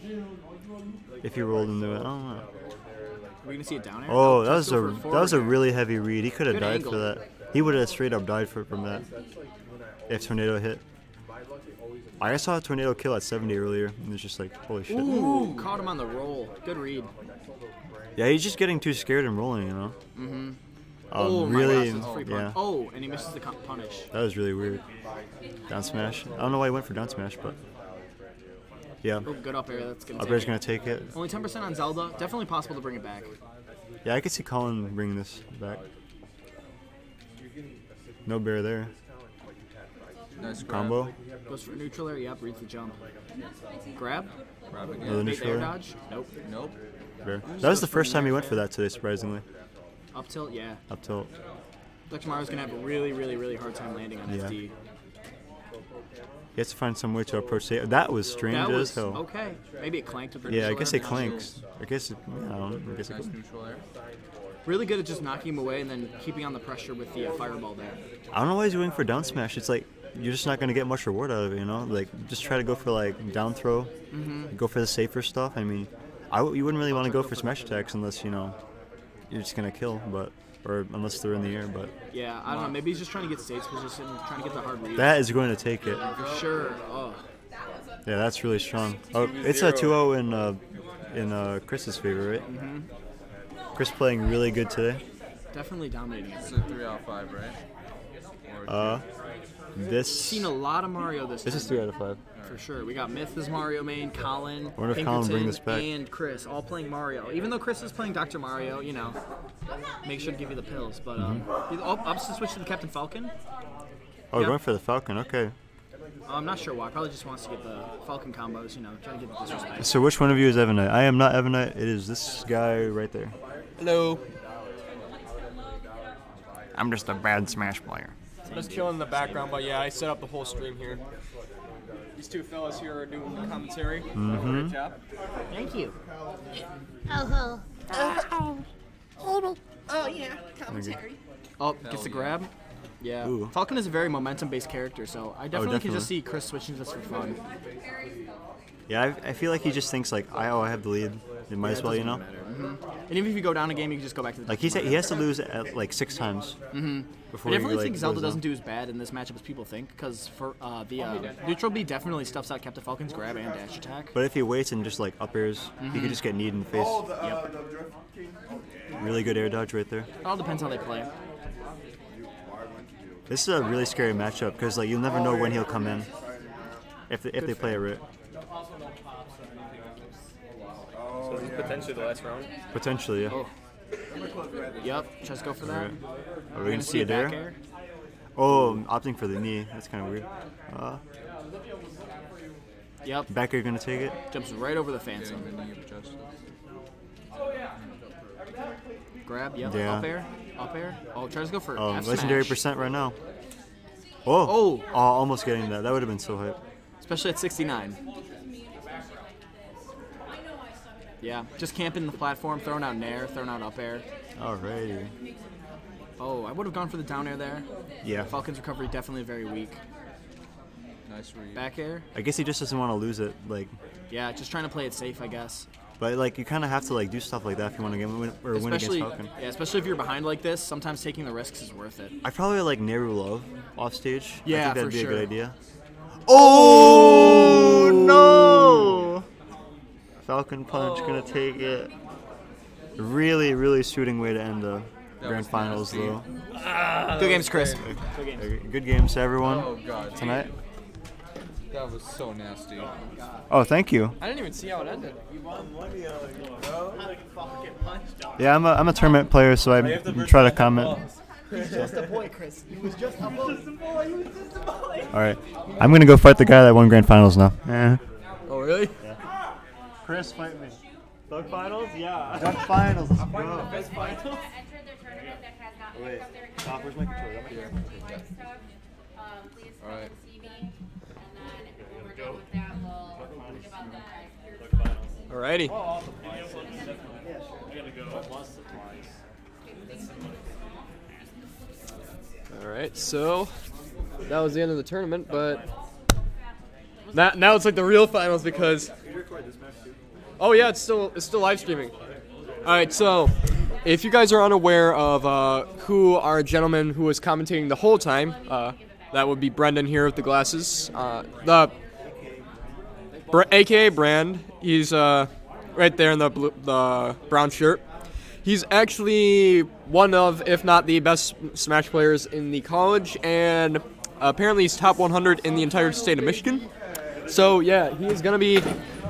if you rolled into it. I don't know. We're gonna see a down air. Oh, that was a that was a really heavy read. He could have died angle. for that. He would have straight up died for, from that if tornado hit. I saw a tornado kill at 70 earlier, and it's just like holy shit. Ooh, caught him on the roll. Good read. Yeah, he's just getting too scared and rolling, you know. Mm-hmm. Um, oh my really, gosh, that's free yeah. Oh, and he misses the punish. That was really weird. Down smash. I don't know why he went for down smash, but yeah. Oh, good up air. That's gonna. Up air's gonna take it. Only 10% on Zelda. Definitely possible to bring it back. Yeah, I could see Colin bringing this back. No bear there. Nice grab. Combo. Goes for neutral air. Yep, reads the jump. Grab. Grab again. Another neutral air air. dodge. Nope. Nope. Bear. That was the first time he went for that today, surprisingly. Up tilt. Yeah. Up tilt. Dr. Mario's gonna have a really, really, really hard time landing on Yeah. FD. He has to find some way to approach. sa- That was strange That as was hell. okay. Maybe it clanked with the Yeah, I guess it clanks. I guess. It, yeah, I don't know. I guess it Nice could. neutral air. Really good at just knocking him away and then keeping on the pressure with the uh, fireball there. I don't know why he's going for down smash. It's like you're just not gonna get much reward out of it, you know. Like just try to go for like down throw, Mhm. go for the safer stuff. I mean, I w- you wouldn't really want to go for smash attacks unless you know you're just gonna kill, but or unless they're in the air. But Yeah, I don't know. Maybe he's just trying to get stage position, trying to get the hard read. that is going to take it. for sure. Oh, Yeah, that's really strong. Oh, it's a 2-0 in uh, in uh, Chris's favor, right? Mhm. Chris playing really good today. definitely dominating. It's a three out of five, right? Or Uh, this Seen a lot of Mario this. This is three out of five. For sure. We got Myth as Mario main, Colin, I wonder if Colin bring this back. and Chris all playing Mario. Even though Chris is playing Dr. Mario, you know, make sure to give you the pills. But um, Mm-hmm. he's- oh, up to switch to the Captain Falcon. Oh, Yep. going for the Falcon. Okay. I'm not sure why. Probably just wants to get the Falcon combos. You know, trying to get the disrespect. So which one of you is Evanite? I am not Evanite. It is this guy right there. Hello. I'm just a bad Smash player. Just chilling in the background, but yeah, I set up the whole stream here. These two fellas here are doing the commentary. Mhm. Great job. Thank you. Oh, oh. Oh, oh yeah, commentary. Oh, gets the grab. Yeah. Ooh. Falcon is a very momentum-based character, so I definitely, can just see Chris switching to this for fun. Yeah, I, I feel like he just thinks like, I oh I have the lead. It might Yeah, as well, you know. matter. Mhm. And even if you go down a game, you can just go back to the. Like he said, he has to lose at like six times Mm-hmm. before I he definitely like, think Zelda doesn't down. do as bad in this matchup as people think, because for uh, the uh, neutral B definitely stuffs out Captain Falcon's grab and dash attack. But if he waits and just like up airs, he Mhm. could just get kneed in the face. Yep. Really good air dodge right there. It all depends how they play. This is a really scary matchup because like you'll never know when he'll come in. If they, if they play it right. So this is potentially the last round. Potentially, yeah. Yep, just go for that. Alright. Are we We're gonna see a back dare? air. Oh, I'm opting for the knee. That's kind of weird. Uh, Yep. back air gonna take it. Jumps right over the Phantom. Grab, yep. Yeah. Up air, up air. Oh, try to go for Oh, F legendary smash. percent right now. Oh. Oh. almost getting that. That would have been so hype. Especially at 69. Yeah, just camping the platform, throwing out nair, throwing out up air. Alrighty. Oh, I would have gone for the down air there. Yeah. Falcon's recovery definitely very weak. Nice read. Back air. I guess he just doesn't want to lose it. Like, Yeah, just trying to play it safe, I guess. but like you kind of have to like do stuff like that if you want to get win or win against Especially, Falcon. yeah, especially if you're behind like this. Sometimes taking the risks is worth it. I probably like Nayru Love off stage. I Yeah, think that'd for be a sure. good idea. Oh, oh no! Falcon Punch gonna take it. Really, really shooting way to end the That grand finals nasty. though. Ah, Good games, Chris. Good games. Good games to everyone Oh, God. tonight. That was so nasty. Oh, thank you. I didn't even see how it ended. Yeah, I'm a, I'm a tournament player, so I try to comment. He's just a boy, Chris. He was just a boy. He was just a boy. All right, I'm gonna go fight the guy that won grand finals now. Eh. Oh, really? Chris, fight me. Dog finals? Yeah. Dog finals, let's I'm fighting go. the best finals. Wait, stop. Where's my controller? Alright. Alrighty. Alright, so that was the end of the tournament, but now, now it's like the real finals because Oh yeah, it's still it's still live streaming. All right, so if you guys are unaware of uh, who our gentleman who was commentating the whole time, uh, that would be Brendan here with the glasses. Uh, the Br- AKA Brand. He's uh, right there in the blue, the brown shirt. He's actually one of, if not the best Smash players in the college, and apparently he's top 100 in the entire state of Michigan. So yeah, he is gonna be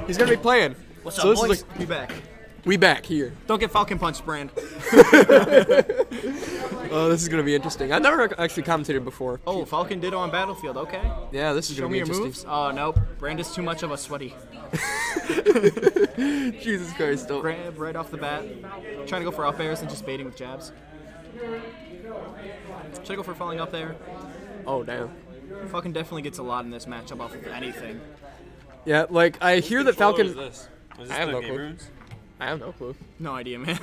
he's gonna be playing. What's so up, boys? Is like, we back. we back here. Don't get Falcon Punch, Brand. Oh, this is gonna be interesting. I've never actually commentated before. Oh, Falcon Ditto on Battlefield. Okay. Yeah, this is Show gonna me be your interesting. moves. Oh nope, Brand is too much of a sweaty. Jesus Christ! Don't. Grab right off the bat. Trying to go for up airs and just baiting with jabs. Should I go for falling up there? Oh damn. Falcon definitely gets a lot in this matchup off of anything. Yeah, like I hear that controller Falcon. Is this? I have the no Game clue. Rooms? I have no clue. No idea, man.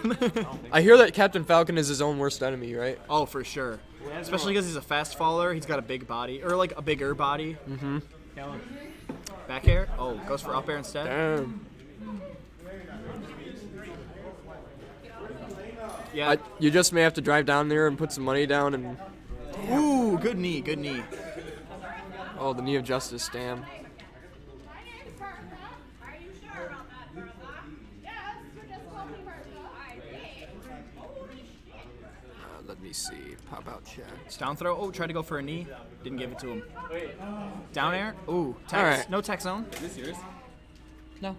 I hear that Captain Falcon is his own worst enemy, right? oh, for sure. Especially because he's a fast faller. He's got a big body, or like a bigger body. Mm-hmm. Back air. Oh, goes for up air instead. Damn. Yeah. I, you just may have to drive down there and put some money down and. Ooh, good knee, good knee. Oh, the knee of justice, damn. Uh, let me see. Pop out chat. It's down throw. Oh, tried to go for a knee. Didn't give it to him. Down air. Ooh, text. All right. No tech zone. Is this yours? No.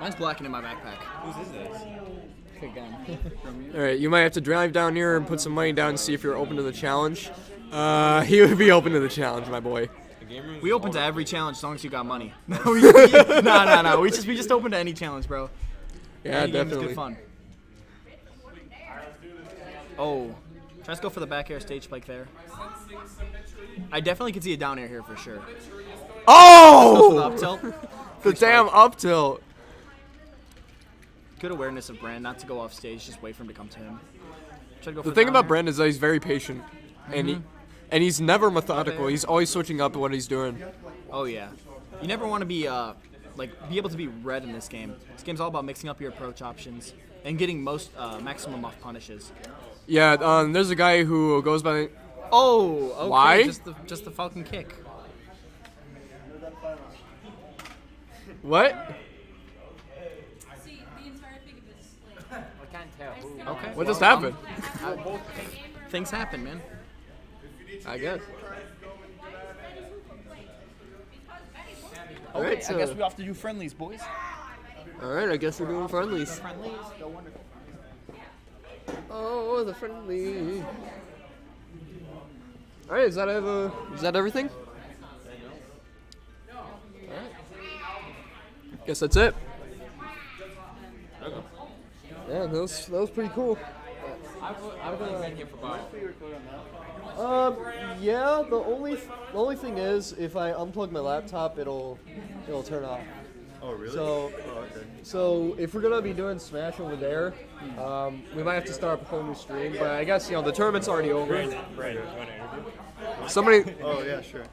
Mine's blacking in my backpack. Whose is this? Again. All right, you might have to drive down here and put some money down and see if you're open to the challenge. Uh, he would be open to the challenge, my boy. We open to every challenge as long as you got money. no, we- no, no, no. We just we just open to any challenge, bro. Yeah, Any game is definitely. good fun. Oh, tries to go for the back air stage spike there. I definitely can see a down air here for sure. Oh! The up tilt. The damn up tilt. Good awareness of Brand not to go off stage, just wait for him to come to him. Try to The for thing about air. Brent is that he's very patient, and he, Mhm. and he's never methodical. He's always switching up what he's doing. Oh yeah, you never want to be uh, like be able to be read in this game. This game's all about mixing up your approach options and getting most uh, maximum off punishes. Yeah, um, there's a guy who goes by. Oh, okay. Why? Just the just the Falcon kick. What? Okay. What just happened? um, things happen, man. I guess. Okay, Alright, I guess we have to do friendlies, boys. All right, I guess we're doing friendlies. Oh, the friendly. All right, is that a, is that everything? Alright. Guess that's it. Yeah, that was that was pretty cool. I've been here for about. Um, yeah. The only the only thing is, if I unplug my laptop, it'll it'll turn off. Oh, really? So, Oh, okay. so if we're gonna be doing Smash over there, um, we might have to start up a whole new stream. But I guess you know the tournament's already over. Right. Somebody. Oh yeah, sure.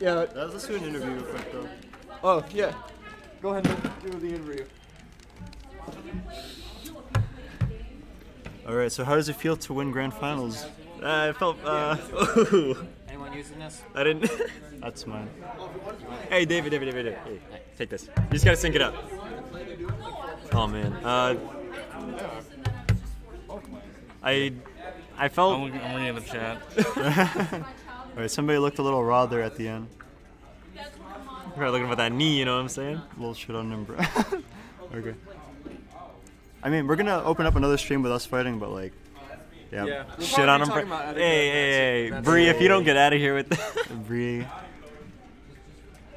Yeah. Let's let's do an interview real quick though. Oh yeah. Go ahead and do the interview. All right. So how does it feel to win grand finals? Uh, I felt. Uh, ooh. Using this? I didn't. That's mine. hey, David, David, David, David. Hey, take this. You just gotta sync it up. Oh man. Uh, I, I felt. I'm, I'm reading the chat. All right. Somebody looked a little raw there at the end. Probably looking for that knee. You know what I'm saying? A little shit on him, bro. okay. I mean, we're gonna open up another stream with us fighting, but like, yeah. Yeah. We'll Shit on him. talking bro. Hey, hey, hey, Bree, if you don't get out of here with that. Bree.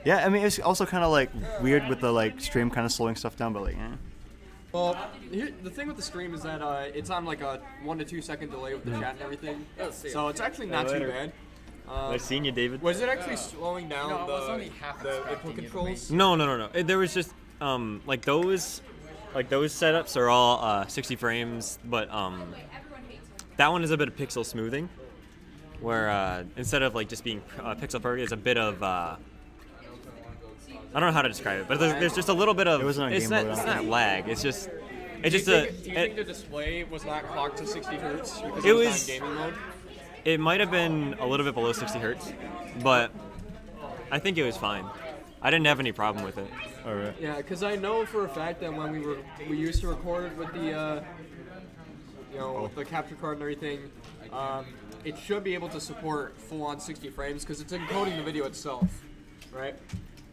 Yeah, I mean, it's also kind of like weird with the like stream kind of slowing stuff down, but like, eh. Well, here, the thing with the stream is that uh, it's on like a one to two second delay with the chat and everything, so it's actually Hey, not too bad. Um, Nice seeing you, David. Was it actually slowing down No, the, was only half the input controls? No, no, no, no. It- There was just um like those, like those setups are all uh, 60 frames, but um that one is a bit of pixel smoothing, where uh, instead of like just being uh, pixel perfect, it's a bit of uh, I don't know how to describe it, but there's, there's just a little bit of It wasn't on it's game not mode, it's don't lag. It's just it's do just you a think, do you it- think the display was not clocked to 60 hertz because It it, was, was- not in gaming mode? it might have been a little bit below 60 hertz, but I think it was fine. I didn't have any problem with it. All right. Yeah, because I know for a fact that when we were we used to record with the uh, you know with the capture card and everything, um, it should be able to support full on 60 frames because it's encoding the video itself, right?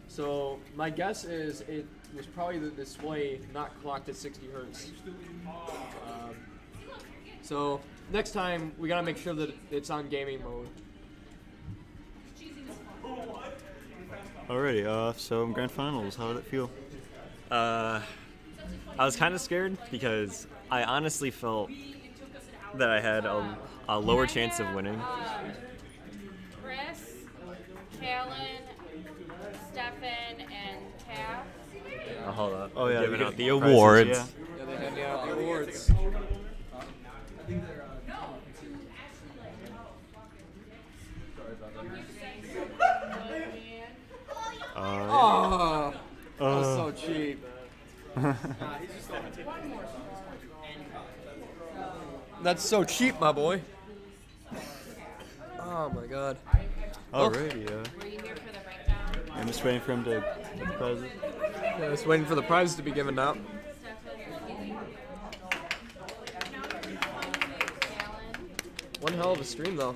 So my guess is it was probably the display not clocked at 60 hertz. Um, so next time we gotta make sure that it's on gaming mode. Alrighty. Uh, so grand finals. How did it feel? Uh, I was kind of scared because I honestly felt that I had a, a lower chance of winning. Chris, Colin, Stefan, and Toph. Oh, hold up. Oh, yeah, giving out get the prizes, awards. yeah. Yeah, they had yeah, sports. Uh, Oh, that was uh. so cheap. That's so cheap, my boy. Oh my god. Alrighty, uh. I'm just waiting for him to get the prizes. Yeah, just waiting for the prizes to be given out. One hell of a stream, though.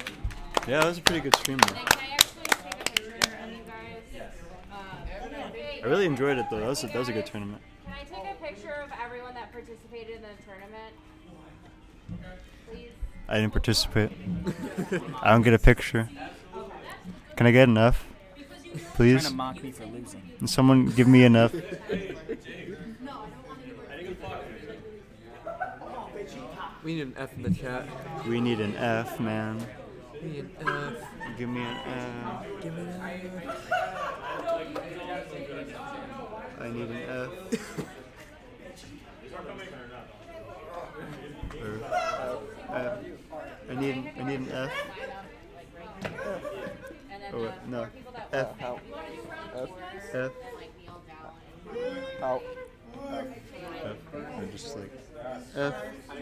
Yeah, that was a pretty good stream though. I really enjoyed it though. That was a, that was a good tournament. Can I take a picture of everyone that participated in the tournament? Please. I didn't participate. I don't get a picture. Can I get an F? Please? Trying to mock me for losing. Can someone give me an F? We need an F in the chat. We need an F, man. We need an F. Give me an F. Give me an F. I need an F. Or F. Need I need an F. Oh wait, no. F. F. F. Out. F. Or just like F.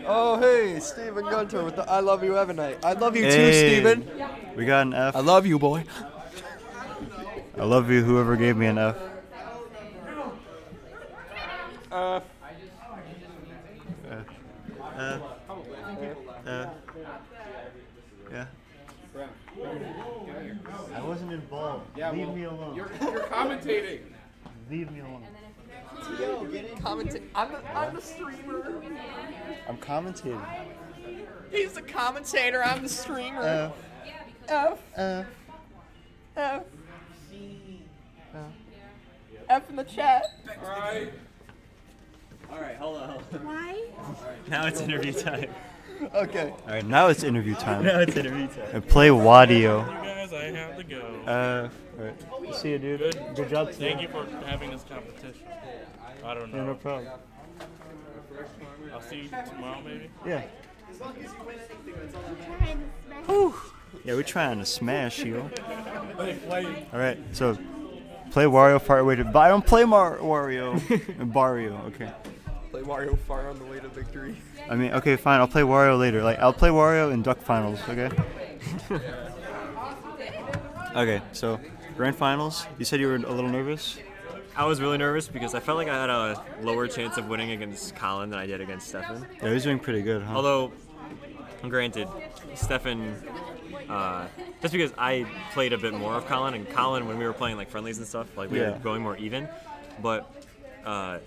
Oh, hey, Steven Gunter with the I Love You Evanite. I love you too, Hey, Steven. We got an F. I love you, boy. I love you, whoever gave me an F. Uh, F. F. F. wasn't involved. Yeah, Leave well, me alone. You're, you're commentating. Leave me alone. Yo, get in. Commenta- I'm the, I'm the streamer. I'm commentating. He's the commentator. I'm the streamer. F. F. F. F. F in the chat. Alright. Alright, hold on. Why? Now it's interview time. Okay. All right, now it's interview time. Now it's interview time. And play Wario. Guys, I have to go. Uh, all right. See you, dude. Good. Good job today. Thank you for having this competition. I don't know. Yeah, no problem. I'll see you tomorrow, maybe. Yeah. Whew. Yeah, we're trying to smash you. Wait, wait. All right, so play Wario far away to. But I don't play Mar- Wario. Mario. Okay. Play Mario far on the way to victory. I mean, okay, fine. I'll play Wario later. Like, I'll play Wario in Duck Finals. Okay. okay. So, Grand Finals. You said you were a little nervous. I was really nervous because I felt like I had a lower chance of winning against Colin than I did against Stefan. Yeah, he was doing pretty good, huh? Although, granted, Stefan, uh, just because I played a bit more of Colin, and Colin, when we were playing like friendlies and stuff, like we Yeah. were going more even, but uh,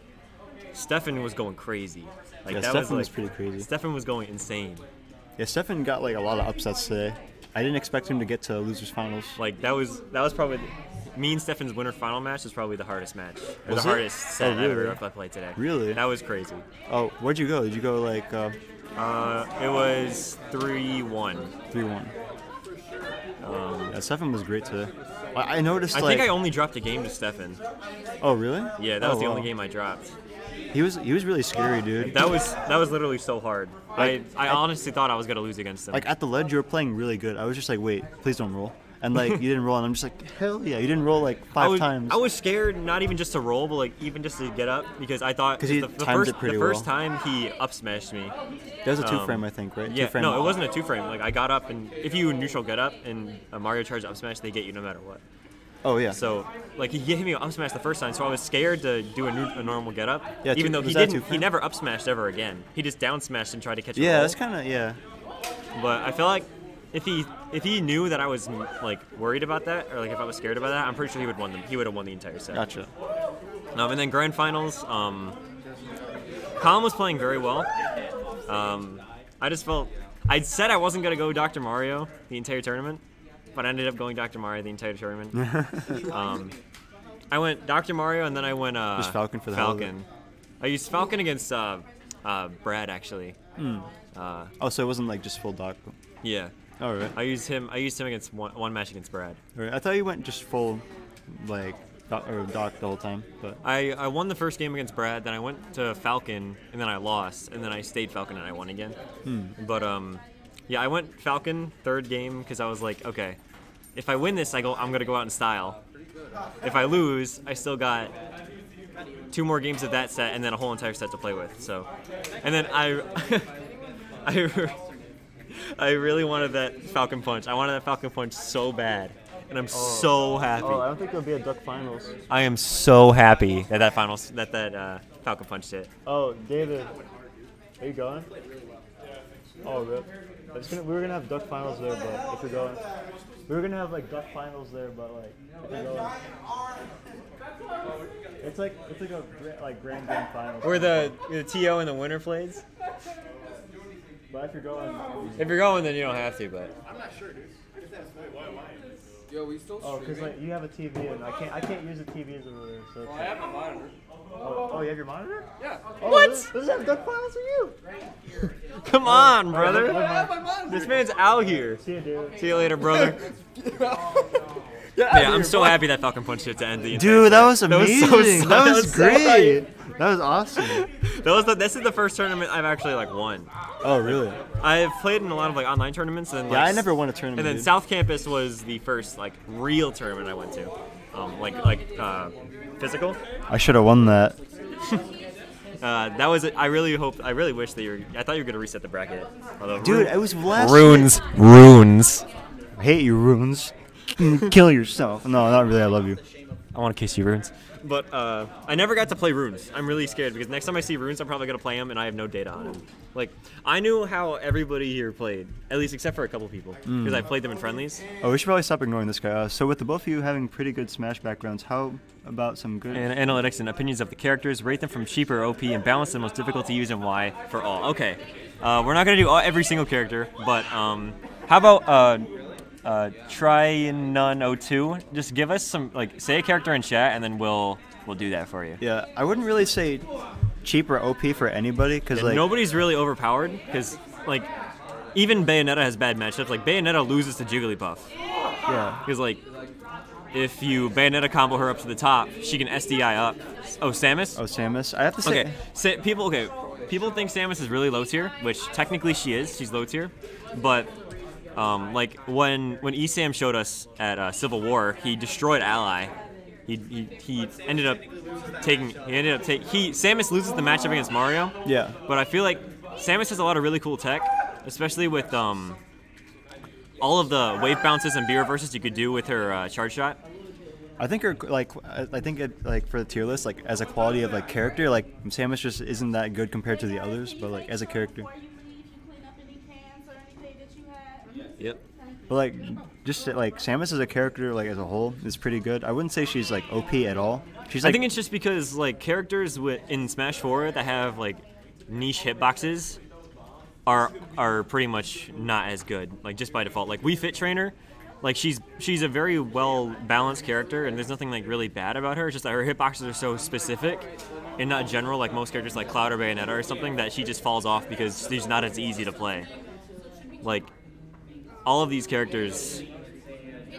Stefan was going crazy. Like Yeah, that Stefan was, like, was pretty crazy. Stefan was going insane. Yeah, Stefan got like a lot of upsets today. I didn't expect him to get to losers finals. Like that was that was probably me and Stefan's winner final match was probably the hardest match, or Was the it? hardest set Oh, really? ever played today. Really? That was crazy. Oh, where'd you go? Did you go like uh, Uh, it was three one. three one? Um, Yeah, Stefan was great today. I, I noticed. I like, think I only dropped a game to Stefan. Oh really? Yeah, that Oh, was the only game I dropped. He was he was really scary, dude. That was that was literally so hard. I, I I- honestly thought I was gonna lose against him. Like at the ledge, you were playing really good. I was just like, wait, please don't roll. And like you didn't roll, and I'm just like, hell yeah, you didn't roll like I five was, times. I was scared, not even just to roll, but like even just to get up because I thought 'Cause he the, the timed first it pretty the first well. time he up smashed me. That was a two um, frame, I think, right? Yeah, Two frame. no, it wasn't a two frame. Like I got up, and if you neutral get up and a Mario charge up smash, they get you no matter what. Oh yeah. So like he gave me up smash the first time, so I was scared to do a, new, a normal get up. Yeah, even two- though he didn't, he never up smashed ever again. He just down smashed and tried to catch. Yeah, that's kind of yeah. But I feel like if he if he knew that I was like worried about that or like if I was scared about that, I'm pretty sure he would won them. He would have won the entire set. Gotcha. Um, and then grand finals, um, Colin was playing very well. Um, I just felt I said I wasn't gonna go Dr. Mario the entire tournament, but I ended up going Dr. Mario the entire tournament. um, I went Dr. Mario and then I went uh, Just Falcon for the hell of it. Falcon. I used Falcon against uh, uh, Brad actually. Hmm. Uh, Oh, so it wasn't like just full doc. yeah. All right. I used him. I used him against one, one match against Brad. All right. I thought you went just full, like Doc, or Doc the whole time. But I, I won the first game against Brad, then I went to Falcon, and then I lost, and then I stayed Falcon and I won again. Hmm. But um, yeah, I went Falcon third game because I was like, okay, if I win this, I go, I'm gonna go out in style. If I lose, I still got two more games of that set and then a whole entire set to play with. So, and then I, I, I really wanted that Falcon Punch. I wanted that Falcon Punch so bad, and I'm so happy. Oh, I don't think there'll be a Duck Finals. I am so happy that that finals that that uh, Falcon Punch hit. Oh, David, are you going? Oh, rip. It's gonna, we were gonna have Duck Finals there, but if you're going, we were gonna have like Duck Finals there, but like if you're going, it's like it's like a like Grand Grand Finals. Where the the TO and the winter plays. But if you're going, If you're going, then you don't have to. But I'm not sure, dude. I just asked Wait, why am I? Yo, we still Oh, because like you have a TV and I can't I can't use the TV as a ruler. So Well, I have like- a monitor. Oh, oh, you have your monitor? Yeah. Oh, What? Does, does it have Thug Finals for you? come on, brother. never mind. This man's out here. See you, dude. See you later, brother. yeah, I'm so happy that Falcon Punch hit to end the. entire Dude, that set. was so amazing. so- That was great. That was awesome. That was the, this is the first tournament I've actually like won. Oh, really? I've played in a lot of like online tournaments and Yeah, I never won a tournament, And then dude. South Campus was the first like real tournament I went to, um, like like uh, physical. I should have won that. Uh, that was it. I really hope. I really wish that you. were I thought you were gonna reset the bracket. Although Dude, Ru- it was last Runes. Runes. I hate you, runes. Kill yourself. No, not really. I love you. I want to kiss you, Runes. But uh, I never got to play runes. I'm really scared because next time I see runes, I'm probably gonna play them, and I have no data on them. Like I knew how everybody here played, at least except for a couple people, because Mm. I played them in friendlies. Oh, we should probably stop ignoring this guy. Uh, so, with the both of you having pretty good Smash backgrounds, how about some good? And analytics and opinions of the characters, rate them from cheaper OP, and balance the most difficult to use and why for all. Okay, uh, we're not gonna do all, every single character, but um, how about uh, try none 02? Just give us some like say a character in chat, and then we'll we'll do that for you. Yeah, I wouldn't really say cheap or OP for anybody because like nobody's really overpowered because like even Bayonetta has bad matchups. Like Bayonetta loses to Jigglypuff. Yeah. Because like if you Bayonetta combo her up to the top, she can SDI up. Oh, Samus. Oh, Samus. I have to say. Okay, Sa- people. Okay, people think Samus is really low tier, which technically she is. She's low tier, but. Um, like when when Esam showed us at uh, Civil War, he destroyed Ally. He, he, he ended up taking he ended up take he Samus loses the matchup against Mario. Yeah. But I feel like Samus has a lot of really cool tech, especially with um all of the wave bounces and B reverses you could do with her uh, charge shot. I think her like I I think it like for the tier list like as a quality of like character like Samus just isn't that good compared to the others, but like as a character. Yep. But like just like Samus as a character like as a whole is pretty good. I wouldn't say she's like OP at all. She's Like, I think it's just because like characters wi- in Smash 4 that have like niche hitboxes are are pretty much not as good. Like just by default. Like Wii Fit Trainer, like she's she's a very well balanced character and there's nothing like really bad about her. It's just that her hitboxes are so specific and not general like most characters like Cloud or Bayonetta or something that she just falls off because she's not as easy to play. Like all of these characters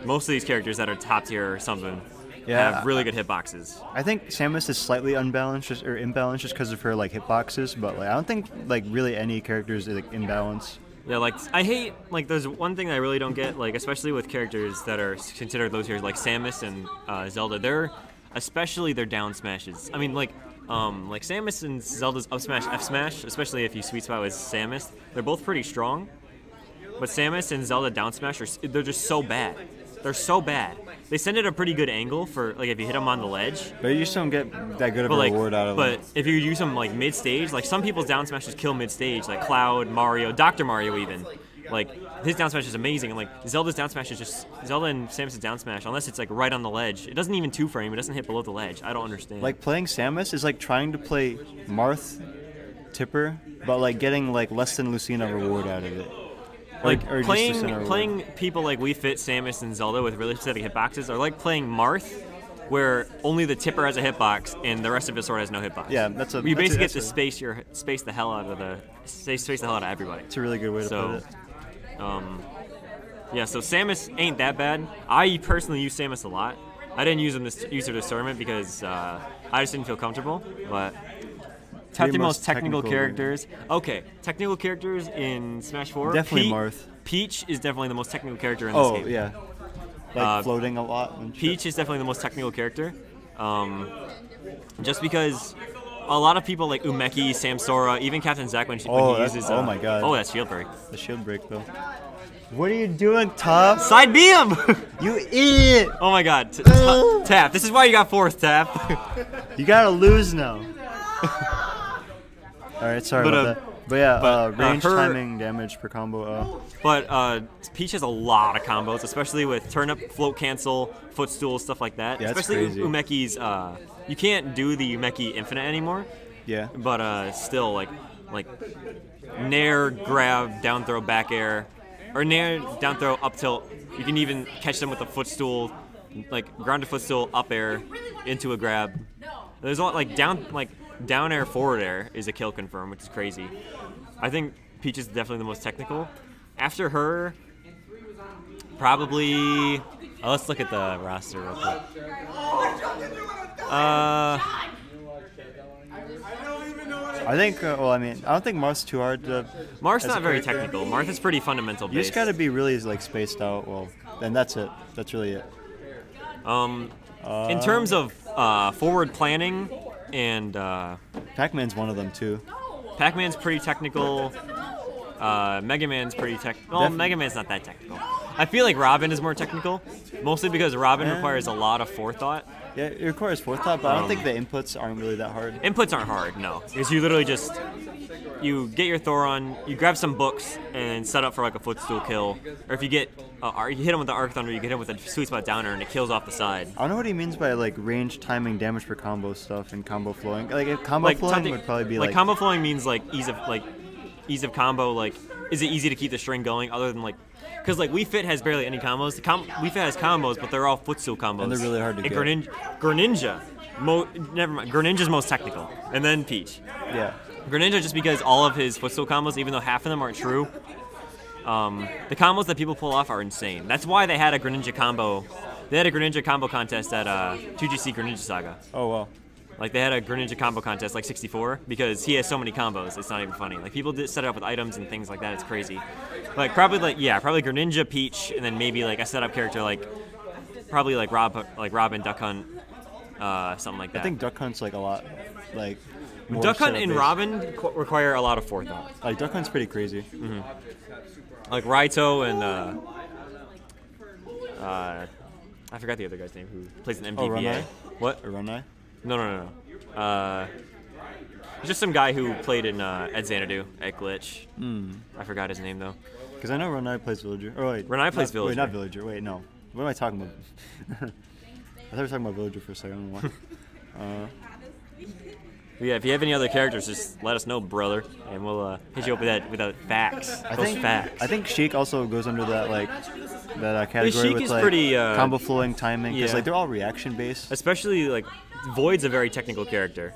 most of these characters that are top tier or something Yeah. have really good hitboxes. I think Samus is slightly unbalanced just, or imbalanced just because of her like hitboxes, but like I don't think like really any characters is like imbalanced. Yeah, like I hate like there's one thing I really don't get like especially with characters that are considered low tiers like Samus and uh, Zelda. They're especially their down smashes. I mean like um, like Samus and Zelda's up smash F smash, especially if you sweet spot with Samus, they're both pretty strong. But Samus and Zelda down smash, are, they're just so bad. They're so bad. They send it a pretty good angle for like if you hit them on the ledge. But you just don't get that good of But a like, reward out of it. but it. if you use them like mid stage, like some people's down smashes kill mid stage, like Cloud, Mario, Doctor Mario even. Like his down smash is amazing, and like Zelda's down smash is just Zelda and Samus's down smash. Unless it's like right on the ledge, it doesn't even two frame. It doesn't hit below the ledge. I don't understand. Like playing Samus is like trying to play Marth Tipper, but like getting like less than Lucina reward out of it. Or- like or just playing playing people like Wii Fit, Samus, and Zelda with really specific hitboxes are like playing Marth, where only the tipper has a hitbox and the rest of his sword has no hitbox. Yeah, that's a- You that's a- basically that's get to a- space your space the hell out of the space space the hell out of everybody. It's a really good way to so, put it. Um, yeah, so Samus ain't that bad. I personally use Samus a lot, I didn't use them this use her this tournament because uh, I just didn't feel comfortable. But top the most technical, technical- characters. Okay, technical characters in Smash Four. Definitely Pe- Marth. Peach is definitely the most technical character in Oh, this game. yeah. Like Uh, floating a lot. Peach is definitely the most technical character. Um, just because a lot of people like Umeki, Samsora, even Captain Zack when she when Oh, he that's- uses. oh uh, my god. Oh, that's shield break. The shield break though. What are you doing, Toph? Side beam! you idiot! Oh my god. T- t- tap. This is why you got fourth, Toph. You gotta lose now. Alright, sorry But, about uh, that. But yeah, but, uh, uh, range, her- timing, damage per combo. Uh, But uh, Peach has a lot of combos, especially with turnip, float cancel, footstool, stuff like that. Yeah, especially crazy. Umeki's. Uh, you can't do the Umeki Infinite anymore. Yeah. But uh, still, like, like nair, grab, down throw, back air, or nair, down throw, up tilt. You can even catch them with a footstool, like ground to footstool, up air, into a grab. There's a lot like down, like down air, forward air is a kill confirm, which is crazy. I think Peach is definitely the most technical. After her, probably. Oh, let's look at the roster real quick. Uh, I think. Uh, well, I mean, I don't think Marth's too hard to. Marth's not very technical. Marth is pretty fundamental You just gotta be really like spaced out. Well, then that's it. That's really it. Um, Uh, in terms of uh, forward planning and uh, Pac-Man's one of them too. Pac-Man's pretty technical. Uh, Mega Man's pretty tech. Well, Def- Mega Man's not that technical. I feel like Robin is more technical, mostly because Robin Eh. requires a lot of forethought. Yeah, it requires forethought, but I don't Um, think the inputs aren't really that hard. Inputs aren't hard, no, because you literally just you get your Thoron, you grab some books and set up for like a footstool kill, or if you get uh, you hit him with the Arc Thunder, you get him with a sweet spot downer and it kills off the side. I don't know what he means by like range, timing, damage per combo stuff and combo flowing. Like if combo flowing would probably be like, like, combo flowing means like ease of like ease of combo. Like, is it easy to keep the string going other than like because like Wii Fit has barely any combos. Com- Wii Fit has combos, but they're all footstool combos. And they're really hard to and get. Greninja, Greninja, mo- never mind. Greninja's most technical, and then Peach. Yeah. Greninja just because all of his footstool combos, even though half of them aren't true, um, the combos that people pull off are insane. That's why they had a Greninja combo. They had a Greninja combo contest at uh, 2GGC Greninja Saga. Oh wow. Like they had a Greninja combo contest like 64 because he has so many combos. It's not even funny. Like people did set it up with items and things like that. It's crazy. Like probably like yeah, probably Greninja, Peach, and then maybe like a setup character like probably like Rob like Robin, Duck Hunt, uh, something like that. I think Duck Hunt's like a lot, like. Duck Hunt and. Robin qu- require a lot of forethought. Like Duck Hunt's pretty crazy. hmm Like Raito and uh, uh, I forgot the other guy's name who plays an Oh, MVPA. Ranai? what? Ranai? No, no, no, no. Uh, just some guy who played in uh, Ed Xanadu at Glitch. Hmm. I forgot his name though. Because I know Ranai plays Villager. Oh wait. Ranai plays not, Wait, not Villager. Villager. Wait, no. What am I talking about? I thought we were talking about Villager for a second. I don't know why. uh, yeah, if you have any other characters, just let us know, brother, and we'll uh, hit you up with that with that facts. I Those think facts. I think Sheik also goes under that like that uh, category Sheik with is like pretty, uh, combo flowing timing because yeah. like they're all reaction based. Especially like Void's a very technical character.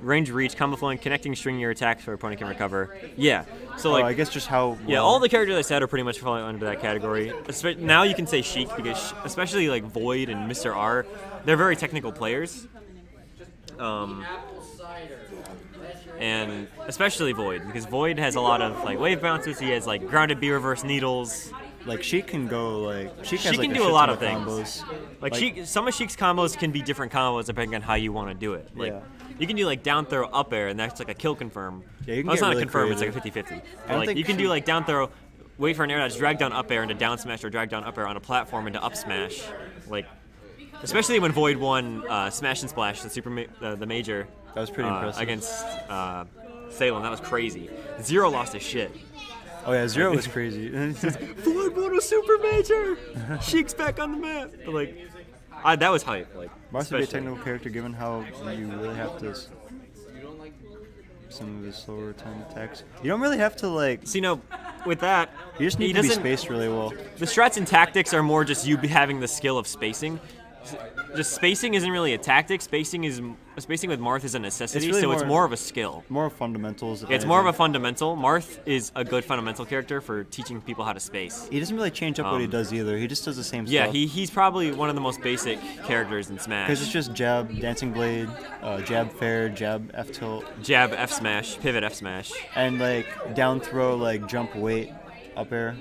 Range reach, combo flowing, connecting string your attacks so your opponent can recover. Yeah. So Oh, like I guess just how Yeah, all the characters I said are pretty much falling under that category. Now you can say Sheik because especially like Void and Mr. R, they're very technical players. Um, and especially Void because Void has a lot of like wave bounces. He has like grounded B reverse needles. Like she can go like Sheik has She like can a do a shit lot of things. combos. Like, she, some of Sheik's combos can be different combos depending on how you want to do it. Like Yeah. you can do like down throw up air and that's like a kill confirm. Yeah, you can Well, it's not really a confirm. It's like a 50-50. I But, don't like you can do like down throw, wait for an air dash, drag down up air into down smash or drag down up air on a platform into up smash. Like especially when Void won uh, Smash and Splash, the super ma- uh, the major. That was pretty uh, impressive. against uh, Salem. That was crazy. Zero lost his shit. Oh yeah, Zero was crazy. Void won a super major. Sheik's back on the map. But, like, I, that was hype. Like, would be a technical character given how you really have to. Some of his slower time attacks. You don't really have to like. See, no, with that, you just need to be spaced really well. The strats and tactics are more just you be having the skill of spacing. Just spacing isn't really a tactic. Spacing is spacing with Marth is a necessity, really so it's more- more of a skill. More of fundamentals. It's more of a fundamental. Marth is a good fundamental character for teaching people how to space. He doesn't really change up what he Um, does either. He just does the same Yeah, stuff. he, he's probably one of the most basic characters in Smash. Because it's just jab, dancing blade, uh, jab fair, jab F tilt, Jab F smash, pivot F smash. and like down throw, like jump weight, up air.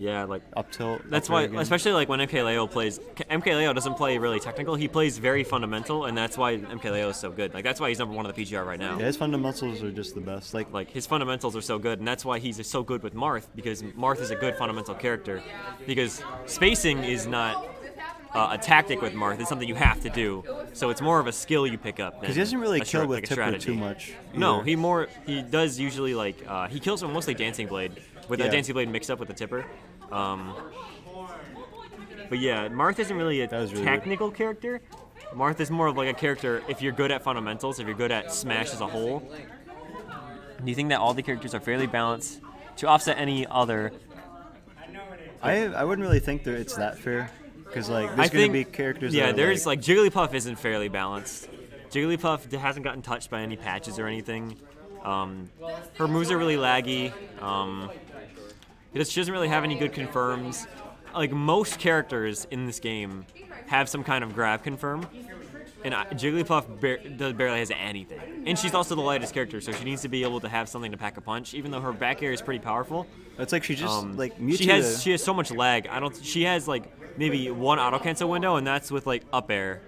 Yeah, like up tilt. That's up why, again. especially like when MKLeo plays, MKLeo doesn't play really technical. He plays very fundamental, and that's why MKLeo is so good. Like that's why he's number one of the PGR right now. Yeah, his fundamentals are just the best. Like like his fundamentals are so good, and that's why he's so good with Marth because Marth is a good fundamental character. Because spacing is not uh, a tactic with Marth; it's something you have to do. So it's more of a skill you pick up. Because he doesn't really kill with like Tipper too much. No, he more he does usually like uh, he kills with mostly Dancing Blade with a Dancing Blade mixed up with the Tipper. Um, but yeah, Marth isn't really a really technical character. Marth is more of like a character if you're good at fundamentals, if you're good at Smash as a whole. Do you think that all the characters are fairly balanced to offset any other? I I wouldn't really think that it's that fair. Because like there's gonna be characters. Yeah, that are, there's like, Jigglypuff isn't fairly balanced. Jigglypuff hasn't gotten touched by any patches or anything. Um, her moves are really laggy. Um, it just- she doesn't really have any good confirms. Like most characters in this game have some kind of grab confirm, and I- Jigglypuff bar- does- barely has anything. And she's also the lightest character, so she needs to be able to have something to pack a punch. Even though her back air is pretty powerful. It's like she just, um, like, she has she has so much lag. I don't. She has like maybe one auto cancel window, and that's with like up air.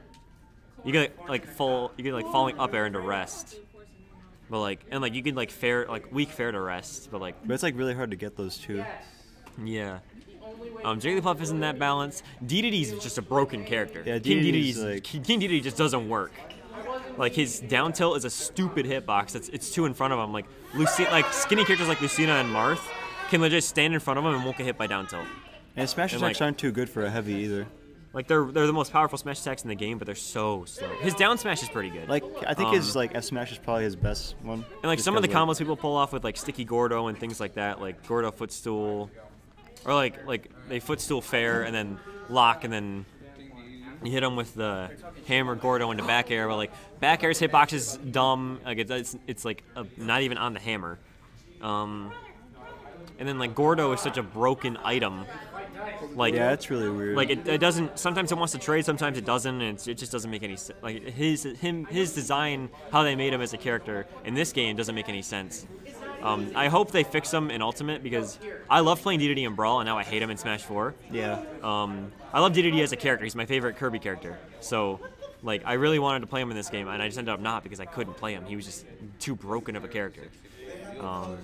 You get like full. You get like falling up air into rest. But like and like you can like fair like weak fair to rest, but like But it's like really hard to get those two. yeah. Um, Jigglypuff isn't that balanced. Dedede's just a broken character. Yeah, King Dedede's like- King Dedede just doesn't work. Like his down tilt is a stupid hitbox. It's it's two in front of him. Like Lucy, like skinny characters like Lucina and Marth can legit stand in front of him and won't get hit by down tilt. And smash attacks like- aren't too good for a heavy either. Like they're they're the most powerful smash attacks in the game, but they're so slow. His down smash is pretty good. Like I think Um, his like F smash is probably his best one. and like some of the combos people pull off with like sticky Gordo and things like that, like Gordo footstool, or like like they footstool fair and then lock and then you hit them with the hammer Gordo into back air. But like back air's hitbox is dumb. Like it's it's, it's like a, not even on the hammer. Um, and then like Gordo is such a broken item. Like Yeah, it's really weird. Like it, it doesn't. Sometimes it wants to trade, sometimes it doesn't, and it's, it just doesn't make any sense. Like his him his design, how they made him as a character in this game doesn't make any sense. Um, I hope they fix him in Ultimate because I love playing Dedede in Brawl, and now I hate him in Smash 4. Yeah. Um, I love Dedede as a character. He's my favorite Kirby character. So, like, I really wanted to play him in this game, and I just ended up not because I couldn't play him. He was just too broken of a character. Um,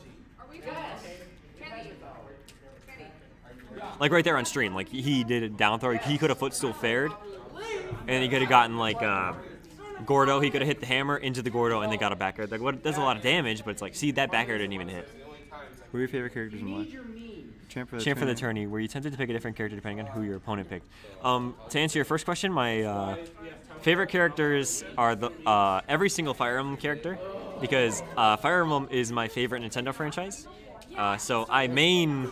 like right there on stream, like he did a down throw. He could have footstool fared, and he could have gotten like uh, Gordo. He could have hit the hammer into the Gordo, and they got a back air. Like, what does a lot of damage, but it's like, see, that back air didn't even hit. Who are your favorite characters in life? Champ for the Champ for the tourney. tourney. Were you tempted to pick a different character depending on who your opponent picked? Um, to answer your first question, my uh, favorite characters are the uh, every single Fire Emblem character because uh, Fire Emblem is my favorite Nintendo franchise. Uh, so I main.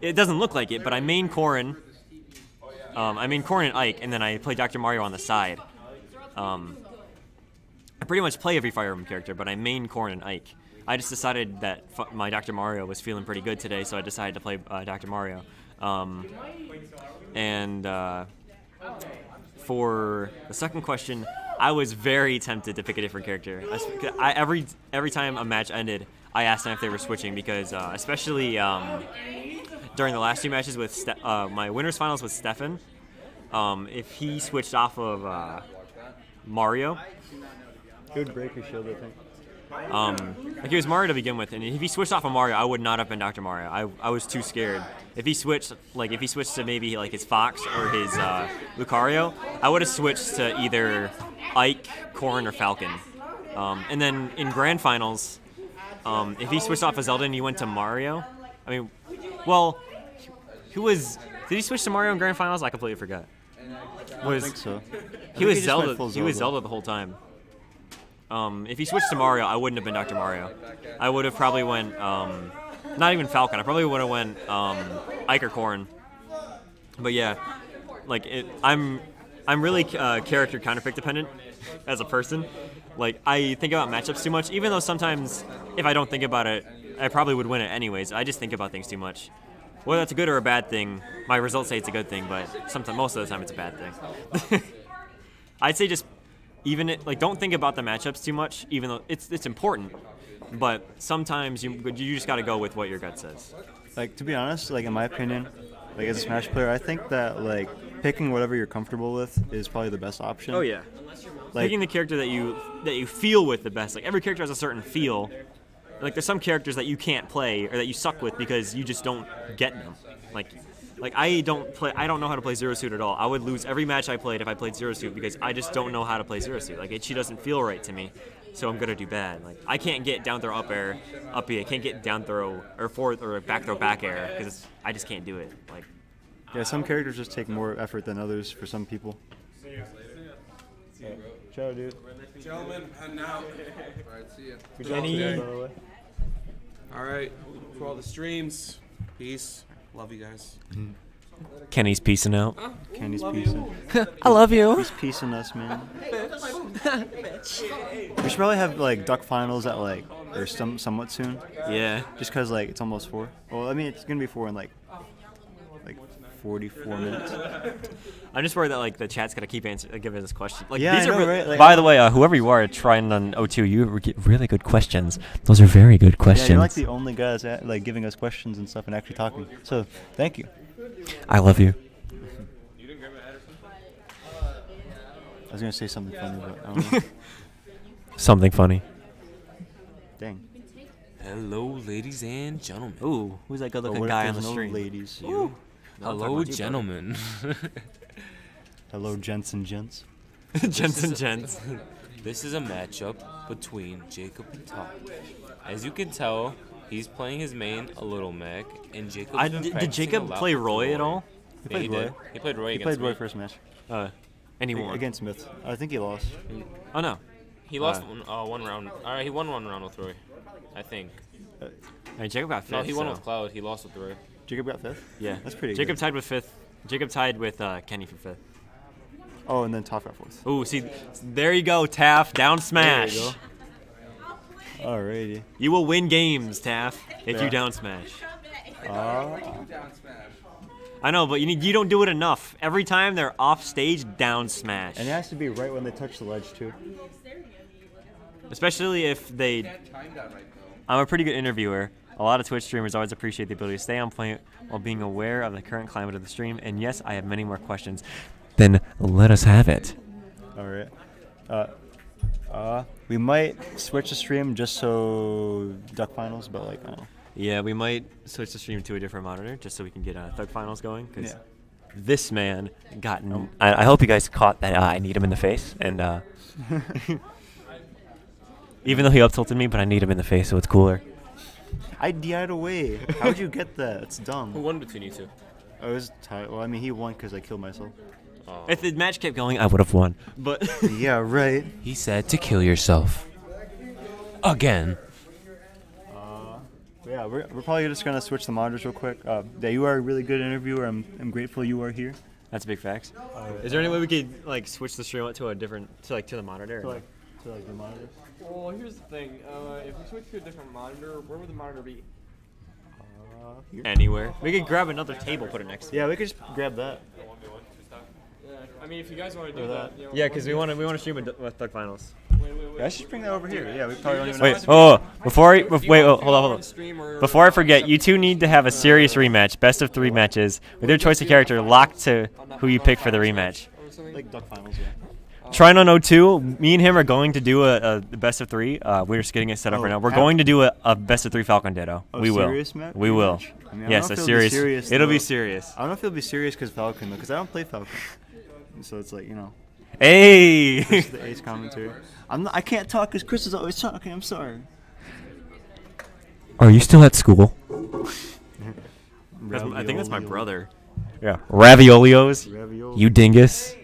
It doesn't look like it, but I main Corrin. Um, I main Corrin and Ike, and then I play Dr. Mario on the side. Um, I pretty much play every Fire Emblem character, but I main Corrin and Ike. I just decided that my Dr. Mario was feeling pretty good today, so I decided to play uh, Dr. Mario. Um, and uh, for the second question, I was very tempted to pick a different character. I I, every every time a match ended, I asked them if they were switching because, uh, especially um, during the last two matches with Ste- uh, my winners finals with Stefan, um, if he switched off of uh, Mario, He would break his shield, I think. um, like he was Mario to begin with, and if he switched off of Mario, I would not have been Dr. Mario. I, I was too scared. If he switched, like if he switched to maybe like his Fox or his uh, Lucario, I would have switched to either Ike, Corrin, or Falcon. Um, and then in Grand Finals, um, if he switched off of Zelda and he went to Mario, I mean, well, who was? Did he switch to Mario in Grand Finals? I completely forgot. I think so. I He was he went Zelda. He was Zelda. Zelda the whole time. Um, if he switched to Mario, I wouldn't have been Dr. Mario. I would have probably went, um, not even Falcon. I probably would have went um, Ike or Corrin. But yeah, like it, I'm, I'm really uh, character counterpick dependent. as a person. Like I think about matchups too much, even though sometimes if I don't think about it, I probably would win it anyways. I just think about things too much. Whether that's a good or a bad thing, my results say it's a good thing, but sometimes most of the time it's a bad thing. I'd say just even it, like don't think about the matchups too much, even though it's it's important. But sometimes you you just got to go with what your gut says. Like to be honest, like in my opinion, like as a Smash player, I think that like picking whatever you're comfortable with is probably the best option. Oh yeah. Like- Picking the character that you that you feel with the best. Like every character has a certain feel. Like there's some characters that you can't play or that you suck with because you just don't get them. Like like I don't play I don't know how to play Zero Suit at all. I would lose every match I played if I played Zero Suit because I just don't know how to play Zero Suit. Like it, she doesn't feel right to me. So I'm gonna do bad. Like I can't get down throw up air, up B. I can't get down throw or forward or back throw back air because I just can't do it. Like Yeah, some characters just take more effort than others for some people. Ciao, dude. Gentlemen, and now. All right, see ya. Good job today, by the way. All right, for all the streams, peace. Love you guys. Kenny's peacing out. Kenny's Love you. piecing. I love you. He's piecing us, man. We should probably have like thug finals at like or some somewhat soon. Yeah. Just cause like it's almost four. Well, I mean it's gonna be four in like like 44 minutes. I'm just worried that like the chat's gonna keep answering, giving us questions. Like Yeah, these I are know, re- right? Like- By the way, uh, whoever you are trying on O2, you re- get really good questions. Those are very good questions. Yeah, you're like the only guys at, like giving us questions and stuff and actually talking. So thank you. I love you. I was gonna say something funny, but I don't know. Something funny. Dang. Hello, ladies and gentlemen. Ooh, who's that good-looking But what if guy on the no stream? ladies? Ooh. Hello, gentlemen. Hello, gents and gents. Gents and This is a- gents. This is a matchup between Jacob and Todd. As you can tell, he's playing his main a little Mac, and Jacob. I- did- did Jacob play Roy at all? Yeah, he, played Roy. did. He played Roy He against played Roy me. first match. Uh, and he won. against Smith. I think he lost. Oh no. He lost one, uh, one round. All right, he won one round with Roy, I think. I mean, Jacob got fifth. No, he won so- with Cloud. He lost with Roy. Jacob got fifth. Yeah, that's pretty. Good. Jacob good. tied with fifth. Jacob tied with uh, Kenny for fifth. Oh, and then Toph got fourth. Ooh, see, there you go, Toph. Down smash. There you Alrighty. You will win games, Toph, if Yeah. you down smash. Uh, I know, but you need, you don't do it enough. Every time they're off stage, down smash. and it has to be right when they touch the ledge too. Especially if they. I'm a pretty good interviewer. A lot of Twitch streamers always appreciate the ability to stay on point while being aware of the current climate of the stream. And yes, I have many more questions. Then let us have it. All right. Uh, uh, we might switch the stream just so thug finals, but like, I don't know. Yeah, we might switch the stream to a different monitor just so we can get uh, Thug Finals going. Because Yeah. this man got. I, I hope you guys caught that uh, I kneed him in the face. And uh, even though he up tilted me, but I kneed him in the face, so it's cooler. I DI'd away. How'd you get that? It's dumb. Who won between you two? I was tired. Well, I mean, he won because I killed myself. If the match kept going, I would have won. But yeah, right. He said to kill yourself. Again. Uh, yeah, we're, we're probably just gonna switch the monitors real quick. Uh, yeah, you are a really good interviewer. I'm, I'm grateful you are here. That's a big facts. Is there any way we could like switch the stream to a different to like to the monitor? or To like, to like the monitor. Well, here's the thing. Uh, if we switch to a different monitor, where would the monitor be? Anywhere. We could grab another table, put it next. to Yeah, we could just grab that. Yeah, I mean, if you guys want to do that. that. You know, Yeah, because we want to we want to stream with with Thug Finals. Yeah, I should bring that over here. Yeah, we probably don't even. Wait, have oh, before I, bef- wait, oh, hold on, hold on. Before I forget, you two need to have a serious rematch, best of three matches, with your choice of character locked to who you pick for the rematch. Like thug finals, yeah. Trying on 02, me and him are going to do a, a best of three. Uh, we're just getting it set up Oh, right now. We're going to do a, a best of three Falcon Ditto. Oh, we will. serious ma- we will. I mean, I yes, don't a know if it'll be serious. It'll be serious. I don't know if it'll be serious because Falcon though, because I don't play Falcon. So it's like you know. Hey! Chris is the ace commentary. I'm not, I can't talk because Chris is always talking. I'm sorry. Are you still at school? That's I think that's my brother. Yeah. Raviolios. Ravioli. You dingus.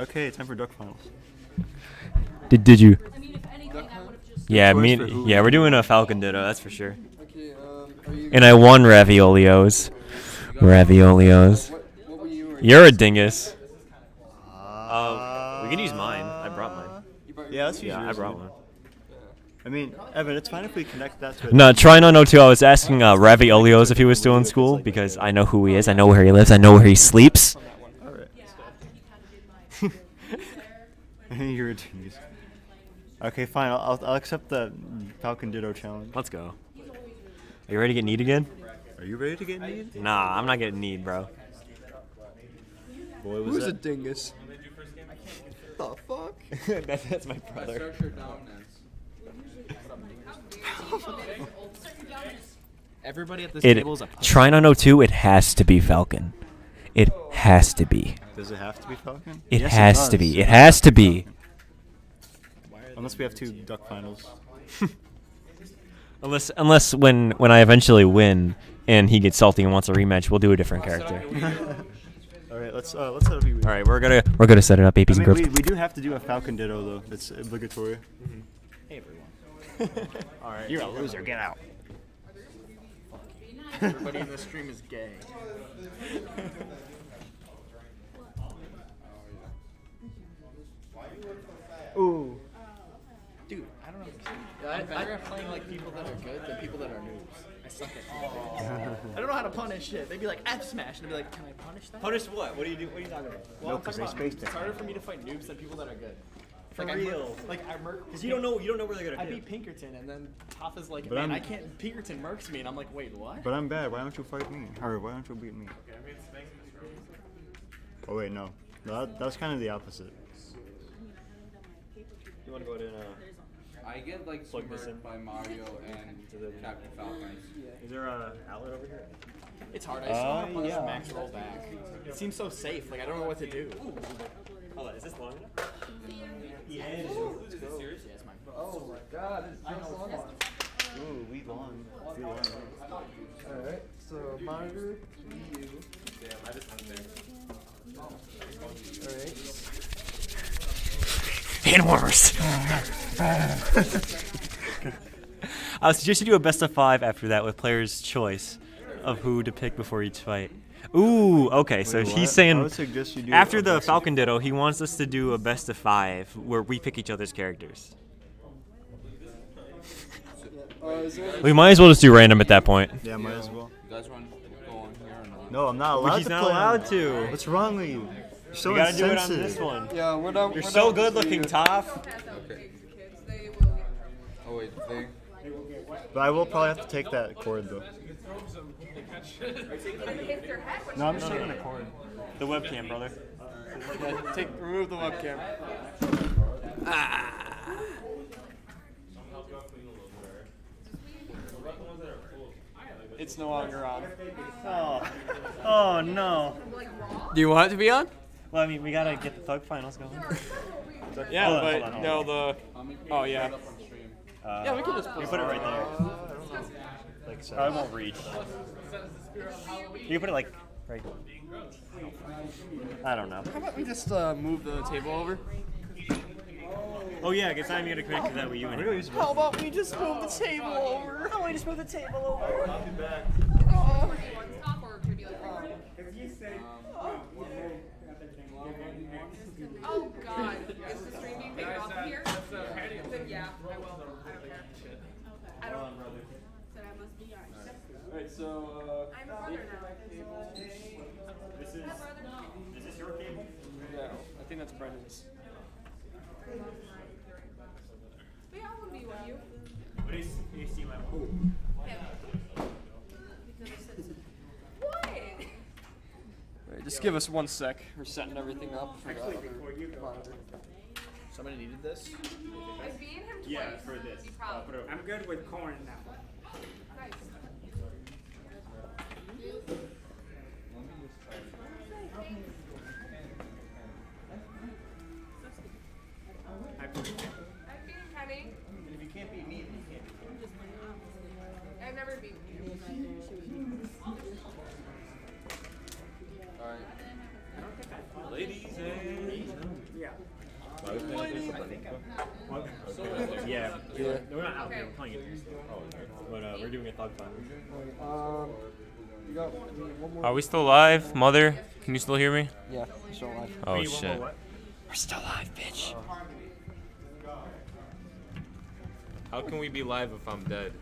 Okay, time for thug finals. Did did you? Yeah, Choice me. for? Yeah, we're doing a Falcon Ditto. That's for sure. And I won Raviolios. Raviolios. You're a dingus. Um, we can use mine. I brought mine. Yeah, let's use Yeah, I brought dude. one. I mean, Evan, it's fine if we connect that to it. No, try not know too. I was asking uh, Raviolios if he was still in school because I know who he is. I know where he lives. I know where he sleeps. You're a genius. Okay, fine. I'll, I'll, I'll accept the Falcon Ditto challenge. Let's go. Are you ready to get kneed again? Are you ready to get kneed? Nah, I'm not getting kneed, bro. Boy, Who's a dingus? The fuck? That- that's my brother. Everybody at this It table is a pussy. try not know too. It has to be Falcon. It has to be. Does it have to be Falcon? It Yes, has to be. It has to be. Unless we have two thug finals. Unless unless when when I eventually win and he gets salty and wants a rematch, we'll do a different character. All right, let's uh, let's set up. All right, we're gonna we're gonna set it up. I APs and mean, groups. we, we do have to do a Falcon Ditto though. It's obligatory. Hey everyone. All right, you're a loser. Get out. Everybody in this stream is gay. Ooh. Oh, Dude, I don't know. I'm better at playing like people that are good than people that are noobs. I suck at I don't know how to punish shit. They'd be like F smash, and I'd be like, can I punish that? Punish what? What are you do? What are you talking about? Well, No, I'm 'cause talking they about spaced it. It's harder for me to fight noobs than people that are good. For like, real. I like I murk. 'Cause you don't know- you don't know where they're gonna I do. beat Pinkerton, and then Toph is like, But man, I'm- I can't. Pinkerton murks me, and I'm like, wait, what? But I'm bad. Why don't you fight me? Or why don't you beat me? Oh wait, no. No, That, that's kind of the opposite. You want to go ahead and uh, I get like Plug this smurfed by Mario and Captain Falcon. Is there a outlet over here? It's hard. I just want to Uh, yeah. Max roll back. It seems so safe. Like I don't know what to do. Hold on, is this long enough? Yeah. Is it serious? Yes, my. Oh my god, it's I know just it's long. Ooh, we long. We long. Alright, so monitor, Wii Damn, I just went there. Alright. Hand warmers. I would suggest you do a best of five after that with player's choice of who to pick before each fight. Ooh, okay. So Wait, what? he's saying would suggest you do after the best Falcon Ditto, he wants us to do a best of five where we pick each other's characters. Is there We might as well just do random at that point. Yeah, might as well. You guys want to go on here or not? No, I'm not allowed He's to not play on- allowed to. What's wrong with you? You're so You gotta do it on this one. Yeah, we're not. You're we're so not good doing looking, it. Toph. Oh wait, they. But I will probably have to take that cord though. No, I'm just taking the cord. The webcam, brother. Yeah, take remove the webcam. Ah. It's no longer on. Oh, oh no. Do you want it to be on? Well, I mean, we gotta get the thug finals going. Yeah, Hold on, but hold on, hold no, on. the. Oh yeah. Uh, Yeah, we can just you put it right there. Like so. I won't reach. You can put it like right. I don't know. How about we just uh, move the table over? Oh yeah, I guess I'm gonna connect to that with you anyway. How about we just move the table over? How about we just move the table over? I'll be back. Oh god, is the stream being taken off of here? Then yeah, I will. I don't care. I don't. Then I must be yours. Alright, so. Uh, I'm a brother now. This is. Is this your cable? no, I think that's Brendan's. But yeah, I want to be with you. What is HDMI? What? Alright, just give us one sec. We're setting everything up for the other monitor. Somebody needed this. I've him twice. Yeah, for this. I'm good with corn now. Nice. I've been- I've beaten Kenny. And if you can't beat me, then you can't beat me. I've never beaten you. Alright. Ladies and Yeah. Yeah, Yeah. No, we're not out there. We're playing it. But uh, we're doing a thug final. Um, you got one more. Are we still live, Mother? Can you still hear me? Yeah, still live. Oh Wait, shit. We're still live, bitch. How can we be live if I'm dead?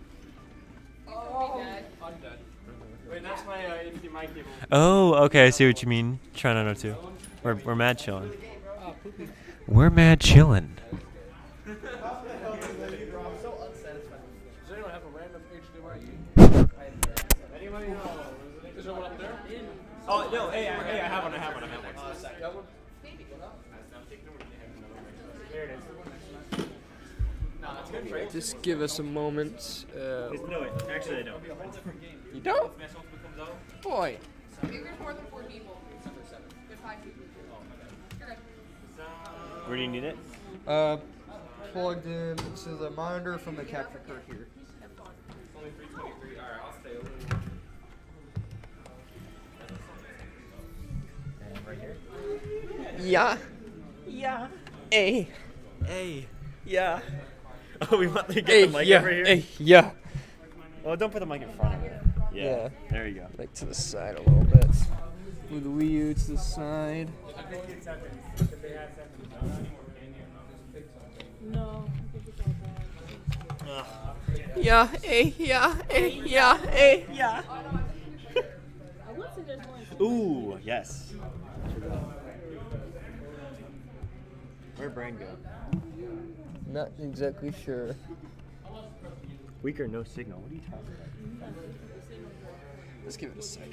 Oh, I'm dead. Wait, that's my uh, HDMI cable. Oh, okay. I see what you mean. Try not to. We're we're mad chilling. We're mad chilling. Oh no! Hey, I, hey, I have one. I have one. I have one. That one? There it is. Just give us a moment. Uh, No, wait. Actually, I don't. You don't? Boy. There's more than four people. There's five people. Where do you need it? Uh, plugged in to the monitor from the capture card here. Only 323. Alright, I'll Yeah. Yeah. Hey. Hey. Yeah. Oh, we want to get Hey, the mic yeah, over here. hey, yeah. Well, don't put the mic in front of it. Yeah. Yeah. There you go. Like to the side a little bit. Move the Wii U to the side. No. Yeah, hey, yeah, hey, yeah, hey. Yeah. Ooh, yes. Where'd Brain go? Not exactly sure. Weak or no signal? What are you talking about? Let's give it a sec.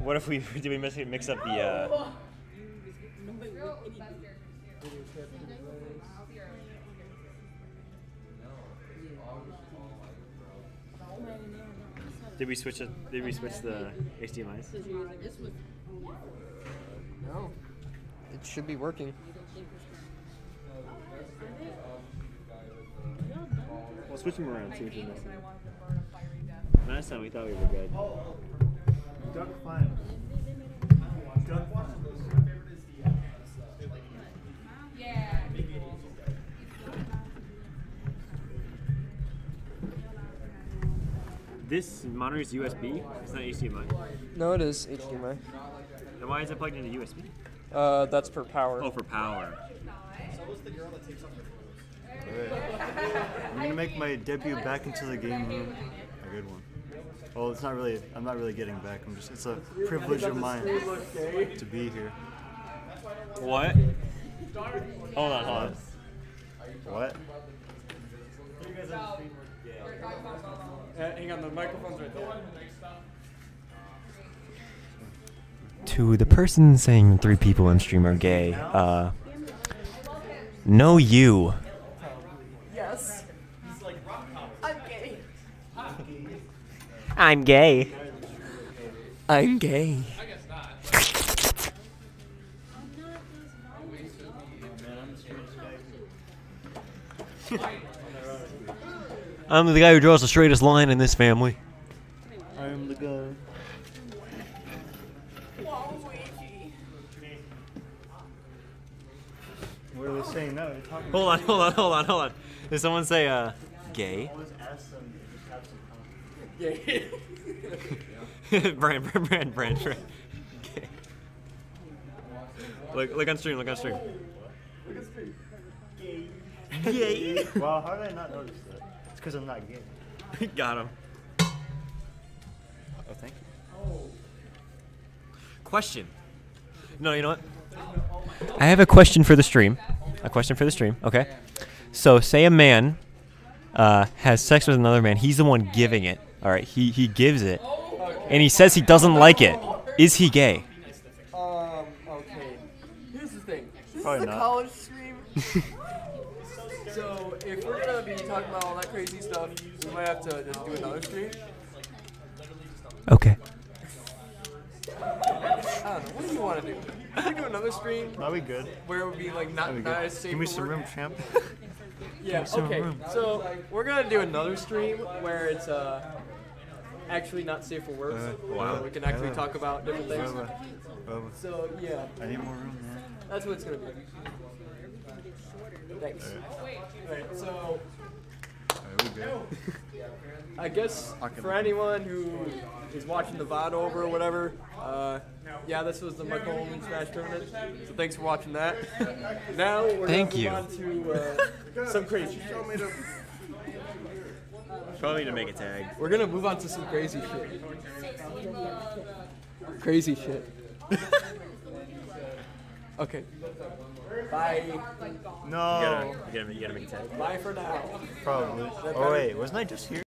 What if we did we mix, mix up the uh Did we switch it did we switch the HDMIs? No. It should be working. Switch them around, see what you're missing. Last time we thought we were good. Duck fine. Duck Yeah. This monitor is USB, it's not HDMI. No, it is HDMI. Then why is it plugged into USB? Uh, that's for power. Oh, for power. I'm gonna make my debut back into the game room. A good one. Well, it's not really. I'm not really getting back. I'm just. It's a privilege of mine to be here. What? Hold on, hold on. What? Uh, hang on, the microphone's right there. To the person saying three people in stream are gay, uh, no you. Yes. I'm gay. I'm gay. I'm gay. I'm the guy who draws the straightest line in this family. I am the guy. What are they saying now? They're talking Hold on, hold on, hold on, hold on. Did someone say uh gay? Always ask them to just have some Yeah. brand, brand, brand, brand, brand. Gay. Look, look on stream, look on stream. Gay. wow, how did I not notice that? It's because I'm not gay. Got him. Oh, thank you. Question. No, you know what? I have a question for the stream. A question for the stream. Okay. So, say a man uh, has sex with another man. He's the one giving it. All right. He he gives it, and he says he doesn't like it. Is he gay? Um, okay. Here's the thing. This Probably is a not. college stream. so, if we're gonna be talking about all that crazy stuff, we might have to just do another stream. Okay. I don't know. What do you want to do? Should we do another stream? Are we good? Where it would be like not, That'd be not good. as safe Give me for some work? room, champ. Yeah. Some Okay. room. So we're gonna do another stream where it's uh actually not safe for work. Uh, Where we can actually Yeah. talk about different things. Well, well, So yeah. I need more room, man. That's what it's gonna be. Thanks. Alright, so Are we good? I guess for anyone who is watching the VOD over or whatever, uh, yeah, this was the Macomb Smash tournament. So thanks for watching that. Now we're Thank gonna you. move on to uh, some crazy shit. Probably to make a tag. We're gonna move on to some crazy shit. Crazy shit. okay. Bye. No. You gotta, you gotta, you gotta make a tag. Bye for now. Probably. Oh wait, wasn't I just here?